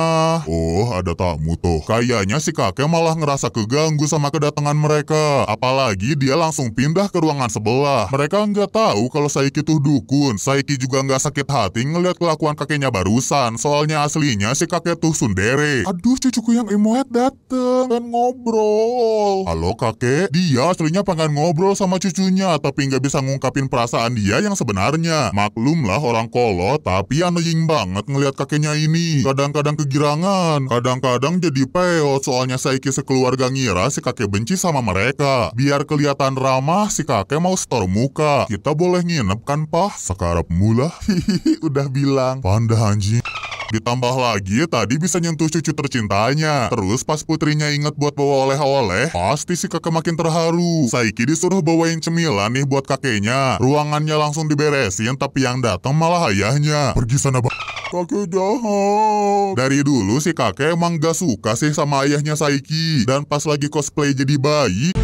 Oh, ada tamu tuh. Kayaknya si kakek malah ngerasa keganggu sama kedatangan mereka. Apalagi dia langsung pindah ke ruangan sebelah. Mereka nggak tahu kalau Saiki tuh dukun. Saiki juga nggak sakit hati ngeliat kelakuan kakeknya barusan. Soalnya aslinya si kakek tuh sundere. Aduh, cucuku yang emoet dateng. Pengen ngobrol. Halo kakek, dia aslinya pengen ngobrol sama cucunya, tapi nggak bisa ngungkapin perasaan dia yang sebenarnya. Maklum lah orang kolot, tapi annoying banget ngeliat kakeknya ini. Kadang-kadang kegirangan, kadang-kadang jadi peot soalnya Saiki sekeluarga ngira si kakek benci sama mereka. Biar kelihatan ramah, si kakek mau store muka. Kita boleh nginep kan, Pah? Sekarap mula. Hihihi, udah bilang. Panda anjing. Ditambah lagi tadi bisa nyentuh cucu tercintanya. Terus pas putrinya inget buat bawa oleh-oleh, pasti si kakek makin terharu. Saiki disuruh bawain cemilan nih buat kakeknya. Ruangannya langsung diberesin, tapi yang datang malah ayahnya. Pergi sana, Bang. Kakek jahat. Dari dulu si kakek emang gak suka sih sama ayahnya Saiki. Dan pas lagi cosplay jadi bayi,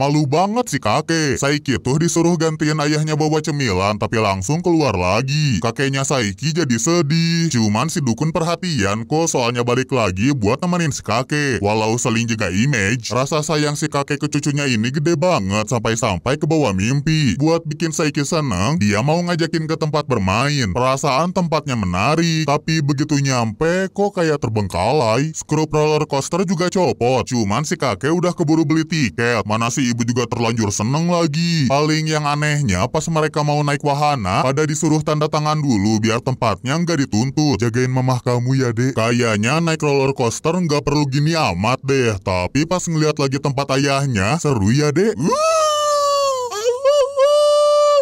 Malu banget si kakek. Saiki tuh disuruh gantiin ayahnya bawa cemilan tapi langsung keluar lagi. Kakeknya Saiki jadi sedih. Cuman si dukun perhatian kok soalnya balik lagi buat nemenin si kakek. Walau seling juga image, rasa sayang si kakek ke cucunya ini gede banget sampai-sampai ke bawah mimpi. Buat bikin Saiki senang, dia mau ngajakin ke tempat bermain. Perasaan tempatnya menarik, tapi begitu nyampe kok kayak terbengkalai. Skrup roller coaster juga copot. Cuman si kakek udah keburu beli tiket. Mana si ibu juga terlanjur seneng lagi. Paling yang anehnya pas mereka mau naik wahana, pada disuruh tanda tangan dulu biar tempatnya nggak dituntut. Jagain mamah kamu ya dek. Kayaknya naik roller coaster nggak perlu gini amat deh. Tapi pas ngeliat lagi tempat ayahnya, seru ya dek.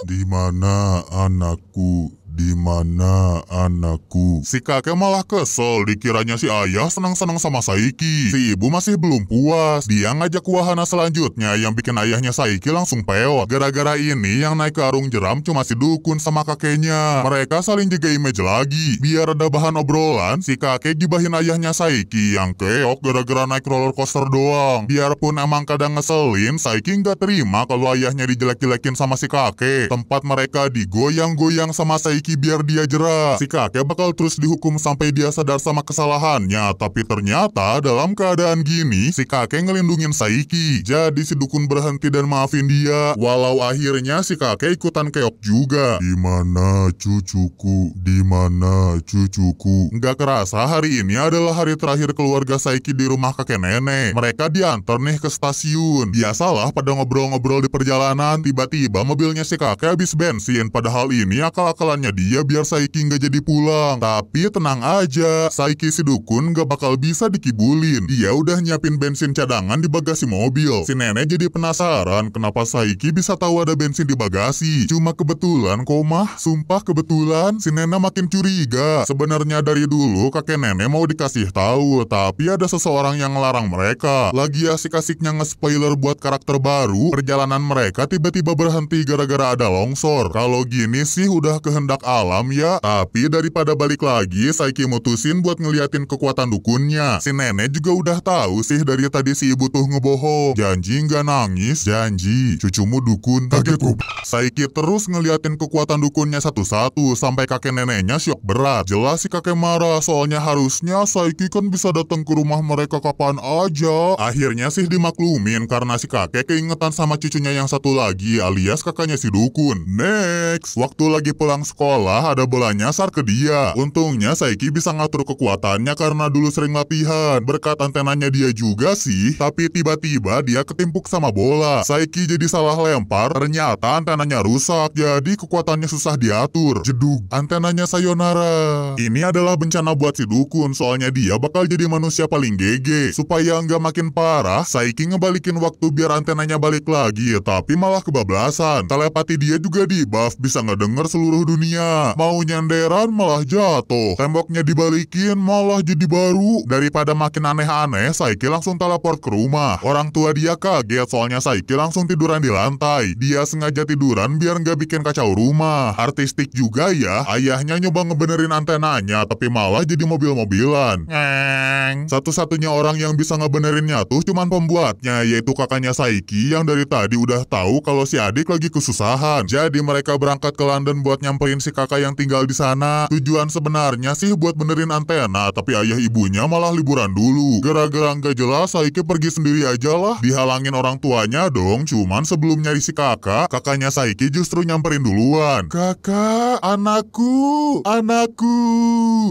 Di mana anakku? Di mana anakku? Si kakek malah kesel dikiranya si ayah senang-senang sama Saiki. Si ibu masih belum puas. Dia ngajak wahana selanjutnya yang bikin ayahnya Saiki langsung peot. Gara-gara ini yang naik ke arung jeram cuma si dukun sama kakeknya. Mereka saling jaga image lagi. Biar ada bahan obrolan, si kakek gibahin ayahnya Saiki yang keok gara-gara naik roller coaster doang. Biarpun emang kadang ngeselin, Saiki nggak terima kalau ayahnya dijelek-jelekin sama si kakek. Tempat mereka digoyang-goyang sama Saiki Saiki biar dia jerah. Si kakek bakal terus dihukum sampai dia sadar sama kesalahannya. Tapi ternyata dalam keadaan gini, si kakek ngelindungin Saiki. Jadi si dukun berhenti dan maafin dia. Walau akhirnya si kakek ikutan keok juga. Di mana cucuku? Di mana cucuku? Nggak kerasa hari ini adalah hari terakhir keluarga Saiki di rumah kakek nenek. Mereka diantar nih ke stasiun. Biasalah pada ngobrol-ngobrol di perjalanan, tiba-tiba mobilnya si kakek habis bensin. Padahal ini akal-akalannya dia biar Saiki nggak jadi pulang. Tapi tenang aja, Saiki si dukun nggak bakal bisa dikibulin. Dia udah nyiapin bensin cadangan di bagasi mobil. Si nenek jadi penasaran kenapa Saiki bisa tahu ada bensin di bagasi. Cuma kebetulan kok mah, sumpah kebetulan si nenek makin curiga. Sebenarnya dari dulu kakek nenek mau dikasih tahu, tapi ada seseorang yang ngelarang mereka. Lagi asik-asiknya nge-spoiler buat karakter baru, perjalanan mereka tiba-tiba berhenti gara-gara ada longsor. Kalau gini sih udah kehendak alam ya, tapi daripada balik lagi, Saiki mutusin buat ngeliatin kekuatan dukunnya. Si nenek juga udah tahu sih dari tadi si ibu tuh ngebohong. Janji nggak nangis, janji. Cucumu dukun, kaget gua. Saiki terus ngeliatin kekuatan dukunnya satu-satu, sampai kakek neneknya syok berat. Jelas si kakek marah, soalnya harusnya Saiki kan bisa datang ke rumah mereka kapan aja. Akhirnya sih dimaklumin karena si kakek keingetan sama cucunya yang satu lagi alias kakaknya si dukun. Next, waktu lagi pulang sekolah ada bola nyasar ke dia. Untungnya Saiki bisa ngatur kekuatannya karena dulu sering latihan. Berkat antenanya dia juga sih, tapi tiba-tiba dia ketimpuk sama bola. Saiki jadi salah lempar, ternyata antenanya rusak, jadi kekuatannya susah diatur. Jedug, antenanya sayonara. Ini adalah bencana buat si dukun, soalnya dia bakal jadi manusia paling GG. Supaya nggak makin parah, Saiki ngebalikin waktu biar antenanya balik lagi, tapi malah kebablasan. Telepati dia juga di buff, bisa ngedenger seluruh dunia. Mau nyenderan malah jatuh. Temboknya dibalikin malah jadi baru. Daripada makin aneh-aneh, Saiki langsung teleport ke rumah. Orang tua dia kaget soalnya Saiki langsung tiduran di lantai. Dia sengaja tiduran biar nggak bikin kacau rumah. Artistik juga ya, ayahnya nyoba ngebenerin antenanya, tapi malah jadi mobil-mobilan. Ngeng. Satu-satunya orang yang bisa ngebenerinnya tuh cuman pembuatnya, yaitu kakaknya Saiki yang dari tadi udah tahu kalau si adik lagi kesusahan. Jadi mereka berangkat ke London buat nyamperin si kakak yang tinggal di sana. Tujuan sebenarnya sih buat benerin antena, tapi ayah ibunya malah liburan dulu. Gara-gara nggak jelas, Saiki pergi sendiri aja lah. Dihalangin orang tuanya dong, cuman sebelum nyari si kakak, kakaknya Saiki justru nyamperin duluan. Kakak, anakku, anakku.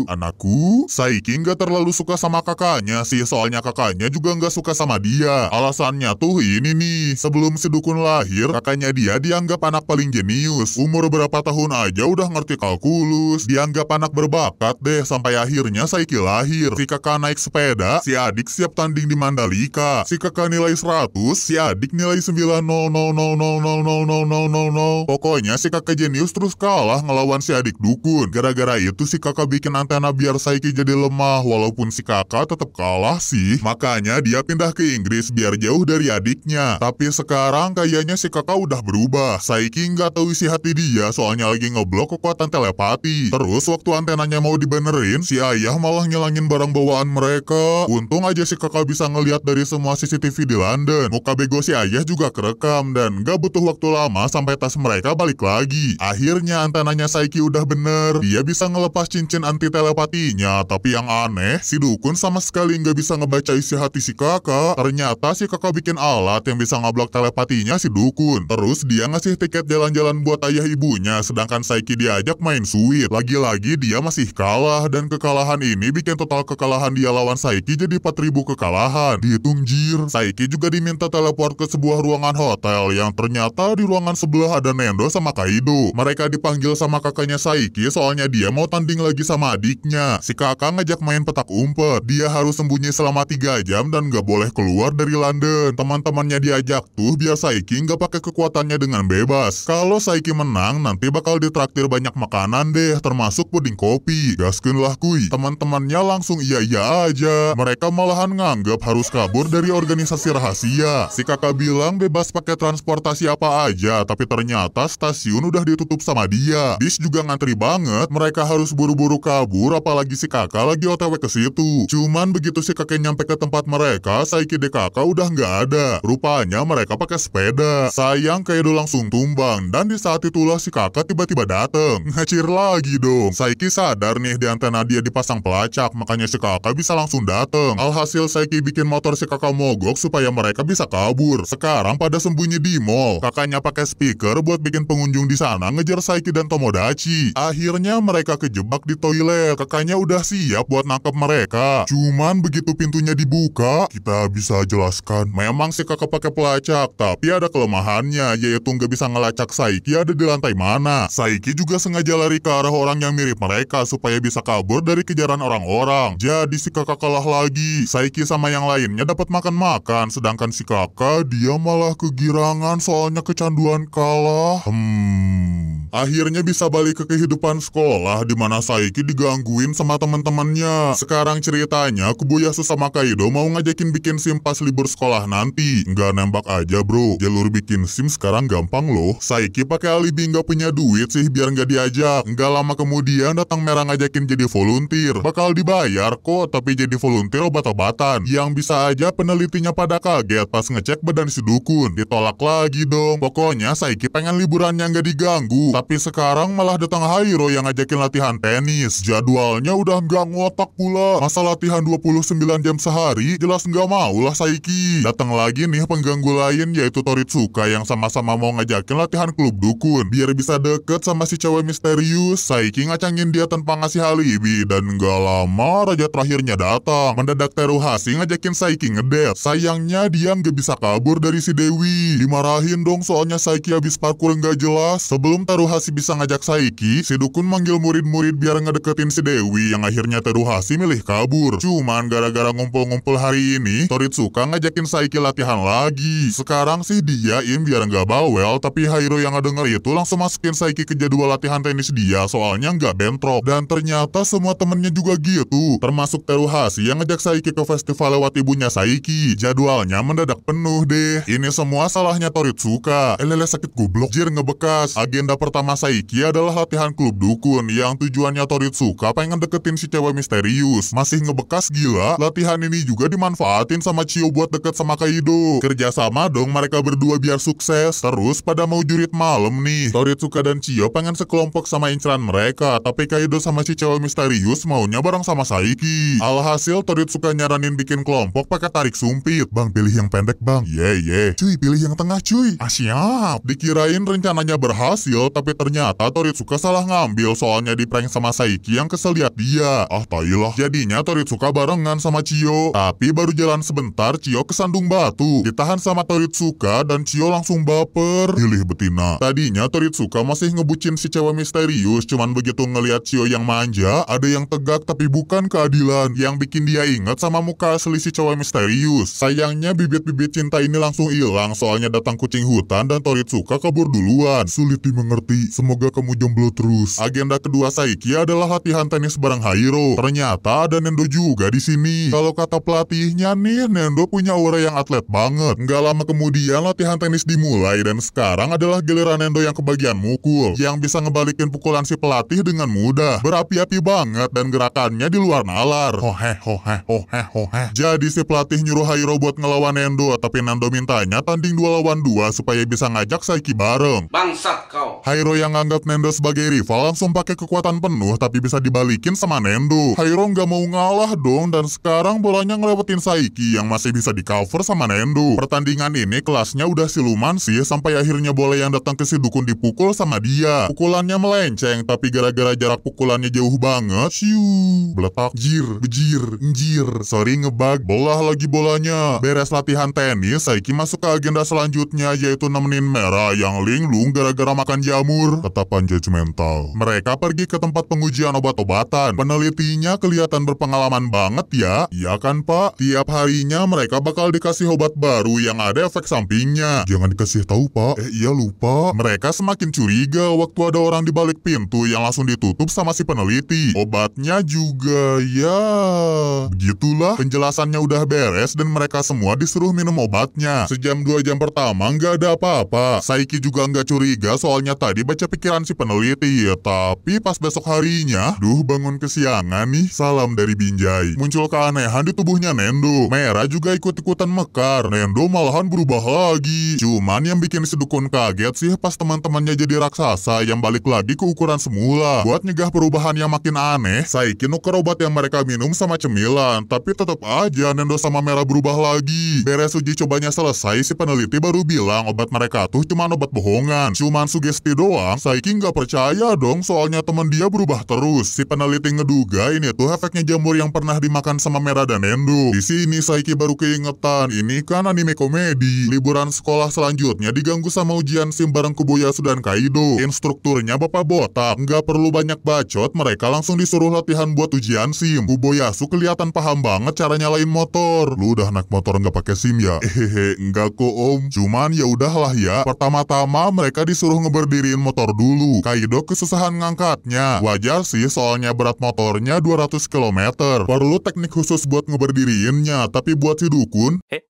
Anakku? Saiki nggak terlalu suka sama kakaknya sih, soalnya kakaknya juga nggak suka sama dia. Alasannya tuh ini nih, sebelum si dukun lahir, kakaknya dia dianggap anak paling jenius. Umur berapa tahun aja udah ngerti kalkulus, dianggap anak berbakat deh, sampai akhirnya Saiki lahir. Si kakak naik sepeda, si adik siap tanding di Mandalika. Si kakak nilai 100, si adik nilai 900000000. Pokoknya si kakak jenius terus kalah ngelawan si adik dukun. Gara-gara itu si kakak bikin antena biar Saiki jadi lemah, walaupun si kakak tetap kalah sih. Makanya dia pindah ke Inggris biar jauh dari adiknya. Tapi sekarang kayaknya si kakak udah berubah. Saiki nggak tahu isi hati dia soalnya lagi ngeblok kekuatan telepati. Terus waktu antenanya mau dibenerin, si ayah malah ngilangin barang bawaan mereka. Untung aja si kakak bisa ngeliat dari semua CCTV di London. Muka bego si ayah juga kerekam dan gak butuh waktu lama sampai tas mereka balik lagi. Akhirnya antenanya Saiki udah bener. Dia bisa ngelepas cincin anti telepatinya. Tapi yang aneh, si dukun sama sekali nggak bisa ngebaca isi hati si kakak. Ternyata si kakak bikin alat yang bisa ngablok telepatinya si dukun. Terus dia ngasih tiket jalan-jalan buat ayah ibunya, sedangkan Saiki diajak main sweet. Lagi-lagi dia masih kalah dan kekalahan ini bikin total kekalahan dia lawan Saiki jadi 4000 kekalahan. Dihitung jir. Saiki juga diminta teleport ke sebuah ruangan hotel yang ternyata di ruangan sebelah ada Nendo sama Kaido. Mereka dipanggil sama kakaknya Saiki soalnya dia mau tanding lagi sama adiknya. Si kakak ngajak main petak umpet. Dia harus sembunyi selama 3 jam dan gak boleh keluar dari London. Teman-temannya diajak tuh biar Saiki nggak pakai kekuatannya dengan bebas. Kalau Saiki menang, nanti bakal ditraktir banyak makanan deh, termasuk puding kopi. Gaskeun lah kuy. Teman-temannya langsung iya-iya aja. Mereka malahan nganggap harus kabur dari organisasi rahasia. Si kakak bilang bebas pakai transportasi apa aja, tapi ternyata stasiun udah ditutup sama dia. Bis juga ngantri banget, mereka harus buru-buru kabur apalagi si kakak lagi otw ke situ. Cuman begitu si kakek nyampe ke tempat mereka, Saiki DKK udah nggak ada. Rupanya mereka pakai sepeda. Sayang Kaido langsung tumbang dan di saat itulah si kakak tiba-tiba datang. Dateng. Ngacir lagi dong. Saiki sadar nih di antena dia dipasang pelacak, makanya si kakak bisa langsung dateng. Alhasil Saiki bikin motor si kakak mogok supaya mereka bisa kabur. Sekarang pada sembunyi di mall. Kakaknya pakai speaker buat bikin pengunjung di sana ngejar Saiki dan Tomodachi. Akhirnya mereka kejebak di toilet. Kakaknya udah siap buat nangkep mereka. Cuman begitu pintunya dibuka, kita bisa jelaskan. Memang si kakak pakai pelacak, tapi ada kelemahannya, yaitu nggak bisa ngelacak Saiki ada di lantai mana. Saiki juga sengaja lari ke arah orang yang mirip mereka supaya bisa kabur dari kejaran orang-orang. Jadi si kakak kalah lagi. Saiki sama yang lainnya dapat makan-makan, sedangkan si kakak dia malah kegirangan soalnya kecanduan kalah. Hmm. Akhirnya bisa balik ke kehidupan sekolah di mana Saiki digangguin sama teman-temannya. Sekarang ceritanya Kuboyasu sama Kaido mau ngajakin bikin SIM pas libur sekolah nanti. Nggak nembak aja bro, jalur bikin SIM sekarang gampang loh. Saiki pakai alibi nggak punya duit sih biar nggak diajak. Nggak lama kemudian datang merah ngajakin jadi volunteer. Bakal dibayar kok, tapi jadi volunteer obat-obatan. Yang bisa aja penelitinya pada kaget pas ngecek badan si dukun. Ditolak lagi dong. Pokoknya Saiki pengen liburannya nggak diganggu. Tapi sekarang malah datang Hairo yang ngajakin latihan tenis. Jadwalnya udah nggak ngotak pula. Masa latihan 29 jam sehari, jelas nggak mau lah Saiki. Datang lagi nih pengganggu lain yaitu Toritsuka yang sama-sama mau ngajakin latihan klub dukun. Biar bisa deket sama si cewek misterius. Saiki ngacangin dia tanpa ngasih alibi. Dan nggak lama raja terakhirnya datang. Mendadak Teruhasi ngajakin Saiki ngedet. Sayangnya dia nggak bisa kabur dari si Dewi. Dimarahin dong soalnya Saiki habis parkur nggak jelas. Sebelum Teruhasi bisa ngajak Saiki, si dukun manggil murid-murid biar ngedeketin si Dewi yang akhirnya Teruhasi milih kabur. Cuman gara-gara ngumpul-ngumpul hari ini, Toritsuka ngajakin Saiki latihan lagi. Sekarang sih diain biar nggak bawel, tapi Hairo yang ngedenger itu langsung masukin Saiki ke jadwal latihan tenis dia soalnya nggak bentrok. Dan ternyata semua temennya juga gitu, termasuk Teruhasi yang ngajak Saiki ke festival lewat ibunya Saiki. Jadwalnya mendadak penuh deh. Ini semua salahnya Toritsuka. Elele sakit goblok, jir ngebekas. Agenda pertama Saiki adalah latihan klub dukun yang tujuannya Toritsuka pengen deketin si cewek misterius. Masih ngebekas gila, latihan ini juga dimanfaatin sama Chio buat deket sama Kaido. Kerjasama dong mereka berdua biar sukses. Terus pada mau jurit malam nih, Toritsuka dan Chio pengen sekelompok sama inceran mereka, tapi Kaido sama si cewek misterius maunya bareng sama Saiki. Alhasil Toritsuka nyaranin bikin kelompok pakai tarik sumpit. Bang pilih yang pendek bang. Ye yeah, ye. Yeah. Cuy pilih yang tengah cuy. Ah siap. Dikirain rencananya berhasil, tapi ternyata Toritsuka salah ngambil soalnya di prank sama Saiki yang kesel lihat dia. Ah tailah. Jadinya Toritsuka barengan sama Chio. Tapi baru jalan sebentar Chio kesandung batu. Ditahan sama Toritsuka dan Chio langsung baper. Pilih betina. Tadinya Toritsuka masih ngebucin si cewek misterius. Cuman begitu ngeliat Chio yang manja, ada yang tegak tapi bukan keadilan. Yang bikin dia ingat sama muka asli si cewek misterius. Sayangnya bibit-bibit cinta ini langsung hilang soalnya datang kucing hutan dan Toritsuka kabur duluan. Sulit dimengerti. Semoga kamu jomblo terus. Agenda kedua Saiki adalah latihan tenis bareng Hairo. Ternyata ada Nendo juga di sini. Kalau kata pelatihnya nih, Nendo punya aura yang atlet banget. Nggak lama kemudian latihan tenis dimulai dan sekarang adalah giliran Nendo yang kebagian mukul. Yang bisa ngebalikin pukulan si pelatih dengan mudah. Berapi-api banget dan gerakannya di luar nalar. Hohe hohe hohe hohe. Jadi si pelatih nyuruh Hairo buat ngelawan Nendo, tapi Nendo mintanya tanding dua lawan dua supaya bisa ngajak Saiki bareng. Bangsat kau. Hairo yang nganggap Nendo sebagai rival langsung pakai kekuatan penuh tapi bisa dibalikin sama Nendo. Hairo nggak mau ngalah dong dan sekarang bolanya ngelewatin Saiki yang masih bisa di cover sama Nendo. Pertandingan ini kelasnya udah siluman sih sampai akhirnya bola yang datang ke si dukun dipukul sama dia. Pukulannya melenceng tapi gara-gara jarak pukulannya jauh banget, siu, beletak, jir, bejir, njir. Sorry ngebug, bola lagi bolanya. Beres latihan tenis, Saiki masuk ke agenda selanjutnya yaitu nemenin Merah yang linglung gara-gara makan jamur. Tetapan judgmental. Mereka pergi ke tempat pengujian obat-obatan. Penelitinya kelihatan berpengalaman banget ya. Iya kan pak? Tiap harinya mereka bakal dikasih obat baru yang ada efek sampingnya. Jangan dikasih tahu pak. Eh iya lupa. Mereka semakin curiga waktu ada orang di balik pintu yang langsung ditutup sama si peneliti. Obatnya juga ya... Begitulah penjelasannya udah beres dan mereka semua disuruh minum obatnya. Sejam dua jam pertama nggak ada apa-apa. Saiki juga nggak curiga soalnya tadi baca pikiran si peneliti, ya, tapi pas besok harinya, duh bangun kesiangan nih, salam dari Binjai. Muncul keanehan di tubuhnya Nendo. Merah juga ikut-ikutan mekar. Nendo malahan berubah lagi. Cuman yang bikin si dukun kaget sih pas teman-temannya jadi raksasa yang balik lagi ke ukuran semula. Buat nyegah perubahan yang makin aneh, Saiki nuker obat yang mereka minum sama cemilan, tapi tetap aja Nendo sama Merah berubah lagi. Beres uji cobanya selesai, si peneliti baru bilang obat mereka tuh cuma obat bohongan, cuman sugesti doang. Saiki nggak percaya dong, soalnya temen dia berubah terus. Si peneliti ngeduga ini tuh efeknya jamur yang pernah dimakan sama Merah dan Nendo. Di sini Saiki baru keingetan, ini kan anime komedi. Liburan sekolah selanjutnya diganggu sama ujian sim bareng Kuboyasu dan Kaido. Instrukturnya bapak botak, nggak perlu banyak bacot, mereka langsung disuruh latihan buat ujian SIM. Kuboyasu kelihatan paham banget cara nyalain motor. Lu udah naik motor nggak pakai SIM ya? Hehehe, enggak kok om. Cuman ya udahlah ya. Pertama-tama mereka disuruh motor dulu. Kaido kesusahan ngangkatnya. Wajar sih soalnya berat motornya 200 km. Perlu teknik khusus buat ngeberdiriinnya. Tapi buat si dukun, Eh,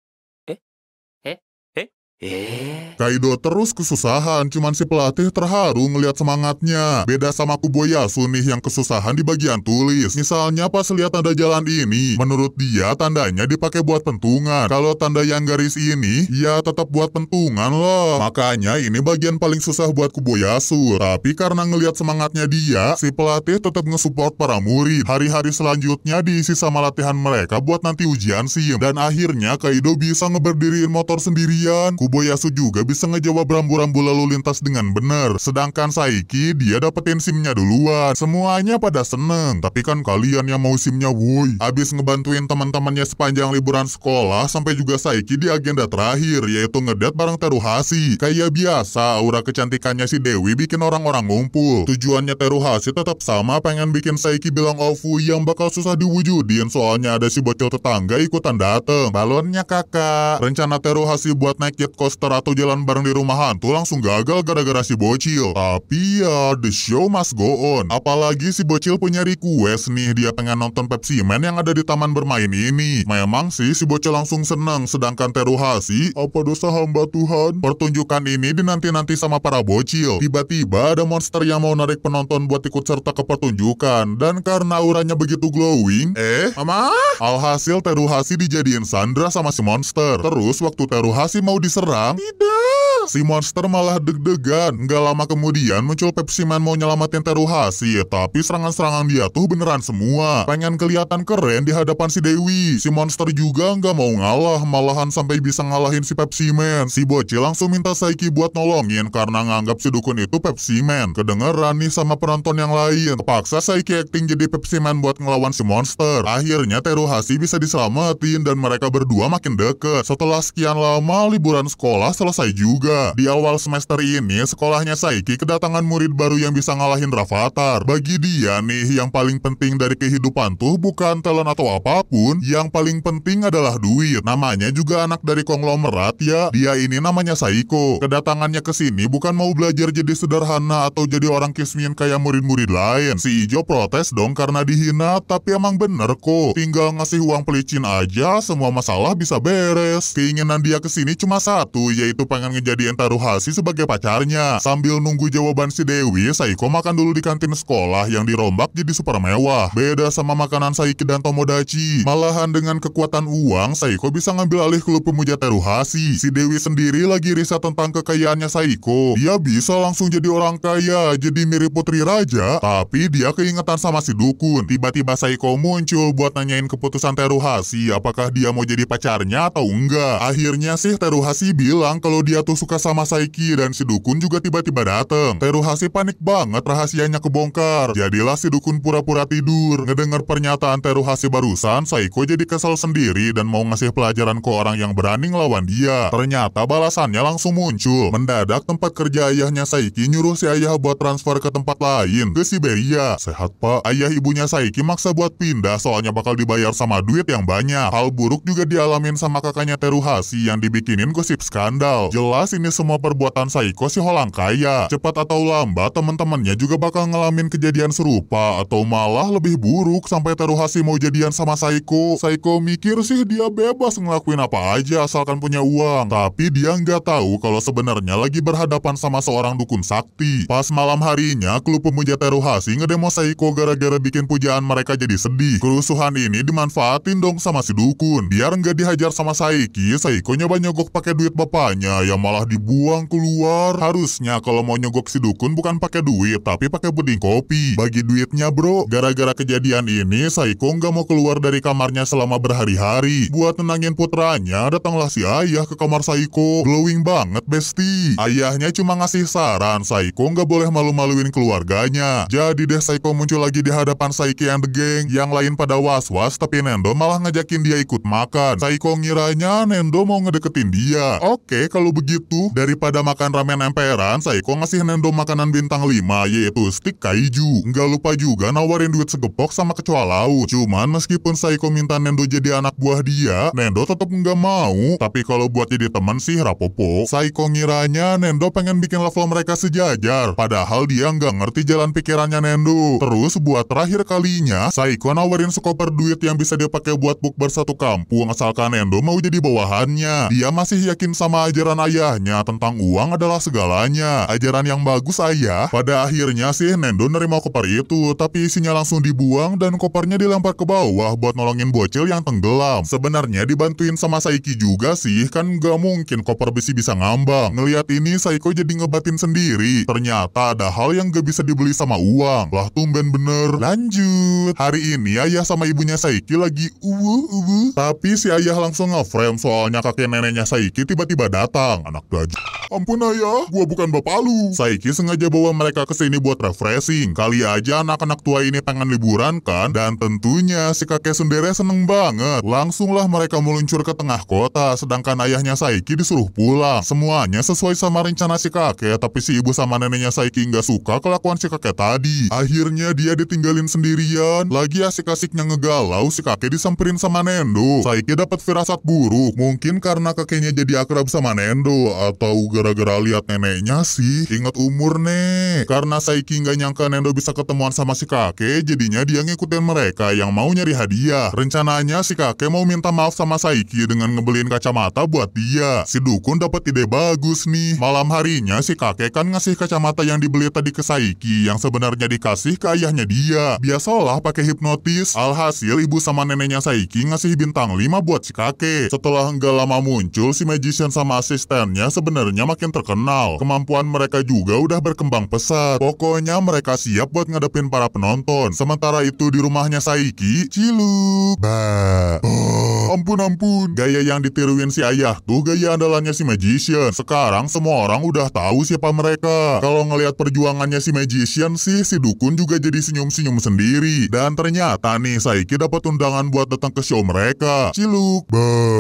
Kaido terus kesusahan, cuman si pelatih terharu ngeliat semangatnya. Beda sama Kuboyasu nih yang kesusahan di bagian tulis. Misalnya pas lihat tanda jalan ini, menurut dia tandanya dipakai buat pentungan. Kalau tanda yang garis ini, ya tetap buat pentungan loh. Makanya ini bagian paling susah buat Kuboyasu. Tapi karena ngeliat semangatnya dia, si pelatih tetap ngesupport para murid. Hari-hari selanjutnya diisi sama latihan mereka buat nanti ujian SIM. Dan akhirnya Kaido bisa ngeberdiriin motor sendirian. Kuboyasu juga bisa ngejawab rambu-rambu lalu lintas dengan benar. Sedangkan Saiki, dia dapetin SIM-nya duluan. Semuanya pada seneng. Tapi kan kalian yang mau SIM-nya woi. Abis ngebantuin teman-temannya sepanjang liburan sekolah, sampai juga Saiki di agenda terakhir, yaitu ngedet bareng Teruhasi. Kayak biasa, aura kecantikannya si Dewi bikin orang-orang ngumpul. Tujuannya Teruhasi tetap sama, pengen bikin Saiki bilang ofu yang bakal susah diwujudin, soalnya ada si bocil tetangga ikutan dateng. Balonnya kakak. Rencana Teruhasi buat naik jet coaster atau jalan bareng di rumah hantu langsung gagal gara-gara si bocil. Tapi ya, the show must go on. Apalagi si bocil punya request nih, dia pengen nonton Pepsi Man yang ada di taman bermain ini. Memang sih si bocil langsung seneng, sedangkan Teruhasi, apa dosa hamba Tuhan? Pertunjukan ini dinanti-nanti sama para bocil. Tiba-tiba ada monster yang mau narik penonton buat ikut serta ke pertunjukan. Dan karena auranya begitu glowing, eh, ama? Alhasil Teruhasi dijadiin Sandra sama si monster. Terus waktu Teruhasi mau diserang, tidak. Si monster malah deg-degan. Nggak lama kemudian muncul Pepsi Man mau nyelamatin Teruhasi. Tapi serangan-serangan dia tuh beneran semua. Pengen kelihatan keren di hadapan si Dewi. Si monster juga nggak mau ngalah. Malahan sampai bisa ngalahin si Pepsi Man. Si bocil langsung minta Saiki buat nolongin karena nganggap si dukun itu Pepsi Man. Kedengeran nih sama penonton yang lain. Terpaksa Saiki acting jadi Pepsi Man buat ngelawan si monster. Akhirnya Teruhasi bisa diselamatin dan mereka berdua makin deket. Setelah sekian lama liburan sekolah selesai juga. Di awal semester ini sekolahnya Saiki kedatangan murid baru yang bisa ngalahin Rafathar. Bagi dia nih yang paling penting dari kehidupan tuh bukan talent atau apa pun. Yang paling penting adalah duit. Namanya juga anak dari konglomerat ya. Dia ini namanya Saiko. Kedatangannya ke sini bukan mau belajar jadi sederhana atau jadi orang kismin kayak murid-murid lain. Si Ijo protes dong karena dihina, tapi emang bener kok. Tinggal ngasih uang pelicin aja, semua masalah bisa beres. Keinginan dia ke sini cuma satu, yaitu pengen Taruhasi sebagai pacarnya. Sambil nunggu jawaban si Dewi, Saiko makan dulu di kantin sekolah yang dirombak jadi super mewah. Beda sama makanan Saiki dan Tomodachi. Malahan dengan kekuatan uang, Saiko bisa ngambil alih klub pemuja Teruhasi. Si Dewi sendiri lagi riset tentang kekayaannya Saiko. Dia bisa langsung jadi orang kaya, jadi mirip putri raja. Tapi dia keingetan sama si dukun. Tiba-tiba Saiko muncul buat nanyain keputusan Teruhasi, apakah dia mau jadi pacarnya atau enggak. Akhirnya sih Teruhasi bilang kalau dia tuh suka sama Saiki dan si dukun juga tiba-tiba dateng. Teruhasi panik banget rahasianya kebongkar. Jadilah si dukun pura-pura tidur. Ngedengar pernyataan Teruhasi barusan, Saiko jadi kesal sendiri dan mau ngasih pelajaran ke orang yang berani ngelawan dia. Ternyata balasannya langsung muncul. Mendadak tempat kerja ayahnya Saiki nyuruh si ayah buat transfer ke tempat lain, ke Siberia. Sehat pak, ayah ibunya Saiki maksa buat pindah soalnya bakal dibayar sama duit yang banyak. Hal buruk juga dialamin sama kakaknya Teruhasi yang dibikinin gosip skandal. Jelas ini ini semua perbuatan Saiko si Holang kaya. Cepat atau lambat teman-temannya juga bakal ngalamin kejadian serupa atau malah lebih buruk sampai Teruhasi mau jadian sama Saiko. Saiko mikir sih dia bebas ngelakuin apa aja asalkan punya uang. Tapi dia nggak tahu kalau sebenarnya lagi berhadapan sama seorang dukun sakti. Pas malam harinya, klub pemuja Teruhasi ngedemo Saiko gara-gara bikin pujaan mereka jadi sedih. Kerusuhan ini dimanfaatin dong sama si dukun. Biar nggak dihajar sama Saiki, Saiko nyoba nyogok pakai duit bapaknya yang malah dibuang keluar. Harusnya kalau mau nyogok si dukun bukan pakai duit, tapi pakai puding kopi. Bagi duitnya bro, gara-gara kejadian ini Saiko nggak mau keluar dari kamarnya selama berhari-hari. Buat tenangin putranya, datanglah si ayah ke kamar Saiko. Glowing banget besti. Ayahnya cuma ngasih saran, Saiko nggak boleh malu-maluin keluarganya. Jadi deh Saiko muncul lagi di hadapan Saiki and the gang. Yang lain pada was-was, tapi Nendo malah ngajakin dia ikut makan. Saiko ngiranya Nendo mau ngedeketin dia. Oke, kalau begitu, daripada makan ramen emperan, Saiko ngasih Nendo makanan bintang 5, yaitu stick kaiju. Nggak lupa juga nawarin duit segepok sama kecoa laut. Cuman meskipun Saiko minta Nendo jadi anak buah dia, Nendo tetap nggak mau. Tapi kalau buat jadi teman sih rapopo. Saiko ngiranya Nendo pengen bikin level mereka sejajar. Padahal dia nggak ngerti jalan pikirannya Nendo. Terus buat terakhir kalinya, Saiko nawarin sekoper duit yang bisa dia pakai buat bukber satu kampung asalkan Nendo mau jadi bawahannya. Dia masih yakin sama ajaran ayahnya tentang uang adalah segalanya. Ajaran yang bagus ayah. Pada akhirnya sih Nendo nerima koper itu, tapi isinya langsung dibuang dan kopernya dilempar ke bawah buat nolongin bocil yang tenggelam. Sebenarnya dibantuin sama Saiki juga sih, kan nggak mungkin koper besi bisa ngambang. Ngeliat ini Saiko jadi ngebatin sendiri. Ternyata ada hal yang gak bisa dibeli sama uang. Lah tumben bener. Lanjut. Hari ini ayah sama ibunya Saiki lagi uwu uwu. Tapi si ayah langsung nge-frame soalnya kakek neneknya Saiki tiba-tiba datang. Anak daj. Ampun ayah, gua bukan bapak lu. Saiki sengaja bawa mereka ke sini buat refreshing. Kali aja anak-anak tua ini pengen liburan kan? Dan tentunya si kakek sendiri seneng banget. Langsunglah mereka meluncur ke tengah kota, sedangkan ayahnya Saiki disuruh pulang. Semuanya sesuai sama rencana si kakek, tapi si ibu sama neneknya Saiki nggak suka kelakuan si kakek tadi. Akhirnya dia ditinggalin sendirian. Lagi asik-asiknya ngegalau, si kakek disamperin sama Nendo. Saiki dapat firasat buruk, mungkin karena kakeknya jadi akrab sama Nendo, atau gara-gara lihat neneknya sih. Ingat umur nih. Karena Saiki nggak nyangka Nendo bisa ketemuan sama si kakek, jadinya dia ngikutin mereka yang mau nyari hadiah. Rencananya si kakek mau minta maaf sama Saiki dengan ngebeliin kacamata buat dia. Si dukun dapat ide bagus nih. Malam harinya si kakek kan ngasih kacamata yang dibeli tadi ke Saiki yang sebenarnya dikasih ke ayahnya dia. Biasalah pakai hipnotis. Alhasil ibu sama neneknya Saiki ngasih bintang 5 buat si kakek. Setelah nggak lama muncul si magician sama asistennya sebenarnya makin terkenal. Kemampuan mereka juga udah berkembang pesat. Pokoknya mereka siap buat ngadepin para penonton. Sementara itu di rumahnya Saiki, Ciluk. Bah. Oh, ampun ampun. Gaya yang ditiruin si ayah tuh gaya andalannya si magician. Sekarang semua orang udah tahu siapa mereka. Kalau ngelihat perjuangannya si magician sih, si dukun juga jadi senyum-senyum sendiri. Dan ternyata nih Saiki dapat undangan buat datang ke show mereka. Ciluk.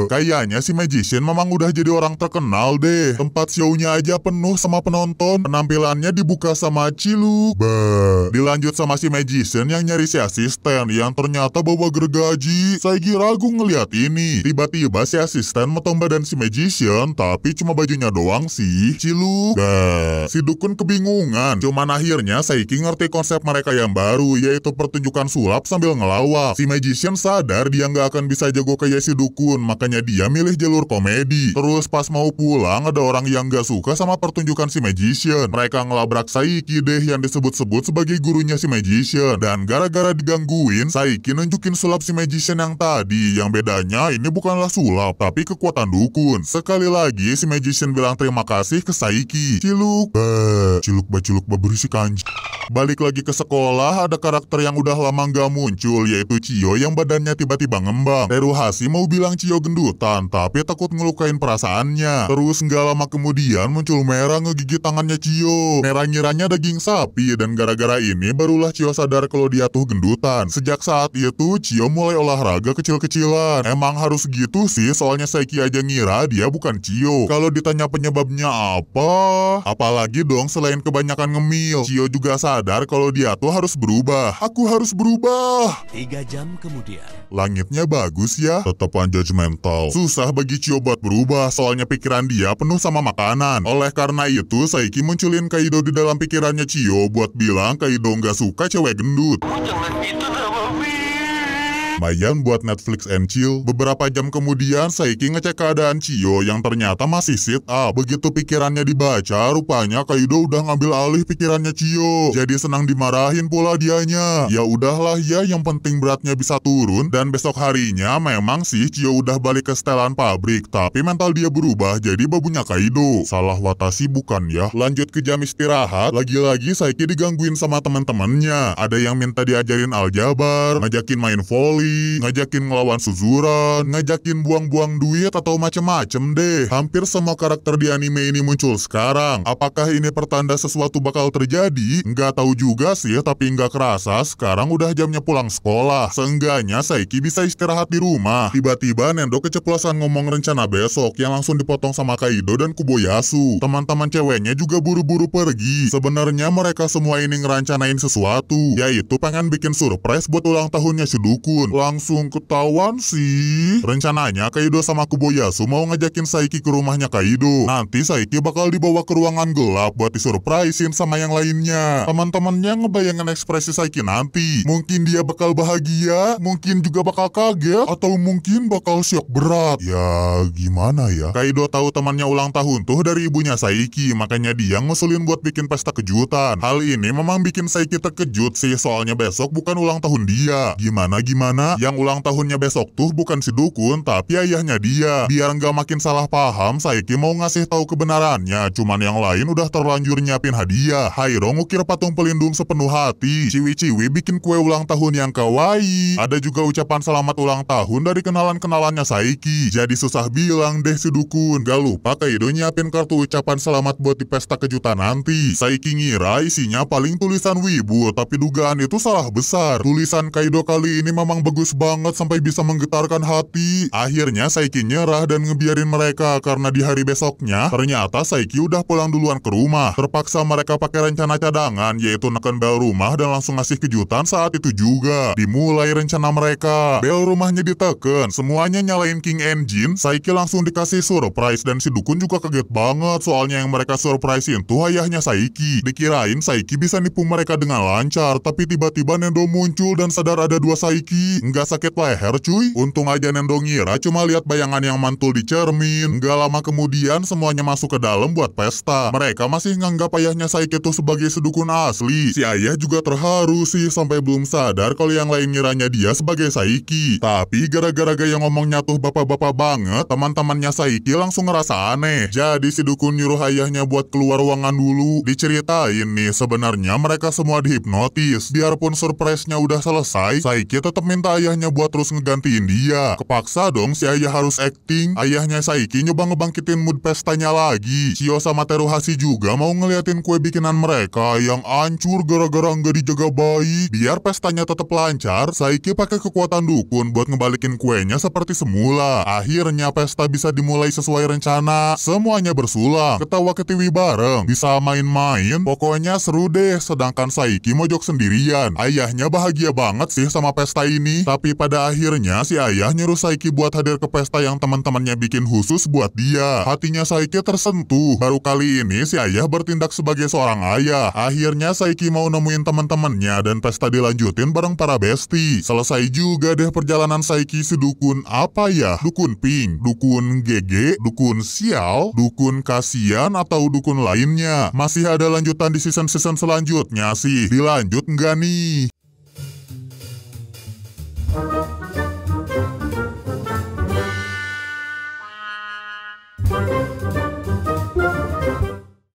Kayaknya si magician memang udah jadi orang terkenal deh. Tempat show-nya aja penuh sama penonton. Penampilannya dibuka sama Ciluk. Bah. Dilanjut sama si magician yang nyari si asisten yang ternyata bawa gergaji. Saiki ragu ngeliat ini. Tiba-tiba si asisten motong badan si magician, tapi cuma bajunya doang sih. Ciluk. Bah. Si dukun kebingungan. Cuman akhirnya Saiki ngerti konsep mereka yang baru, yaitu pertunjukan sulap sambil ngelawak. Si magician sadar dia nggak akan bisa jago kayak si dukun, makanya dia milih jalur komedi. Terus pas mau pulang, ada orang yang nggak suka sama pertunjukan si magician. Mereka ngelabrak Saiki deh yang disebut-sebut sebagai gurunya si magician. Dan gara-gara digangguin, Saiki nunjukin sulap si magician yang tadi. Yang bedanya ini bukanlah sulap, tapi kekuatan dukun. Sekali lagi si magician bilang terima kasih ke Saiki. Ciluk, bah, ciluk bah ciluk bah berisik anj. Balik lagi ke sekolah, ada karakter yang udah lama nggak muncul, yaitu Cio yang badannya tiba-tiba ngembang. Teruhasi mau bilang Cio gendutan, tapi takut ngelukain perasaannya. Terus nggak lama kemudian muncul merah ngegigit tangannya Cio. Merah ngiranya daging sapi, dan gara-gara ini barulah Cio sadar kalau dia tuh gendutan. Sejak saat itu, Cio mulai olahraga kecil-kecilan. Emang harus gitu sih, soalnya Saiki aja ngira dia bukan Cio. Kalau ditanya penyebabnya apa? Apalagi dong selain kebanyakan ngemil, Cio juga sadar sadar kalau dia tuh harus berubah. Aku harus berubah. Tiga jam kemudian. Langitnya bagus ya, tetapan judgmental. Susah bagi Cio buat berubah, soalnya pikiran dia penuh sama makanan. Oleh karena itu, Saiki munculin Kaido di dalam pikirannya Cio buat bilang Kaido nggak suka cewek gendut. Lumayan buat Netflix and chill. Beberapa jam kemudian, Saiki ngecek keadaan Cio yang ternyata masih sit up. Begitu pikirannya dibaca, rupanya Kaido udah ngambil alih pikirannya Cio. Jadi senang dimarahin pula dianya. Ya udahlah ya, yang penting beratnya bisa turun. Dan besok harinya memang sih Cio udah balik ke setelan pabrik. Tapi mental dia berubah jadi babunya Kaido. Salah Watashi bukan ya. Lanjut ke jam istirahat, lagi-lagi Saiki digangguin sama teman-temannya. Ada yang minta diajarin aljabar, ngajakin main volley, ngajakin ngelawan suzuran, ngajakin buang-buang duit atau macem-macem deh. Hampir semua karakter di anime ini muncul sekarang. Apakah ini pertanda sesuatu bakal terjadi? Nggak tahu juga sih, tapi nggak kerasa sekarang udah jamnya pulang sekolah. Seenggaknya Saiki bisa istirahat di rumah. Tiba-tiba Nendo keceplosan ngomong rencana besok yang langsung dipotong sama Kaido dan Kuboyasu. Teman-teman ceweknya juga buru-buru pergi. Sebenarnya mereka semua ini ngerancanain sesuatu, yaitu pengen bikin surprise buat ulang tahunnya Shidukun langsung ketahuan sih. Rencananya Kaido sama Kuboyasu mau ngajakin Saiki ke rumahnya Kaido. Nanti Saiki bakal dibawa ke ruangan gelap buat disurprisein sama yang lainnya. Teman-temannya ngebayangin ekspresi Saiki nanti. Mungkin dia bakal bahagia, mungkin juga bakal kaget, atau mungkin bakal syok berat. Ya, gimana ya? Kaido tahu temannya ulang tahun tuh dari ibunya Saiki, makanya dia ngusulin buat bikin pesta kejutan. Hal ini memang bikin Saiki terkejut sih, soalnya besok bukan ulang tahun dia. Yang ulang tahunnya besok tuh bukan si Dukun, tapi ayahnya dia. Biar nggak makin salah paham, Saiki mau ngasih tahu kebenarannya, cuman yang lain udah terlanjur nyiapin hadiah. Hairo ngukir patung pelindung sepenuh hati. Ciwi-ciwi bikin kue ulang tahun yang kawaii. Ada juga ucapan selamat ulang tahun dari kenalan-kenalannya Saiki. Jadi susah bilang deh si Dukun. Gak lupa Kaido nyiapin kartu ucapan selamat buat di pesta kejutan nanti. Saiki ngira isinya paling tulisan wibu, tapi dugaan itu salah besar. Tulisan Kaido kali ini memang bagus banget sampai bisa menggetarkan hati. Akhirnya Saiki nyerah dan ngebiarin mereka karena di hari besoknya ternyata Saiki udah pulang duluan ke rumah. Terpaksa mereka pakai rencana cadangan yaitu neken bel rumah dan langsung ngasih kejutan saat itu juga. Dimulai rencana mereka. Bel rumahnya diteken, semuanya nyalain King Engine. Saiki langsung dikasih surprise dan si Dukun juga kaget banget soalnya yang mereka surprisein tuh ayahnya Saiki. Dikirain Saiki bisa nipu mereka dengan lancar, tapi tiba-tiba Nendo muncul dan sadar ada dua Saiki. Nggak sakit leher cuy. Untung aja Nendo ngira cuma lihat bayangan yang mantul di cermin. Nggak lama kemudian semuanya masuk ke dalam buat pesta. Mereka masih nganggap ayahnya Saiki itu sebagai sedukun asli. Si ayah juga terharu sih sampai belum sadar kalau yang lain ngiranya dia sebagai Saiki. Tapi gara-gara gaya ngomongnya tuh bapak-bapak banget, teman-temannya Saiki langsung ngerasa aneh. Jadi si dukun nyuruh ayahnya buat keluar ruangan dulu. Diceritain nih sebenarnya mereka semua dihipnotis. Biarpun surprise-nya udah selesai, Saiki tetap minta ayahnya buat terus ngegantiin dia. Kepaksa dong si ayah harus acting. Ayahnya Saiki nyoba ngebangkitin mood pestanya lagi. Shio sama Teruhashi juga mau ngeliatin kue bikinan mereka yang hancur gara-gara nggak dijaga baik. Biar pestanya tetap lancar, Saiki pakai kekuatan dukun buat ngebalikin kuenya seperti semula. Akhirnya pesta bisa dimulai sesuai rencana. Semuanya bersulang, ketawa ketiwi bareng, bisa main-main. Pokoknya seru deh, sedangkan Saiki mojok sendirian. Ayahnya bahagia banget sih sama pesta ini. Tapi pada akhirnya si ayah nyuruh Saiki buat hadir ke pesta yang teman-temannya bikin khusus buat dia. Hatinya Saiki tersentuh. Baru kali ini si ayah bertindak sebagai seorang ayah. Akhirnya Saiki mau nemuin teman-temannya dan pesta dilanjutin bareng para besti. Selesai juga deh perjalanan Saiki si dukun apa ya? Dukun pink, dukun GG, dukun sial, dukun kasian atau dukun lainnya. Masih ada lanjutan di season-season selanjutnya sih. Dilanjut nggak nih?